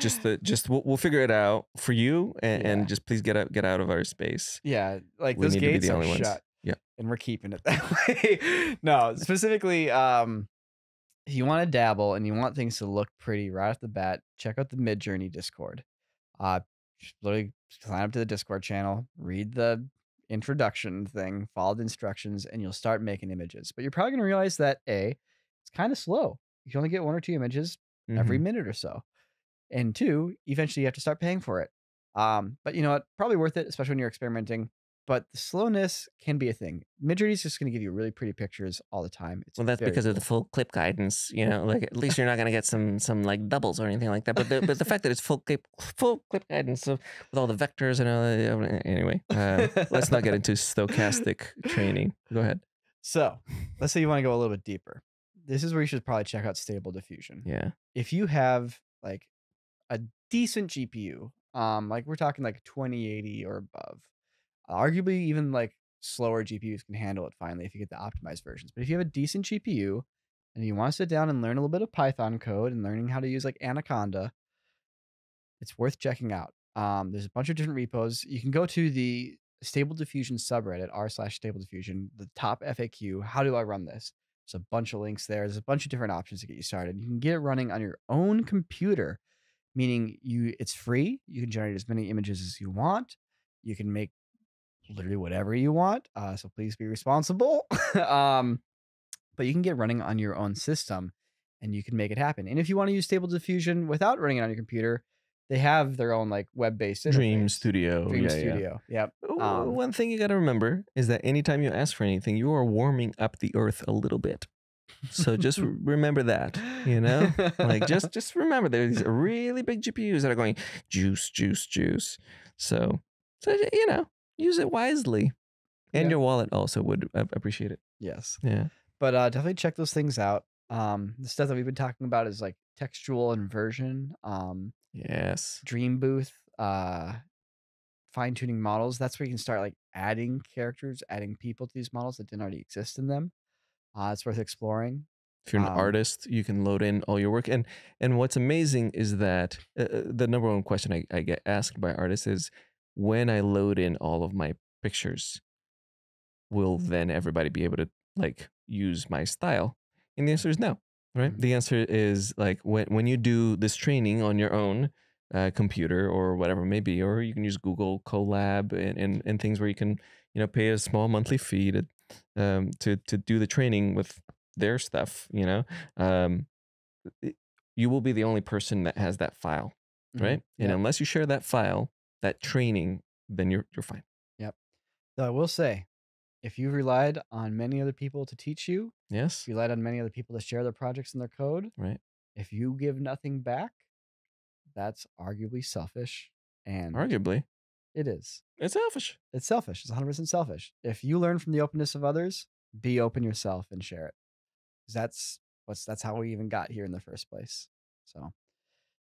just the just we'll, we'll figure it out for you, and, Yeah. and just please get out get out of our space. yeah, like we those need to be gates are shut. Yeah. and we're keeping it that way. no, specifically, um, if you want to dabble and you want things to look pretty right off the bat, check out the Midjourney Discord. Uh, just literally sign up to the Discord channel, read the introduction thing, follow the instructions, and you'll start making images. But you're probably gonna realize that a, it's kind of slow. You can only get one or two images every Mhm. minute or so. And two, eventually you have to start paying for it. Um, but you know what? Probably worth it, especially when you're experimenting. But the slowness can be a thing. Midjourney is just going to give you really pretty pictures all the time. It's Well, that's because of the full clip guidance. You know, like at least you're not gonna get some some like doubles or anything like that. But the but the fact that it's full clip full clip guidance of, with all the vectors and all that, anyway, uh, let's not get into stochastic training. Go ahead. So let's say you want to go a little bit deeper. This is where you should probably check out Stable Diffusion. Yeah. If you have like a decent GPU, um, like we're talking like 2080 or above, arguably even like slower GPUs can handle it finally if you get the optimized versions. But if you have a decent GPU and you want to sit down and learn a little bit of Python code and learning how to use like Anaconda, it's worth checking out. Um, there's a bunch of different repos. You can go to the Stable Diffusion subreddit, r slash Stable Diffusion, the top FAQ. How do I run this? There's a bunch of links there. There's a bunch of different options to get you started. You can get it running on your own computer, meaning you it's free. You can generate as many images as you want. You can make literally whatever you want. Uh, so please be responsible. um, but you can get running on your own system and you can make it happen. And if you want to use Stable Diffusion without running it on your computer, they have their own like web-based Dream. Studio. Dream yeah, yeah. Yep. Um, One thing you got to remember is that anytime you ask for anything, you are warming up the earth a little bit. So just remember that, you know? Like just just remember there's these really big GPUs that are going juice, juice, juice. So so you know, use it wisely. And Yeah. your wallet also would appreciate it. yes. Yeah. But uh, definitely check those things out. Um, the stuff that we've been talking about is like textual inversion, um, Yes. Dream Booth, uh, fine tuning models. That's where you can start like adding characters, adding people to these models that didn't already exist in them. Uh, it's worth exploring. If you're an Um, artist, you can load in all your work. And and what's amazing is that uh, uh, the number one question I, I get asked by artists is when I load in all of my pictures, will then everybody be able to like use my style? And the answer is no. Right. Mhm. The answer is like when when you do this training on your own uh, computer or whatever it may be, or you can use Google Colab and, and, and things where you can you know pay a small monthly fee to um, to to do the training with their stuff. You know, um, it- you will be the only person that has that file, Mhm. right? And Yeah. unless you share that file, that training, then you're you're fine. Yep. Though I will say, if you've relied on many other people to teach you, Yes, you relied on many other people to share their projects and their code, right. if you give nothing back, that's arguably selfish. And Arguably, it is. it's selfish. It's selfish. It's 100% selfish. If you learn from the openness of others, be open yourself and share it. That's what's that's how we even got here in the first place. So,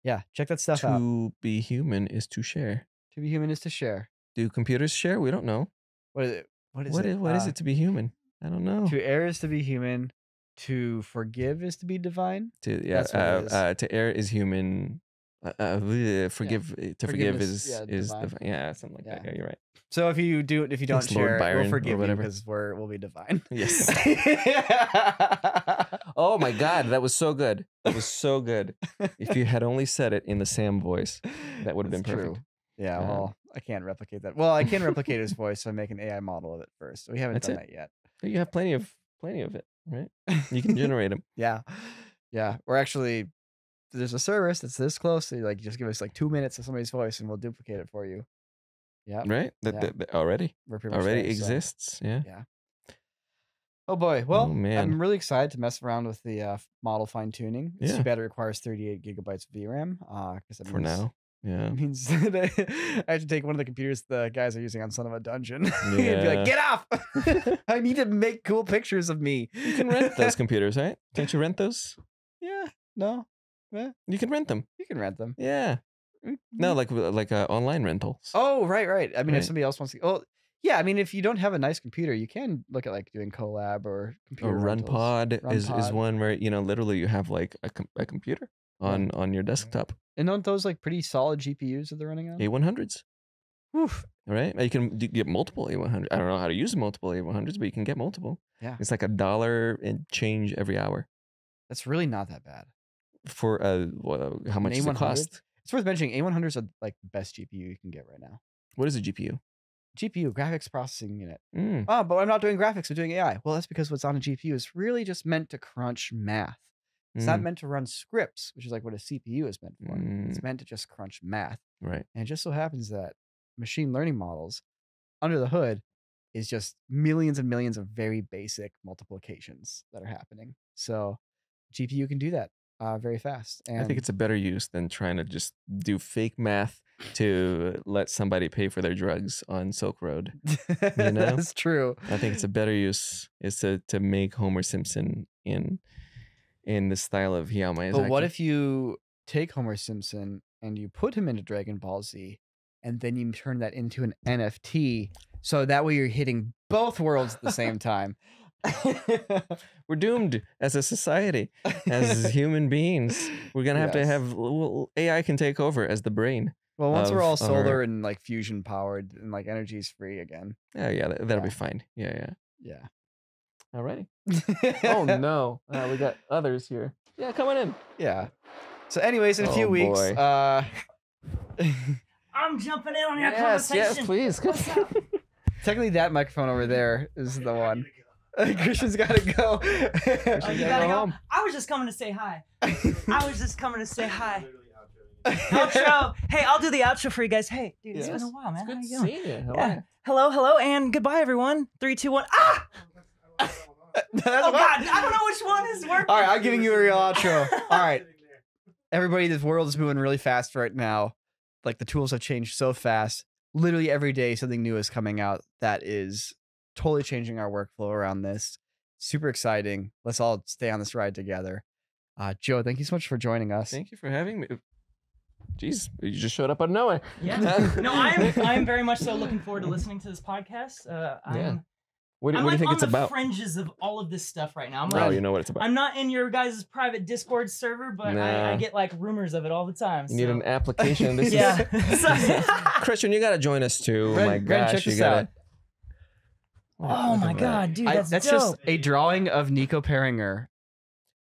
yeah, check that stuff out. To be human is to share. To be human is to share. Do computers share? We don't know. What is it? What is What it? is, what is Uh, it to be human? I don't know. To err is to be human. To forgive is to be divine. To yeah, uh, is. uh, to err is human. Uh, uh, forgive uh, to forgive is yeah, is divine. divine. yeah something like that. Yeah. Yeah, you're right. So if you do if you don't Thanks, share, Byron, we'll forgive you whatever. because we're we'll be divine. Yes. Oh my God, that was so good. That was so good. If you had only said it in the Sam voice, that would have been perfect. true. Yeah, Um, well, I can't replicate that. Well, I can replicate his voice, so I make an AI model of it first. We haven't done it. that yet. You have plenty of plenty of it, right? You can generate them, yeah, yeah. We're actually there's a service that's this close. So like, just give us like two minutes of somebody's voice, and we'll duplicate it for you. Yeah, right? That, Yeah. that, that already we're pretty much already there, so- exists. Yeah. Yeah. Oh boy. Well, man. I'm really excited to mess around with the uh, model fine tuning. It's Yeah. too bad it requires 38 gigabytes of VRAM. Uh, because For now. Yeah. It means that I, have to take one of the computers the guys are using on Son of a Dungeon and be like, get off! I need to make cool pictures of me. You can rent those computers, right? Can't you rent those? yeah, no, You can rent them. you can rent them. Yeah. No, like like uh, online rentals. Oh, right, right. I mean, Right. if somebody else wants to, oh, yeah. I mean, if you don't have a nice computer, you can look at like doing Colab or Or computer rentals. RunPod is, is one where you know literally you have like a, com- a computer on on your desktop. And aren't those like pretty solid GPUs that they're running on? A100s, Oof. right? You can get multiple A100. I don't know how to use multiple A100s, but you can get multiple. Yeah. It's like a dollar and change every hour That's really not that bad. for uh how much does it A100? cost? It's worth mentioning A100s are like the best GPU you can get right now. What is a GPU? GPU, graphics processing unit. Mm, Oh, but I'm not doing graphics, I'm doing AI. Well, that's because what's on a GPU is really just meant to crunch math. It's not mm, meant to run scripts, which is like what a CPU is meant for. It's Mm. meant to just crunch math. right. And it just so happens that machine learning models under the hood is just millions and millions of very basic multiplications that are happening. So GPU can do that uh, very fast. And I think it's a better use than trying to just do fake math to let somebody pay for their drugs on Silk Road. know? that's true. I think it's a better use is to to make Homer Simpson in in the style of Hayao Miyazaki. But what if you take Homer Simpson and you put him into Dragon Ball Z, and then you turn that into an NFT, so that way you're hitting both worlds at the same time. we're doomed as a society, as human beings. We're gonna have to have well, AI can take over as the brain. Well, once we're all of our- solar and like fusion powered and like energy's free again. Yeah, yeah, that, that'll be fine. Yeah, Yeah. yeah. Alrighty. Oh no, uh, we got others here. Yeah, coming in. Yeah. So, anyways, in a few Oh, weeks, boy. uh, I'm jumping in on your Yes, yes, conversation. please. What's up? technically that microphone over there is the one. Christian's got to go. Oh, you gotta gotta go go. home. I was just coming to say hi. I was just coming to say hi. Outro. Hey, I'll do the outro for you guys. Hey, dude, it's been a while, man. Good How to you doing? see you. How Yeah. you? Hello, hello, and goodbye, everyone. Three, two, one. Ah! That's Oh what- God, I don't know which one is working. All right, I'm giving you a real outro. All right. Everybody, this world is moving really fast right now. Like the tools have changed so fast. Literally every day, something new is coming out that is totally changing our workflow around this. Super exciting. Let's all stay on this ride together. Uh, Joe, thank you so much for joining us. Thank you for having me. Jeez, you just showed up out of nowhere. Yeah. No, I'm I'm very much so looking forward to listening to this podcast. Uh, I'm, Yeah. What, do- I'm what do like you think on it's the about? fringes of all of this stuff right now. I'm oh, like, Oh, you know what it's about. I'm not in your guys' private Discord server, but I, I get like rumors of it all the time. You need an application. This yeah. is Christian. You gotta join us too. Oh Wren- my Wren, gosh, check you gotta. out. oh my at that. god, dude, I- that's, that's dope. just a drawing of Niko Pueringer.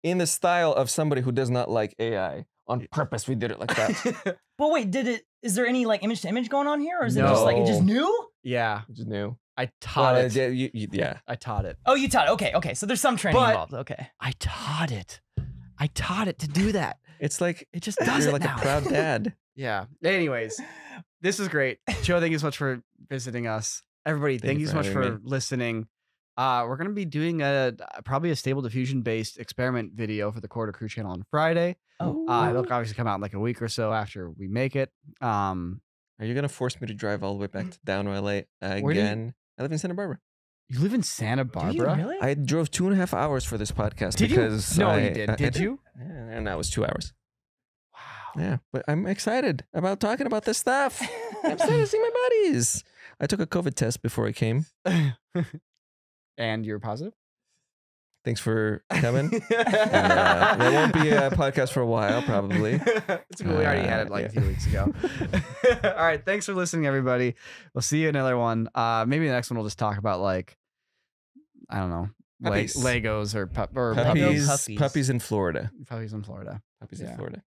In the style of somebody who does not like AI. On purpose, we did it like that. But wait, did it? Is there any like image to image going on here, or is it just like it just new? yeah, Just new. I taught Well, it. yeah, you- you- yeah. I taught it. Oh, you taught. It. Okay, okay. So there's some training But- involved. Okay. I taught it. I taught it to do that. It's like It just does you're it like now. a proud dad. Yeah. Anyways, this is great. Joe, thank you so much for visiting us. Everybody, thank, you so much having for listening. Uh, we're gonna be doing a probably a stable diffusion based experiment video for the Corridor Crew channel on Friday. Oh, Uh, it'll obviously come out in like a week or so after we make it. Um, Are you gonna force me to drive all the way back to down LA Where do you- again? I live in Santa Barbara. you live in Santa do Barbara. you really? I drove two and a half hours for this podcast Did you? because No, I, you did. I- I Did you? Yeah, and that was two hours. Wow. Yeah, but I'm excited about talking about this stuff. I'm excited to see my buddies. I took a COVID test before I came. and you're positive. Thanks for coming. And, uh, there won't be a podcast for a while, probably. it's cool. We already had Uh, it like yeah. a few weeks ago. All right. Thanks for listening, everybody. We'll see you in another one. Uh, maybe the next one we'll just talk about like, I don't know, Le- Legos or pup or Puppies, puppies. puppies in Florida. puppies in Florida. Puppies Yeah. in Florida.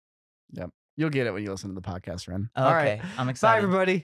Yep. You'll get it when you listen to the podcast, Wren. okay, All right. I'm excited. Bye, excited. everybody.